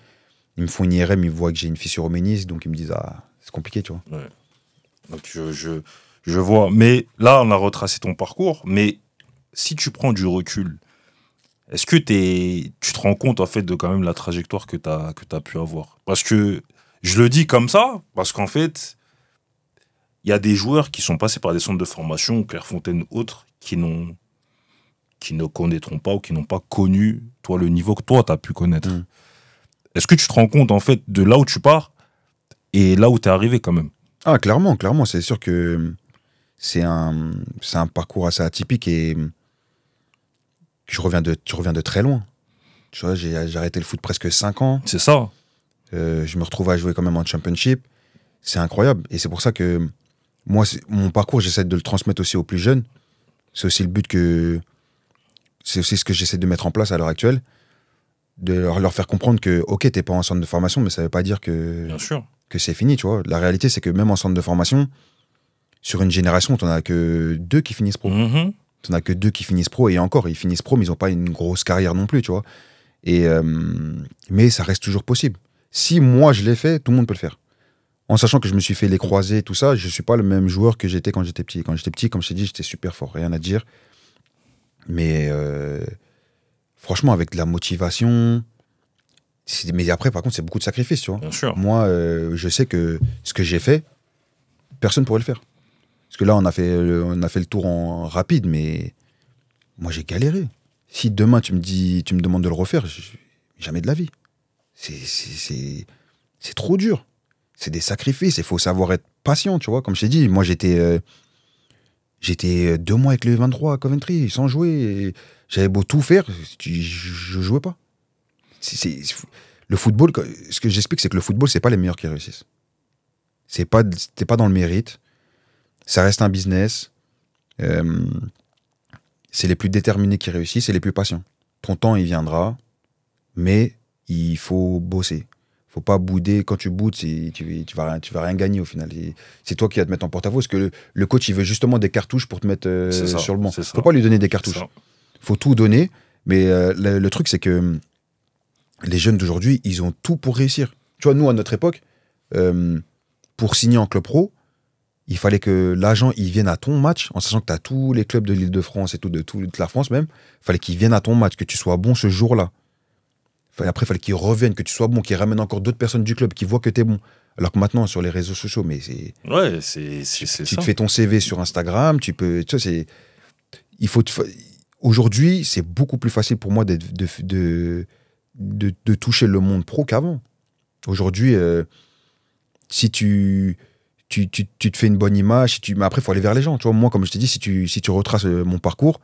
Ils me font une IRM, ils voient que j'ai une fissure au ménisque. Donc, ils me disent ah, c'est compliqué, tu vois. Donc je, je, je vois. Mais là, on a retracé ton parcours. Mais si tu prends du recul, est-ce que t'es- tu te rends compte en fait de quand même la trajectoire que tu as, que as pu avoir? Parce que je le dis comme ça, parce qu'en fait, il y a des joueurs qui sont passés par des centres de formation, Clairefontaine ou autres, qui n'ont qui ne connaîtront pas ou qui n'ont pas connu toi le niveau que toi tu as pu connaître. Mm. Est-ce que tu te rends compte en fait de là où tu pars et là où tu es arrivé quand même? Ah, clairement, clairement, c'est sûr que c'est un, c'est un parcours assez atypique et je reviens de, tu reviens de très loin. Tu vois, j'ai arrêté le foot presque 5 ans. C'est ça. Euh, je me retrouve à jouer quand même en championship. C'est incroyable. Et c'est pour ça que moi, c'est- mon parcours, j'essaie de le transmettre aussi aux plus jeunes. C'est aussi le but que. C'est aussi ce que j'essaie de mettre en place à l'heure actuelle. De leur, leur faire comprendre que, ok, t'es pas en centre de formation, mais ça veut pas dire que Bien sûr. que c'est fini, tu vois. La réalité, c'est que même en centre de formation, sur une génération, t'en as que deux qui finissent pro. Mhm. T'en as que deux qui finissent pro, et encore, ils finissent pro, mais ils n'ont pas une grosse carrière non plus, tu vois. Et, euh, mais ça reste toujours possible. Si moi, je l'ai fait, tout le monde peut le faire. En sachant que je me suis fait les croisés, tout ça, je suis pas le même joueur que j'étais quand j'étais petit. Quand j'étais petit, comme je t'ai dit, j'étais super fort, rien à dire. Mais euh, franchement, avec de la motivation... Mais après, par contre, c'est beaucoup de sacrifices, tu vois. Bien sûr. Moi, euh, je sais que ce que j'ai fait, personne ne pourrait le faire. Parce que là, on a fait, le- on a fait le tour en rapide, mais moi, j'ai galéré. Si demain, tu me, dis, tu me demandes de le refaire, je- jamais de la vie. C'est trop dur. C'est des sacrifices. Il faut savoir être patient, tu vois. Comme je t'ai dit, moi, j'étais euh, j'étais deux mois avec le 23 à Coventry, sans jouer. J'avais beau tout faire, je jouais pas. C'est- le football, ce que j'explique, c'est que le football, c'est pas les meilleurs qui réussissent. C'est pas, t'es pas dans le mérite. Ça reste un business. Euh, c'est les plus déterminés qui réussissent et les plus patients. Ton temps, il viendra, mais il faut bosser. Faut pas bouder. Quand tu boudes, tu, tu, vas, rien- tu vas rien gagner au final. C'est toi qui vas te mettre en porte-à-faux. Parce que le, le coach, il veut justement des cartouches pour te mettre euh, ça, sur le banc. ça. Faut pas lui donner des cartouches. Faut tout donner. Mais euh, le, le truc, c'est que hum, les jeunes d'aujourd'hui, ils ont tout pour réussir. Tu vois, nous, à notre époque, euh, pour signer en club pro, il fallait que l'agent il vienne à ton match, en sachant que tu as tous les clubs de l'Île-de-France et tout, de toute la France même. Il fallait qu'il vienne à ton match, que tu sois bon ce jour-là. Après, il fallait qu'il revienne, que tu sois bon, qu'il ramène encore d'autres personnes du club qui voient que tu es bon. Alors que maintenant, sur les réseaux sociaux, mais c'est Ouais, c'est tu ça. te fais ton CV sur Instagram, tu peux. Tu vois, c'est. Il faut. te Aujourd'hui, c'est beaucoup plus facile pour moi de, de, de, de toucher le monde pro qu'avant. Aujourd'hui, euh, si tu, tu, tu, tu te fais une bonne image, si tu, mais après, il faut aller vers les gens. Tu vois, moi, comme je t'ai dit, si tu, si tu retraces euh, mon parcours,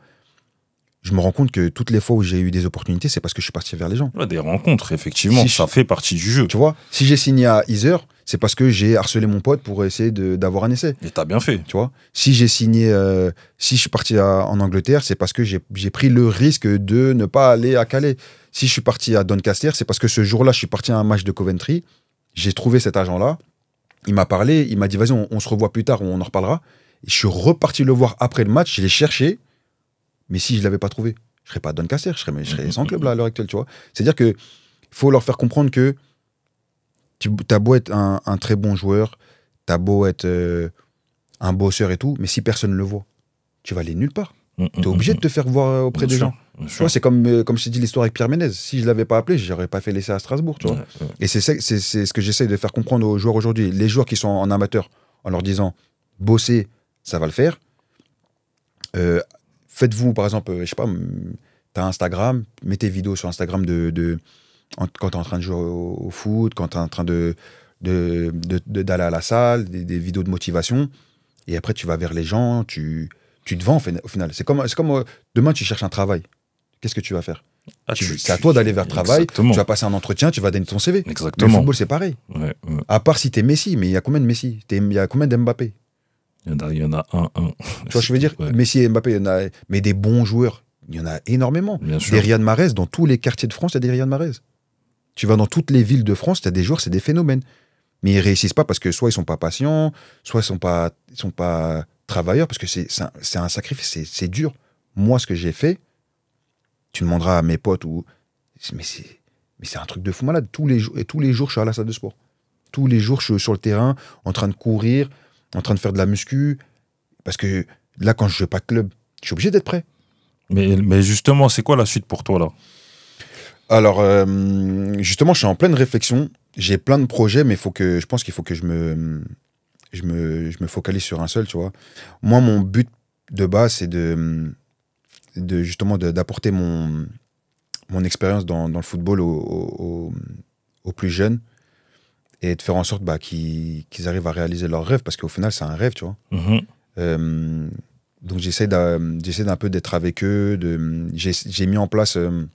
je me rends compte que toutes les fois où j'ai eu des opportunités, c'est parce que je suis parti vers les gens. Ouais, des rencontres, effectivement, Si ça je- fait partie du jeu. Tu vois, si j'ai signé à Iser, c'est parce que j'ai harcelé mon pote pour essayer d'avoir un essai. Et t'as bien fait. Tu vois, si j'ai signé, euh, si je suis parti à- en Angleterre, c'est parce que j'ai pris le risque de ne pas aller à Calais. Si je suis parti à Doncaster, c'est parce que ce jour-là, je suis parti à un match de Coventry. J'ai trouvé cet agent-là. Il m'a parlé, il m'a dit, vas-y, on, on se revoit plus tard, on en reparlera. Et je suis reparti le voir après le match, je l'ai cherché. Mais si je l'avais pas trouvé, je serais pas à Doncaster, je serais, je serais sans club là à l'heure actuelle, tu vois. C'est-à-dire que faut leur faire comprendre que tu as beau être un, un très bon joueur, tu as beau être euh, un bosseur et tout, mais si personne ne le voit, tu vas aller nulle part. Mm, Tu es obligé de te faire voir auprès des gens. Tu vois, c'est comme, euh, comme je t'ai dit l'histoire avec Pierre Ménez. Si je l'avais pas appelé, j'aurais pas fait l'essai à Strasbourg, tu vois. Et c'est ça- c'est c'est ce que j'essaie de faire comprendre aux joueurs aujourd'hui. Les joueurs qui sont en amateur, en leur disant bosser, ça va le faire. Euh, Faites-vous, par exemple, je sais pas, tu as Instagram, mets tes vidéos sur Instagram de, de, en- quand tu es en train de jouer au, au foot, quand tu es en train de de- de- de- d'aller à la salle, des, des vidéos de motivation. Et après, tu vas vers les gens, tu, tu te vends au fin- au final. C'est comme, c'est comme euh, demain, tu cherches un travail. Qu'est-ce que tu vas faire? Ah, Tu- C'est à toi d'aller vers le travail. Exactement. Tu vas passer un entretien, tu vas donner ton CV. Mais le Exactement. football, c'est pareil. Ouais, ouais. À part si t'es Messi, mais il y a combien de Messi? Il y a combien d'Mbappé? Il y en a, il y en a un, un. Tu vois, je veux dire, Ouais, Messi et Mbappé, il y en a, mais des bons joueurs, il y en a énormément. bien sûr. Des Riyad Mahrez, dans tous les quartiers de France, il y a des Riyad Mahrez. Tu vas dans toutes les villes de France, tu as des joueurs, c'est des phénomènes. Mais ils réussissent pas parce que soit ils sont pas patients, soit ils sont pas, ils sont pas travailleurs, parce que c'est un, un sacrifice, c'est- dur. Moi, ce que j'ai fait, tu demanderas à mes potes, ou, mais c'est un truc de fou malade. Tous les, jours, et tous les jours, je suis à la salle de sport. Tous les jours, je suis sur le terrain, en train de courir, en train de faire de la muscu. Parce que là, quand je joue pas de club, je suis obligé d'être prêt. Mais justement, c'est quoi la suite pour toi là? Alors, euh, justement, je suis en pleine réflexion. J'ai plein de projets, mais faut que, je pense qu'il faut que je me, je, me, je me focalise sur un seul, tu vois. Moi, mon but de base, c'est de, de justement de- d'apporter mon, mon expérience dans, dans le football aux, aux- aux plus jeunes et de faire en sorte bah, qu'ils arrivent à réaliser leurs rêves, parce qu'au final, c'est un rêve, tu vois. Mhm. Euh, donc j'essaie d'un peu d'être avec eux. J'ai mis en place, euh,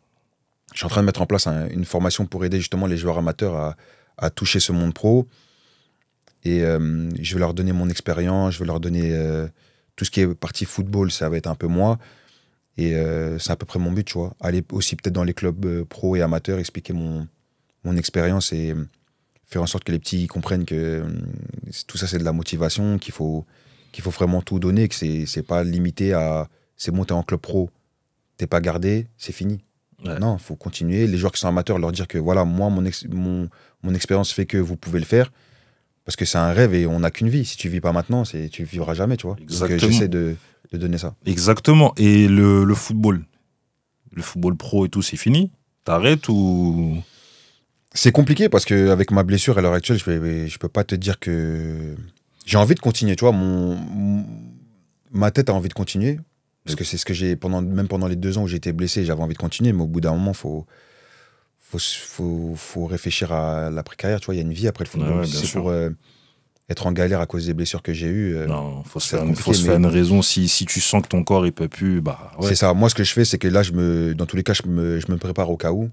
je suis en train de mettre en place un- une formation pour aider justement les joueurs amateurs à, toucher ce monde pro. Et euh, je vais leur donner mon expérience, je vais leur donner euh, tout ce qui est partie football, ça va être un peu moi. Et euh, c'est à peu près mon but, tu vois. Aller aussi peut-être dans les clubs pro et amateurs, expliquer mon, mon expérience et faire en sorte que les petits comprennent que tout ça c'est de la motivation, qu'il faut, faut vraiment tout donner, que c'est pas limité à c'est bon, t'es en club pro, t'es pas gardé, c'est fini. Ouais. Non, il faut continuer. Les joueurs qui sont amateurs, leur dire que voilà, moi, mon, ex- mon, mon expérience fait que vous pouvez le faire. Parce que c'est un rêve et on n'a qu'une vie. Si tu vis pas maintenant, tu vivras jamais, tu vois. Donc, euh, Exactement. j'essaie de, de donner ça. Exactement. Et le, le football Le football pro et tout, c'est fini T'arrêtes ou? C'est compliqué parce que avec ma blessure à l'heure actuelle, je peux, je peux pas te dire que j'ai envie de continuer. Tu vois, mon, mon- ma tête a envie de continuer parce que c'est ce que j'ai pendant même pendant les deux ans où j'étais blessé, j'avais envie de continuer. Mais au bout d'un moment, faut faut, faut faut réfléchir à l'après carrière. Tu vois, il y a une vie après le football. Ouais, ouais, c'est sûr. pour euh, être en galère à cause des blessures que j'ai eues. euh, Non, faut se faire, une, faut se faire une raison. Si, si tu sens que ton corps il peut plus, bah ouais. C'est ça. Moi, ce que je fais, c'est que là, je me, dans tous les cas, je me, je me prépare au cas où.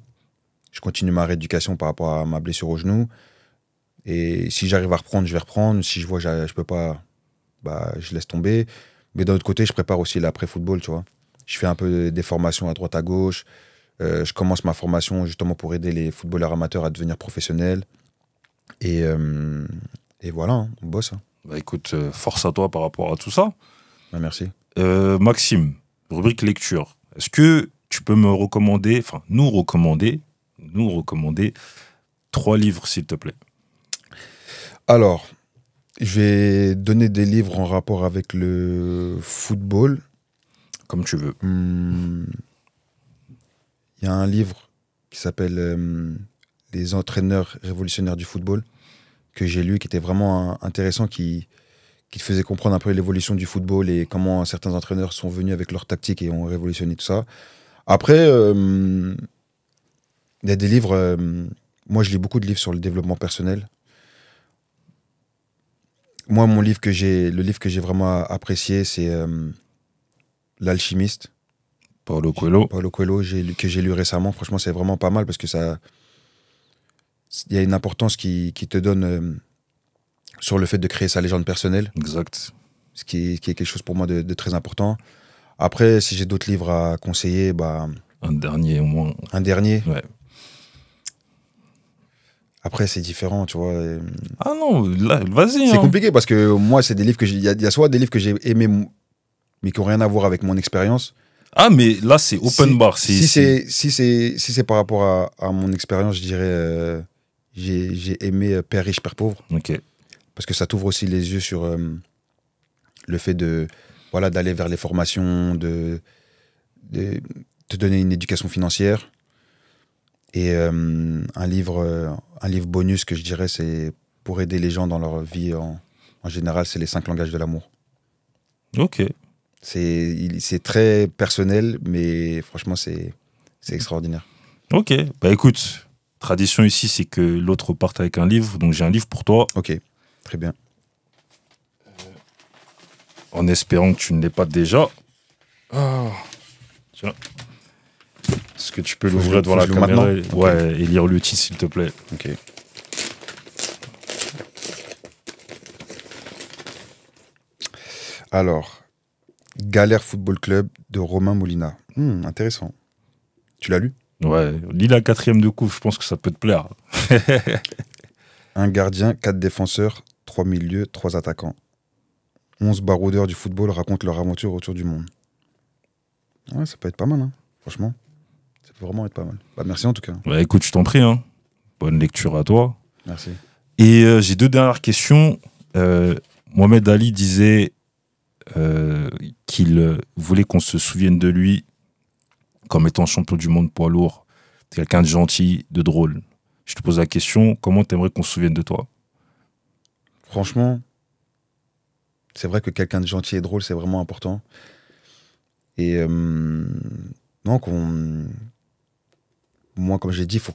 Je continue ma rééducation par rapport à ma blessure au genou. Et si j'arrive à reprendre, je vais reprendre. Si je vois que je peux pas, bah, je laisse tomber. Mais d'un autre côté, je prépare aussi l'après-football, tu vois. Je fais un peu des formations à droite à gauche. Euh, je commence ma formation justement pour aider les footballeurs amateurs à devenir professionnels. Et, euh, et voilà, hein, on bosse. hein. Bah écoute, euh, force à toi par rapport à tout ça. Ah, merci. Euh, Maxime, rubrique lecture. Est-ce que tu peux me recommander, enfin nous recommander, nous recommander trois livres s'il te plaît? Alors, je vais donner des livres en rapport avec le football. Comme tu veux. Hmm. Il y a un livre qui s'appelle euh, Les entraîneurs révolutionnaires du football que j'ai lu, qui était vraiment intéressant, qui, qui te faisait comprendre un peu l'évolution du football et comment certains entraîneurs sont venus avec leur tactique et ont révolutionné tout ça. Après, euh, il y a des livres. euh, moi, je lis beaucoup de livres sur le développement personnel. Moi, mon livre que j'ai, le livre que j'ai vraiment apprécié, c'est euh, L'alchimiste. Paulo Coelho. Paulo Coelho, que j'ai lu récemment. Franchement, c'est vraiment pas mal parce que ça. Il y a une importance qui, qui te donne euh, sur le fait de créer sa légende personnelle, Exact. ce qui est, qui est quelque chose pour moi de, de très important. Après, si j'ai d'autres livres à conseiller, bah, Un dernier au moins. un dernier. Ouais. Après, c'est différent, tu vois. euh, Ah non, vas-y. C'est hein. compliqué parce que moi, c'est des livres que j'ai. Il y, a- il y a soit des livres que j'ai aimés, mais qui n'ont rien à voir avec mon expérience. Ah, mais là, c'est open Si- bar. Si c'est- si c'est si c'est par rapport à, à mon expérience, je dirais euh, j'ai j'ai aimé euh, Père riche Père pauvre Ok. parce que ça t'ouvre aussi les yeux sur euh, le fait de voilà d'aller vers les formations, de, de te donner une éducation financière et euh, un livre euh, un livre bonus que je dirais c'est pour aider les gens dans leur vie en, en général, c'est les cinq langages de l'amour. Ok. C'est très personnel, mais franchement c'est extraordinaire. Ok. Bah écoute, tradition ici, c'est que l'autre parte avec un livre. Donc j'ai un livre pour toi, Ok, très bien. en espérant que tu ne l'aies pas déjà. Ah. Tiens. Est-ce que tu peux l'ouvrir devant la caméra maintenant et-. Ouais, et lire le titre, s'il te plaît. Ok. Alors, Galère Football Club de Romain Molina. Hmm, intéressant. Tu l'as lu? Ouais, lis la quatrième de coup, je pense que ça peut te plaire. Un gardien, quatre défenseurs, trois milieux, trois attaquants. Onze baroudeurs du football racontent leur aventure autour du monde. Ouais, ça peut être pas mal, hein, franchement. Peut vraiment être pas mal. Bah, merci en tout cas. Bah écoute, je t'en prie, hein. Bonne lecture à toi. Merci. Et euh, j'ai deux dernières questions. Euh, Mohamed Ali disait euh, qu'il voulait qu'on se souvienne de lui comme étant champion du monde poids lourd. Quelqu'un de gentil, de drôle. Je te pose la question, comment t'aimerais qu'on se souvienne de toi? Franchement, c'est vrai que quelqu'un de gentil et drôle, c'est vraiment important. Et euh, non, qu'on. Moi, comme j'ai dit, faut.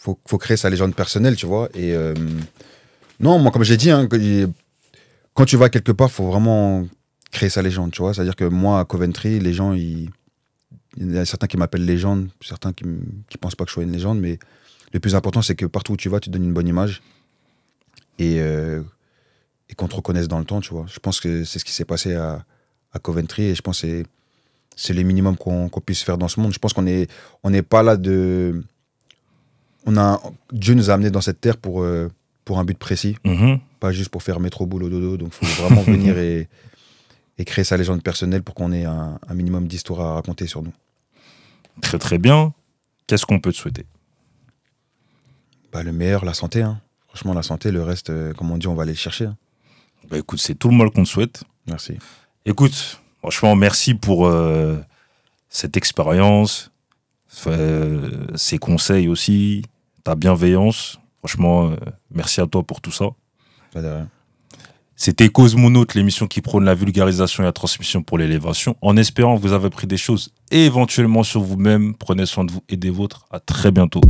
Faut, faut créer sa légende personnelle, tu vois. Et euh, non, moi, comme j'ai dit, hein, quand tu vas quelque part, faut vraiment créer sa légende, tu vois. C'est-à-dire que moi, à Coventry, les gens. Il y a certains qui m'appellent légende, certains qui, qui pensent pas que je sois une légende, mais le plus important, c'est que partout où tu vas, tu donnes une bonne image et, euh, et qu'on te reconnaisse dans le temps, tu vois. Je pense que c'est ce qui s'est passé à, à Coventry et je pense que c'est, c'est le minimum qu'on, puisse faire dans ce monde. Je pense qu'on n'est on n'est pas là de... On a, Dieu nous a amenés dans cette terre pour, euh, pour un but précis, Mhm. pas juste pour faire métro, boulot, dodo. Donc il faut vraiment venir et, et créer sa légende personnelle pour qu'on ait un, un minimum d'histoire à raconter sur nous. Très très bien. Qu'est-ce qu'on peut te souhaiter? Bah, le meilleur, la santé. hein. Franchement, la santé, le reste, euh, comme on dit, on va aller le chercher. hein. Bah écoute, c'est tout le mal qu'on te souhaite. Merci. Écoute, franchement, merci pour euh, cette expérience, euh, ces conseils aussi, ta bienveillance. Franchement, euh, merci à toi pour tout ça. C'était Cosmonaute, l'émission qui prône la vulgarisation et la transmission pour l'élévation. En espérant que vous avez pris des choses éventuellement sur vous-même. Prenez soin de vous et des vôtres. À très bientôt.